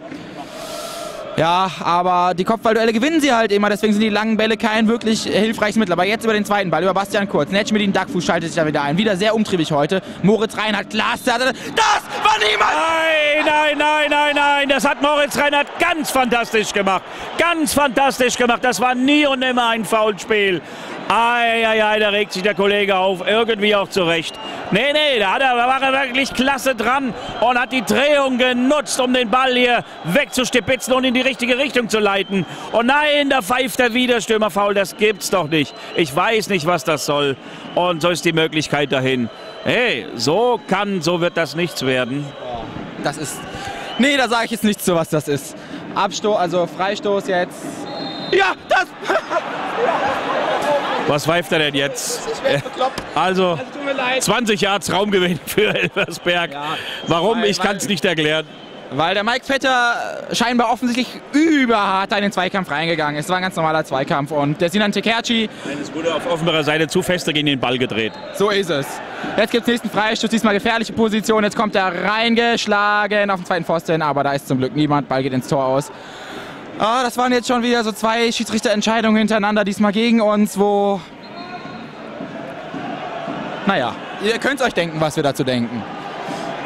Ja, aber die Kopfballduelle gewinnen sie halt immer, deswegen sind die langen Bälle kein wirklich hilfreiches Mittel. Aber jetzt über den zweiten Ball, über Bastian Kurz. Netsch mit dem Duckfuß schaltet sich da wieder ein. Wieder sehr umtriebig heute. Moritz Reinhardt, Glas, das war niemand! Nein, nein, nein, nein, nein, das hat Moritz Reinhardt ganz fantastisch gemacht. Ganz fantastisch gemacht. Das war nie und nimmer ein Foulspiel. Eieiei, da regt sich der Kollege auf, irgendwie auch zurecht. Nee, nee, da, hat er, da war er wirklich klasse dran und hat die Drehung genutzt, um den Ball hier wegzustipitzen und in die richtige Richtung zu leiten. Und nein, da pfeift der Widerstürmer faul, das gibt's doch nicht. Ich weiß nicht, was das soll. Und so ist die Möglichkeit dahin. Hey, so kann, so wird das nichts werden. Das ist. Nee, da sage ich jetzt nichts zu, was das ist. Abstoß, also Freistoß jetzt. Ja, das. *laughs* Was pfeift er denn jetzt? Bekloppt. Also, Also tut mir leid. 20 Yards Raumgewinn für Elversberg. Ja, Warum? weil- Ich kann es nicht erklären. Weil der Mike Vetter scheinbar offensichtlich überhart in den Zweikampf reingegangen ist. Es war ein ganz normaler Zweikampf. Und der Sinan Tekerci, Es wurde auf offenbarer Seite zu feste gegen den Ball gedreht. so ist es. Jetzt gibt es nächsten Freistoß, diesmal gefährliche Position. Jetzt kommt er reingeschlagen auf den zweiten Pfosten, aber da ist zum Glück niemand. Ball geht ins Tor aus. Ah, das waren jetzt schon wieder so zwei Schiedsrichterentscheidungen hintereinander, diesmal gegen uns, wo. Naja, ihr könnt euch denken, was wir dazu denken.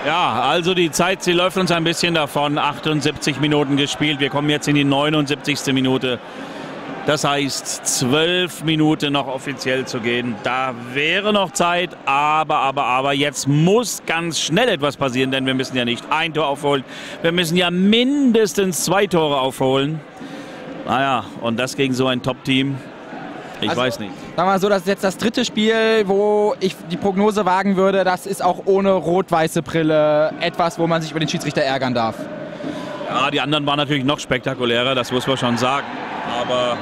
Ja, also die Zeit, sie läuft uns ein bisschen davon. 78 Minuten gespielt. Wir kommen jetzt in die 79. Minute. Das heißt, zwölf Minuten noch offiziell zu gehen. Da wäre noch Zeit, aber, aber, aber jetzt muss ganz schnell etwas passieren, denn wir müssen ja nicht ein Tor aufholen. Wir müssen ja mindestens zwei Tore aufholen. Naja, und das gegen so ein Top-Team. Ich Also- weiß nicht. Sagen wir mal so, das ist jetzt das dritte Spiel, wo ich die Prognose wagen würde, das ist auch ohne rot-weiße Brille etwas, wo man sich über den Schiedsrichter ärgern darf. Ja, die anderen waren natürlich noch spektakulärer, das muss man schon sagen. Aber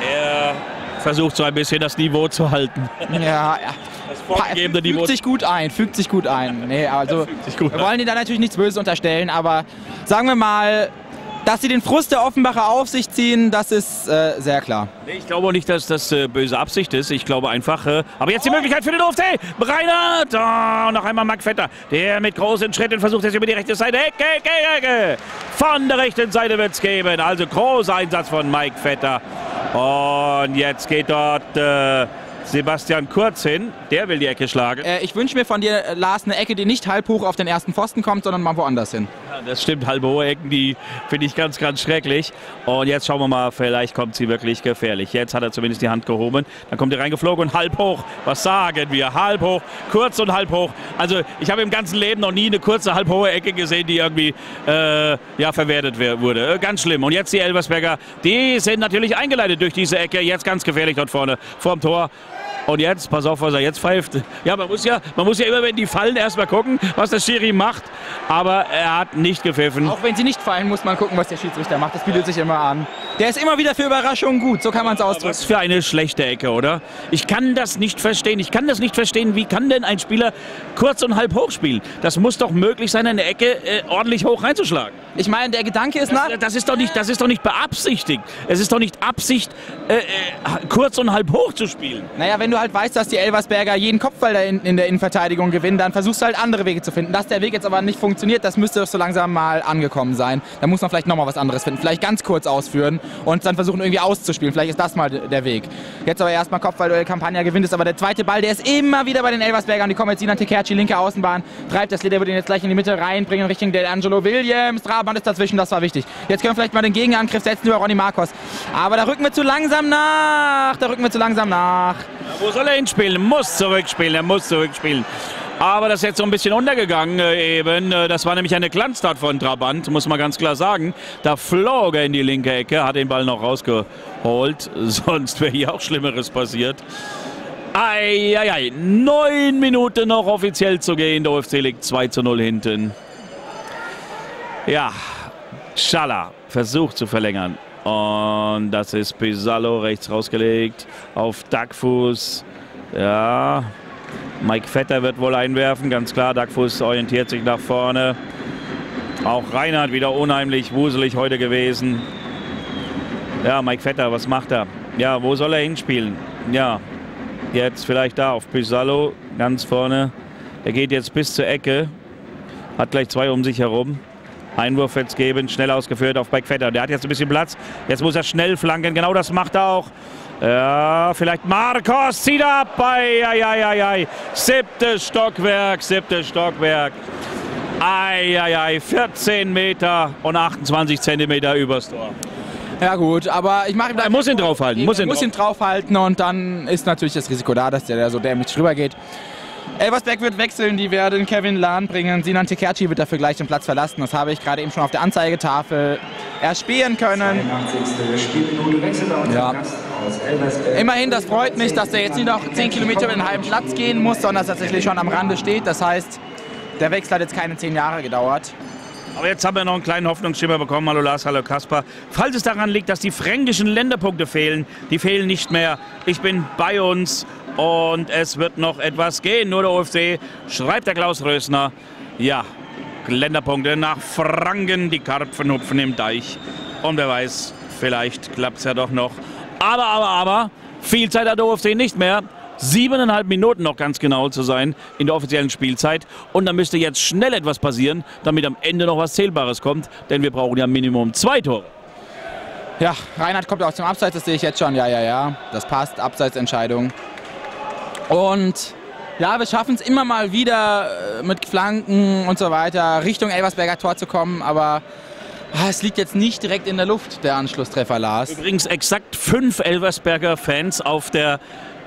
er versucht so ein bisschen das Niveau zu halten. Ja, ja. Das vorgegebene Niveau. Fügt sich gut ein, fügt sich gut ein. Nee, also, wir wollen ihnen da natürlich nichts Böses unterstellen, aber sagen wir mal, dass sie den Frust der Offenbacher auf sich ziehen, das ist äh, sehr klar. Nee, Ich glaube auch nicht, dass das äh, böse Absicht ist. Ich glaube einfach. Äh, aber jetzt die Möglichkeit für den OFC. Reinhard. Oh, noch einmal Mark Vetter. Der mit großen Schritten versucht jetzt über die rechte Seite. Ecke, Ecke, Ecke. Von der rechten Seite wird es geben. Also großer Einsatz von Mike Vetter. Und jetzt geht dort äh, Sebastian Kurz hin. Der will die Ecke schlagen. Äh, ich wünsche mir von dir, äh, Lars, eine Ecke, die nicht halb hoch auf den ersten Pfosten kommt, sondern mal woanders hin. Ja, das stimmt, halbe hohe Ecken, die finde ich ganz, ganz schrecklich. Und jetzt schauen wir mal, vielleicht kommt sie wirklich gefährlich. Jetzt hat er zumindest die Hand gehoben. Dann kommt er reingeflogen und halb hoch. Was sagen wir? Halb hoch, kurz und halb hoch. Also ich habe im ganzen Leben noch nie eine kurze, halb hohe Ecke gesehen, die irgendwie äh, ja, verwertet wer- wurde. Äh, ganz schlimm. Und jetzt die Elversberger, die sind natürlich eingeleitet durch diese Ecke. Jetzt ganz gefährlich dort vorne vorm Tor. Und jetzt, pass auf, was er jetzt pfeift. Ja, man muss ja, man muss ja immer, wenn die fallen, erstmal gucken, was der Schiri macht. Aber er hat nicht gepfiffen. Auch wenn sie nicht fallen, muss man gucken, was der Schiedsrichter macht. Das bietet sich immer an. Der ist immer wieder für Überraschungen gut, so kann man es ausdrücken. Was für eine schlechte Ecke, oder? Ich kann das nicht verstehen. Ich kann das nicht verstehen. Wie kann denn ein Spieler kurz und halb hoch spielen? Das muss doch möglich sein, eine Ecke äh, ordentlich hoch reinzuschlagen. Ich meine, der Gedanke ist nach. Das, das, ist doch nicht, das ist doch nicht beabsichtigt. Es ist doch nicht Absicht, äh, äh, kurz und halb hoch zu spielen. Naja, wenn du halt weißt, dass die Elversberger jeden Kopfball da in, in der Innenverteidigung gewinnen, dann versuchst du halt andere Wege zu finden. Dass der Weg jetzt aber nicht funktioniert, das müsste doch so langsam mal angekommen sein. Da muss man vielleicht nochmal was anderes finden. Vielleicht ganz kurz ausführen und dann versuchen irgendwie auszuspielen. Vielleicht ist das mal der Weg. Jetzt aber erstmal Kopfballduell, Kampagna gewinnt es, aber der zweite Ball, der ist immer wieder bei den Elversbergern. Die kommen jetzt Sinan Tekerci, linke Außenbahn, treibt das Leder, wird ihn jetzt gleich in die Mitte reinbringen, Richtung Del Angelo Williams. Trabant ist dazwischen, das war wichtig. Jetzt können wir vielleicht mal den Gegenangriff setzen über Ronny Marcos. Aber da rücken wir zu langsam nach. Da rücken wir zu langsam nach. Wo soll er hinspielen? Muss zurückspielen, er muss zurückspielen. Aber das ist jetzt so ein bisschen untergegangen äh, eben. Äh, Das war nämlich eine Glanztat von Trabant, muss man ganz klar sagen. Da flog er in die linke Ecke, hat den Ball noch rausgeholt. *laughs* Sonst wäre hier auch Schlimmeres passiert. Eieiei, neun Minuten noch offiziell zu gehen. Der UFC liegt 2 zu 0 hinten. Ja, Schala versucht zu verlängern. Und das ist Pizarro rechts rausgelegt auf Duckfuß. Ja, Mike Vetter wird wohl einwerfen, ganz klar. Duckfuß orientiert sich nach vorne. Auch Reinhard wieder unheimlich wuselig heute gewesen. Ja, Mike Vetter, was macht er? Ja, wo soll er hinspielen? Ja, jetzt vielleicht da auf Pizarro, ganz vorne. Er geht jetzt bis zur Ecke, hat gleich zwei um sich herum. Einwurf jetzt geben, schnell ausgeführt auf Mike Vetter. Der hat jetzt ein bisschen Platz. Jetzt muss er schnell flanken. Genau das macht er auch. Ja, vielleicht Marcos zieht ab. Ei, ei, ei, ei, ei. Siebtes Stockwerk, siebtes Stockwerk. Ei, ei, ei. 14 Meter und 28 Zentimeter übers Tor. Ja gut, aber ich mache ihm da Er muss ihn draufhalten, muss ihn muss drauf- ihn draufhalten und dann ist natürlich das Risiko da, dass der da so dämlich rüber geht. Elversberg wird wechseln, die werden Kevin Lahn bringen. Sinan Tekerci wird dafür gleich den Platz verlassen. Das habe ich gerade eben schon auf der Anzeigetafel erspähen können. 82. Spielminute wechselt er unser Ja. Immerhin, das freut mich, dass der jetzt nicht noch 10 Kilometer über den halben Platz gehen muss, sondern tatsächlich schon am Rande steht. Das heißt, der Wechsel hat jetzt keine 10 Jahre gedauert. Aber jetzt haben wir noch einen kleinen Hoffnungsschimmer bekommen. Hallo Lars, hallo Kaspar. Falls es daran liegt, dass die fränkischen Länderpunkte fehlen, die fehlen nicht mehr. Ich bin bei uns und es wird noch etwas gehen. Nur der OFC, schreibt der Klaus Rösner. Ja, Länderpunkte nach Franken, die Karpfen hupfen im Deich. Und wer weiß, vielleicht klappt es ja doch noch. Aber, aber, aber, viel Zeit hat der OFC nicht mehr. Siebeneinhalb Minuten noch ganz genau zu sein in der offiziellen Spielzeit. Und da müsste jetzt schnell etwas passieren, damit am Ende noch was Zählbares kommt. Denn wir brauchen ja Minimum zwei Tore. Ja, Reinhard kommt auch zum Abseits, das sehe ich jetzt schon. Ja, ja, ja, das passt. Abseitsentscheidung. Und ja, wir schaffen es immer mal wieder äh, mit Flanken und so weiter Richtung Elversberger Tor zu kommen, aber ah, es liegt jetzt nicht direkt in der Luft, der Anschlusstreffer, Lars. Übrigens exakt fünf Elversberger Fans auf der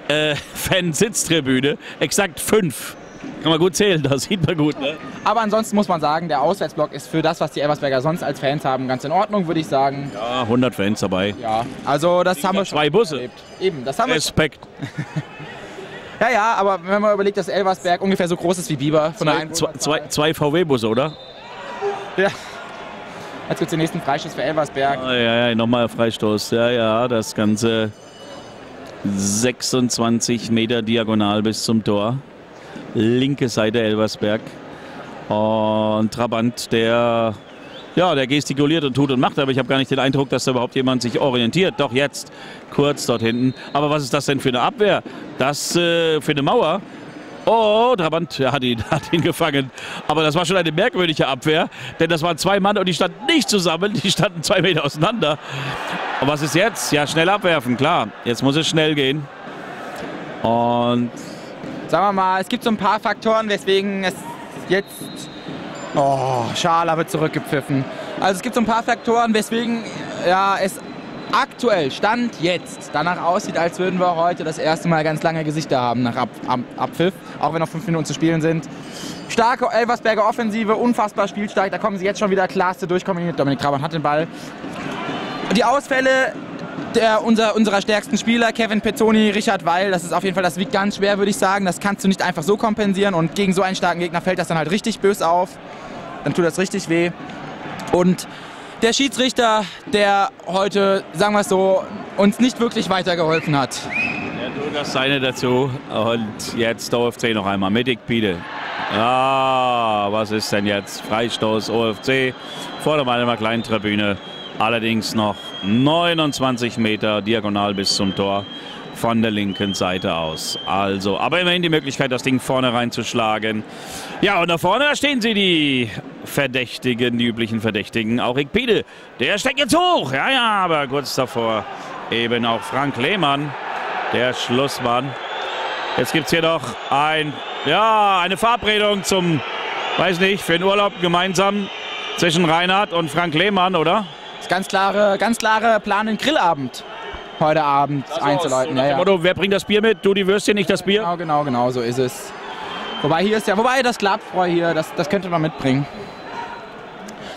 äh, *laughs* Fansitztribüne. Exakt fünf. Kann man gut zählen, das sieht man gut. Ne? Aber ansonsten muss man sagen, der Auswärtsblock ist für das, was die Elversberger sonst als Fans haben, ganz in Ordnung, würde ich sagen. Ja, 100 Fans dabei. Ja, also das haben wir schon Zwei Busse. erlebt. Eben, das haben wir Respekt. *laughs* Ja, ja, aber wenn man überlegt, dass Elversberg ungefähr so groß ist wie Biber von Zwei, zwei, zwei VW-Busse, oder? Ja. Jetzt gibt es den nächsten Freistoß für Elversberg. Ah, ja, ja, nochmal Freistoß. Ja, ja, das Ganze 26 Meter diagonal bis zum Tor. Linke Seite Elversberg. Und Trabant, der, ja, der gestikuliert und tut und macht, aber ich habe gar nicht den Eindruck, dass da überhaupt jemand sich orientiert. Doch jetzt, kurz dort hinten. Aber was ist das denn für eine Abwehr? Das äh, für eine Mauer? Oh, Trabant hat ihn, *laughs* hat ihn gefangen. Aber das war schon eine merkwürdige Abwehr, denn das waren zwei Mann und die standen nicht zusammen, die standen zwei Meter auseinander. Und was ist jetzt? Ja, schnell abwerfen, klar. Jetzt muss es schnell gehen. Und Sagen wir mal, es gibt so ein paar Faktoren, weswegen es jetzt. Oh, Schala wird zurückgepfiffen. Also es gibt so ein paar Faktoren, weswegen ja, es aktuell, Stand jetzt, danach aussieht, als würden wir heute das erste Mal ganz lange Gesichter haben nach Ab Ab Abpfiff, auch wenn noch fünf Minuten zu spielen sind. Starke Elversberger Offensive, unfassbar spielstark, da kommen sie jetzt schon wieder klarste durchkombiniert. Dominik Trabant hat den Ball. Die Ausfälle der, unser, unserer stärksten Spieler, Kevin Pezzoni, Richard Weil, das ist auf jeden Fall, das wiegt ganz schwer, würde ich sagen. Das kannst du nicht einfach so kompensieren und gegen so einen starken Gegner fällt das dann halt richtig bös auf. Dann tut das richtig weh. Und der Schiedsrichter, der heute, sagen wir es so, uns nicht wirklich weitergeholfen hat. er tut das seine dazu. Und jetzt der OFC noch einmal mit Dick Biede. Ja, was ist denn jetzt? Freistoß OFC vor der Malmer Kleintribüne. Allerdings noch 29 Meter diagonal bis zum Tor von der linken Seite aus. Also, aber immerhin die Möglichkeit, das Ding vorne reinzuschlagen. Ja, und da vorne stehen sie, die Verdächtigen, die üblichen Verdächtigen. Auch Ikpide, der steckt jetzt hoch. Ja, ja, aber kurz davor eben auch Frank Lehmann, der Schlussmann. Jetzt gibt es hier noch ein, ja, eine Verabredung zum, weiß nicht, für den Urlaub gemeinsam zwischen Reinhard und Frank Lehmann, oder? Das ist ganz klare, ganz klare Plan, den Grillabend heute Abend einzuleiten. Nach Ja, ja. Motto, wer bringt das Bier mit? Du die Würstchen, nicht das Bier? Genau, genau, genau, so ist es. Wobei hier ist ja, wobei das Glabfreu hier, das, das könnte man mitbringen.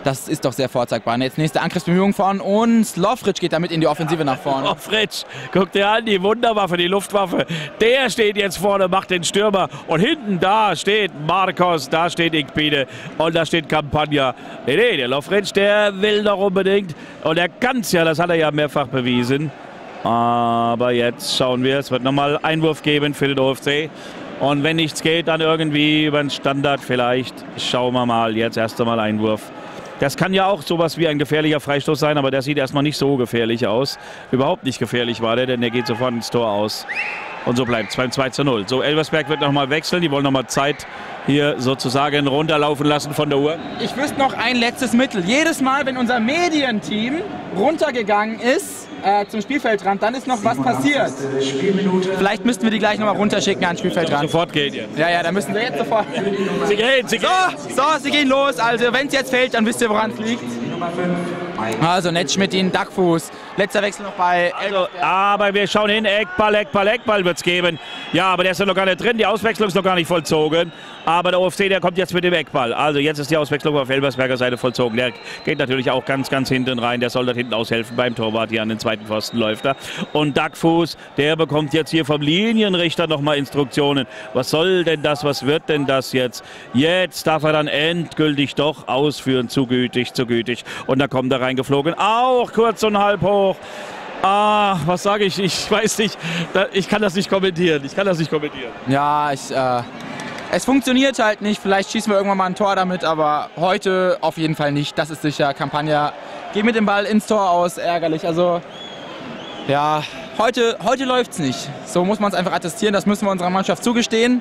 Das ist doch sehr vorzeigbar. Jetzt nächste Angriffsbemühung von uns. Lofritsch geht damit in die Offensive nach vorne. *laughs* Fritsch, guck dir an, die Wunderwaffe, die Luftwaffe. Der steht jetzt vorne, macht den Stürmer. Und hinten da steht Marcos, da steht Inkpide und da steht Campagna. Nee, nee, der Lofritsch, der will doch unbedingt. Und er kann es ja, das hat er ja mehrfach bewiesen. Aber jetzt schauen wir, es wird nochmal Einwurf geben für den OFC. Und wenn nichts geht, dann irgendwie über den Standard vielleicht. Schauen wir mal, jetzt erst einmal Einwurf. Das kann ja auch sowas wie ein gefährlicher Freistoß sein, aber der sieht erstmal nicht so gefährlich aus. Überhaupt nicht gefährlich war der, denn der geht sofort ins Tor aus. Und so bleibt es beim 2 zu 0. So, Elversberg wird nochmal wechseln. Die wollen nochmal Zeit hier sozusagen runterlaufen lassen von der Uhr. Ich wüsste noch ein letztes Mittel. Jedes Mal, wenn unser Medienteam runtergegangen ist äh, zum Spielfeldrand, dann ist noch was passiert. Vielleicht müssten wir die gleich nochmal runterschicken an den Spielfeldrand. Sofort geht jetzt. Ja, ja, da müssen wir jetzt sofort. Sie gehen, sie gehen. So, so, sie gehen los. Also, wenn es jetzt fällt, dann wisst ihr, woran es liegt. Nummer 5, Also Netzschmidt, Dackfuß. Letzter Wechsel noch bei Also, aber wir schauen hin, Eckball, Eckball, Eckball wird es geben. Ja, aber der ist ja noch gar nicht drin, die Auswechslung ist noch gar nicht vollzogen. Aber der OFC, der kommt jetzt mit dem Eckball. Also jetzt ist die Auswechslung auf Elbersberger Seite vollzogen. Der geht natürlich auch ganz, ganz hinten rein. Der soll dort hinten aushelfen beim Torwart. Hier an den zweiten Pfosten läuft er. Und Dackfuß, der bekommt jetzt hier vom Linienrichter nochmal Instruktionen. Was soll denn das? Was wird denn das jetzt? Jetzt darf er dann endgültig doch ausführen. Zu gütig, zu gütig. Und da kommt er reingeflogen. Auch kurz und halb hoch. Ah, was sage ich? Ich weiß nicht. Ich kann das nicht kommentieren. Ich kann das nicht kommentieren. Ja, ich, äh, es funktioniert halt nicht. Vielleicht schießen wir irgendwann mal ein Tor damit, aber heute auf jeden Fall nicht. Das ist sicher. Campagna geht mit dem Ball ins Tor aus. Ärgerlich. Also, ja, heute, heute läuft es nicht. So muss man es einfach attestieren. Das müssen wir unserer Mannschaft zugestehen.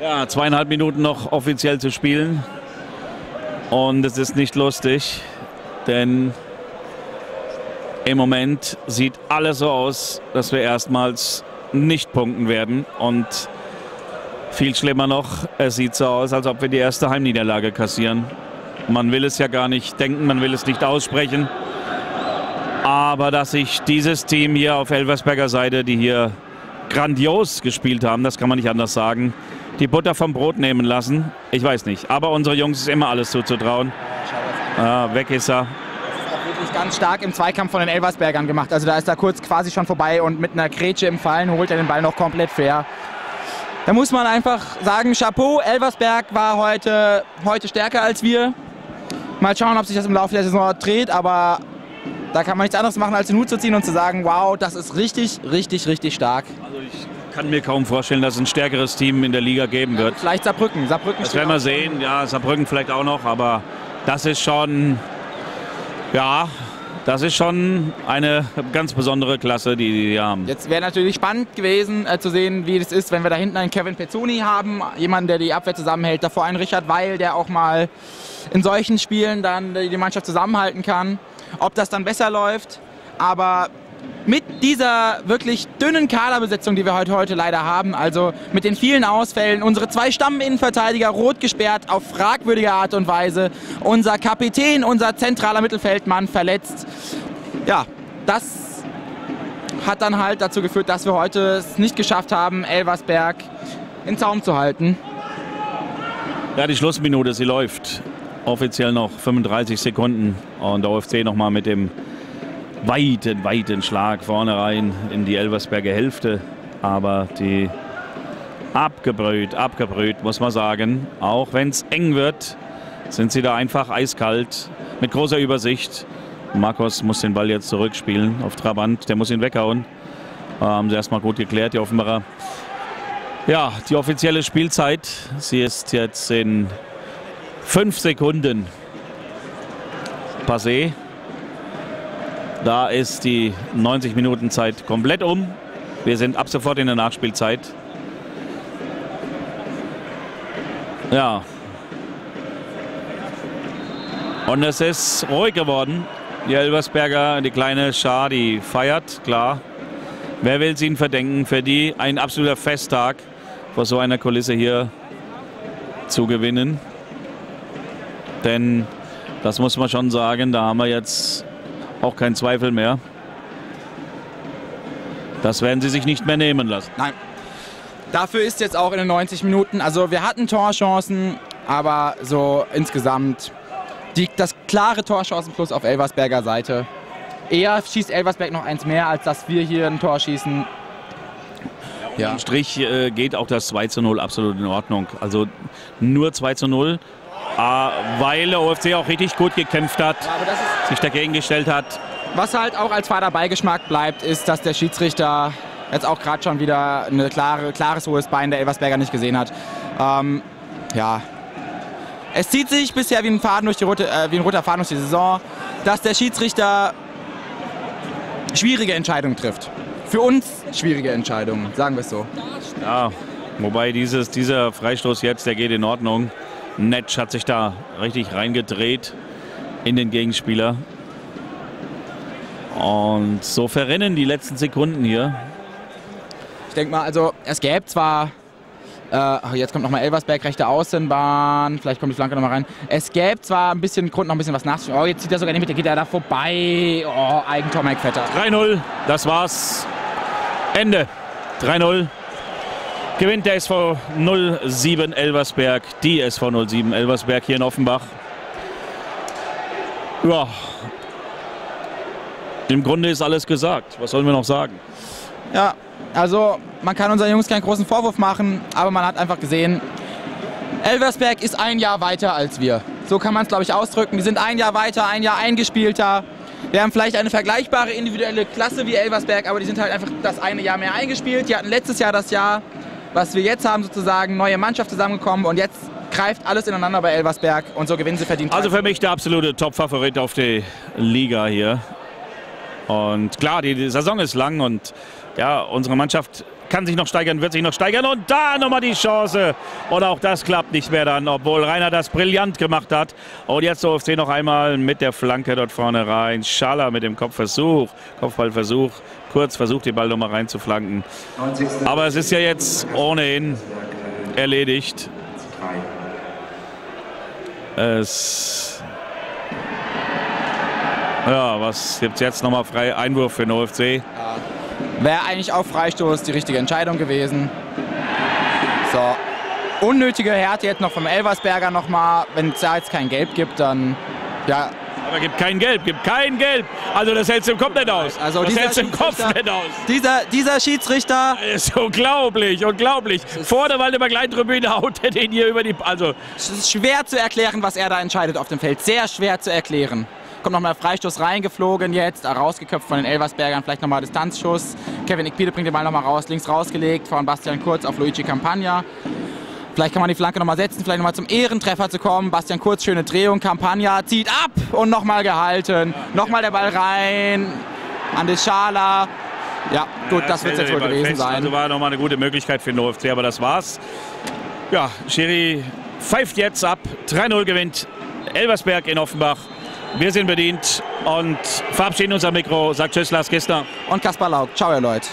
Ja, zweieinhalb Minuten noch offiziell zu spielen. Und es ist nicht lustig, denn im Moment sieht alles so aus, dass wir erstmals nicht punkten werden. Und viel schlimmer noch, es sieht so aus, als ob wir die erste Heimniederlage kassieren. Man will es ja gar nicht denken, man will es nicht aussprechen. Aber dass sich dieses Team hier auf Elversberger Seite, die hier grandios gespielt haben, das kann man nicht anders sagen, die Butter vom Brot nehmen lassen. Ich weiß nicht. Aber unsere Jungs ist immer alles zuzutrauen. Ah, weg ist er. Wirklich ganz stark im Zweikampf von den Elversbergern gemacht. Also da ist er kurz quasi schon vorbei und mit einer Grätsche im Fallen holt er den Ball noch komplett fair. Da muss man einfach sagen, Chapeau, Elversberg war heute, heute stärker als wir. Mal schauen, ob sich das im Laufe der Saison dreht, aber da kann man nichts anderes machen, als den Hut zu ziehen und zu sagen, wow, das ist richtig, richtig, richtig stark. Also ich kann mir kaum vorstellen, dass es ein stärkeres Team in der Liga geben wird. Vielleicht Saarbrücken. Saarbrücken Das werden wir sehen. Ja, Saarbrücken vielleicht auch noch. Aber das ist schon, ja, das ist schon eine ganz besondere Klasse, die die haben. Jetzt wäre natürlich spannend gewesen äh, zu sehen, wie es ist, wenn wir da hinten einen Kevin Pezzoni haben, jemanden, der die Abwehr zusammenhält. Davor einen Richard Weil, der auch mal in solchen Spielen dann die Mannschaft zusammenhalten kann. Ob das dann besser läuft, aber mit dieser wirklich dünnen Kaderbesetzung, die wir heute, heute leider haben, also mit den vielen Ausfällen, unsere zwei Stamminnenverteidiger rot gesperrt auf fragwürdige Art und Weise, unser Kapitän, unser zentraler Mittelfeldmann verletzt. Ja, das hat dann halt dazu geführt, dass wir heute es nicht geschafft haben, Elversberg in Zaum zu halten. Ja, die Schlussminute, sie läuft. Offiziell noch 35 Sekunden. Und der OFC nochmal mit dem weiten, weiten Schlag vorne rein in die Elversberger Hälfte. Aber die abgebrüht, abgebrüht, muss man sagen. Auch wenn es eng wird, sind sie da einfach eiskalt, mit großer Übersicht. Markus muss den Ball jetzt zurückspielen auf Trabant, der muss ihn weghauen. Haben sie erstmal gut geklärt, die Offenbarer. Ja, die offizielle Spielzeit, sie ist jetzt in fünf Sekunden passé. Da ist die 90 Minuten Zeit komplett um. Wir sind ab sofort in der Nachspielzeit. Ja. Und es ist ruhig geworden. Die Elversberger, die kleine Schar, die feiert, klar. Wer will es ihnen verdenken? Für die ein absoluter Festtag, vor so einer Kulisse hier zu gewinnen. Denn das muss man schon sagen, da haben wir jetzt auch keinen Zweifel mehr. Das werden sie sich nicht mehr nehmen lassen. Nein. Dafür ist jetzt auch in den 90 Minuten, also wir hatten Torchancen, aber so insgesamt die, das klare Torchancenplus auf Elversberger Seite. Eher schießt Elversberg noch eins mehr, als dass wir hier ein Tor schießen. Ja. Im Strich äh, geht auch das 2 zu 0 absolut in Ordnung. Also nur 2 zu 0, äh, weil der OFC auch richtig gut gekämpft hat, ist, sich dagegen gestellt hat. was halt auch als fader Beigeschmack bleibt, ist, dass der Schiedsrichter jetzt auch gerade schon wieder ein klare, klares hohes Bein der Elversberger nicht gesehen hat. Ähm, ja. Es zieht sich bisher wie ein, Faden durch die rote, äh, wie ein roter Faden durch die Saison, dass der Schiedsrichter schwierige Entscheidungen trifft. Für uns schwierige Entscheidungen, sagen wir es so. Ja, wobei dieses, dieser Freistoß jetzt, der geht in Ordnung. Netsch hat sich da richtig reingedreht in den Gegenspieler. Und so verrennen die letzten Sekunden hier. Ich denke mal, also es gäbe zwar Äh, jetzt kommt nochmal Elversberg, rechte Außenbahn. Vielleicht kommt die Flanke nochmal rein. Es gäbe zwar ein bisschen Grund, noch ein bisschen was nachzuschauen. Oh, jetzt zieht er sogar nicht mit, der geht er da vorbei. Oh, Eigentor Mike Vetter. 3-0, das war's. Ende. 3-0. Gewinnt der SV 07 Elversberg, die SV 07 Elversberg hier in Offenbach. Ja. Im Grunde ist alles gesagt. Was sollen wir noch sagen? Ja, also man kann unseren Jungs keinen großen Vorwurf machen, aber man hat einfach gesehen, Elversberg ist ein Jahr weiter als wir. So kann man es, glaube ich, ausdrücken. Die sind ein Jahr weiter, ein Jahr eingespielter. Wir haben vielleicht eine vergleichbare individuelle Klasse wie Elversberg, aber die sind halt einfach das eine Jahr mehr eingespielt. Die hatten letztes Jahr das Jahr, was wir jetzt haben, sozusagen neue Mannschaft zusammengekommen und jetzt greift alles ineinander bei Elversberg und so gewinnen sie verdient. Also für mich der absolute Top-Favorit auf die Liga hier. Und klar, die Saison ist lang und ja, unsere Mannschaft kann sich noch steigern, wird sich noch steigern. Und da nochmal die Chance. Und auch das klappt nicht mehr dann, obwohl Rainer das brillant gemacht hat. Und jetzt der OFC noch einmal mit der Flanke dort vorne rein. Schaller mit dem Kopfversuch, Kopfballversuch. Kurz versucht, die Ball nochmal reinzuflanken. Aber es ist ja jetzt ohnehin erledigt. Es ja, was gibt es jetzt nochmal frei? Einwurf für den OFC. Wäre eigentlich auf Freistoß die richtige Entscheidung gewesen. So, unnötige Härte jetzt noch vom Elversberger nochmal. Wenn es da jetzt kein Gelb gibt, dann ja. Aber gibt kein Gelb, gibt kein Gelb. Also das hältst du im Kopf nicht aus. Also das dieser hältst du im Kopf Schiedsrichter- nicht aus. Dieser, dieser Schiedsrichter, Das ist unglaublich, unglaublich. Vor der Waldemar Kleintribüne haut er den hier über die... Also es ist schwer zu erklären, was er da entscheidet auf dem Feld. Sehr schwer zu erklären. Kommt nochmal Freistoß reingeflogen jetzt, rausgeköpft von den Elversbergern, vielleicht nochmal Distanzschuss. Kevin Ikpide bringt den Ball nochmal raus, links rausgelegt von Bastian Kurz auf Luigi Campagna. Vielleicht kann man die Flanke nochmal setzen, vielleicht nochmal zum Ehrentreffer zu kommen. Bastian Kurz, schöne Drehung, Campagna zieht ab und nochmal gehalten. Nochmal der Ball rein an den Schaler. Ja, gut, das wird es jetzt wohl gewesen sein. Also war nochmal eine gute Möglichkeit für den OFC, aber das war's. Ja, Schiri pfeift jetzt ab. 3-0 gewinnt Elversberg in Offenbach. Wir sind bedient und verabschieden uns am Mikro. Sagt Tschüss, Lars Kistner. Und Kaspar Lauk. Ciao, ihr Leute.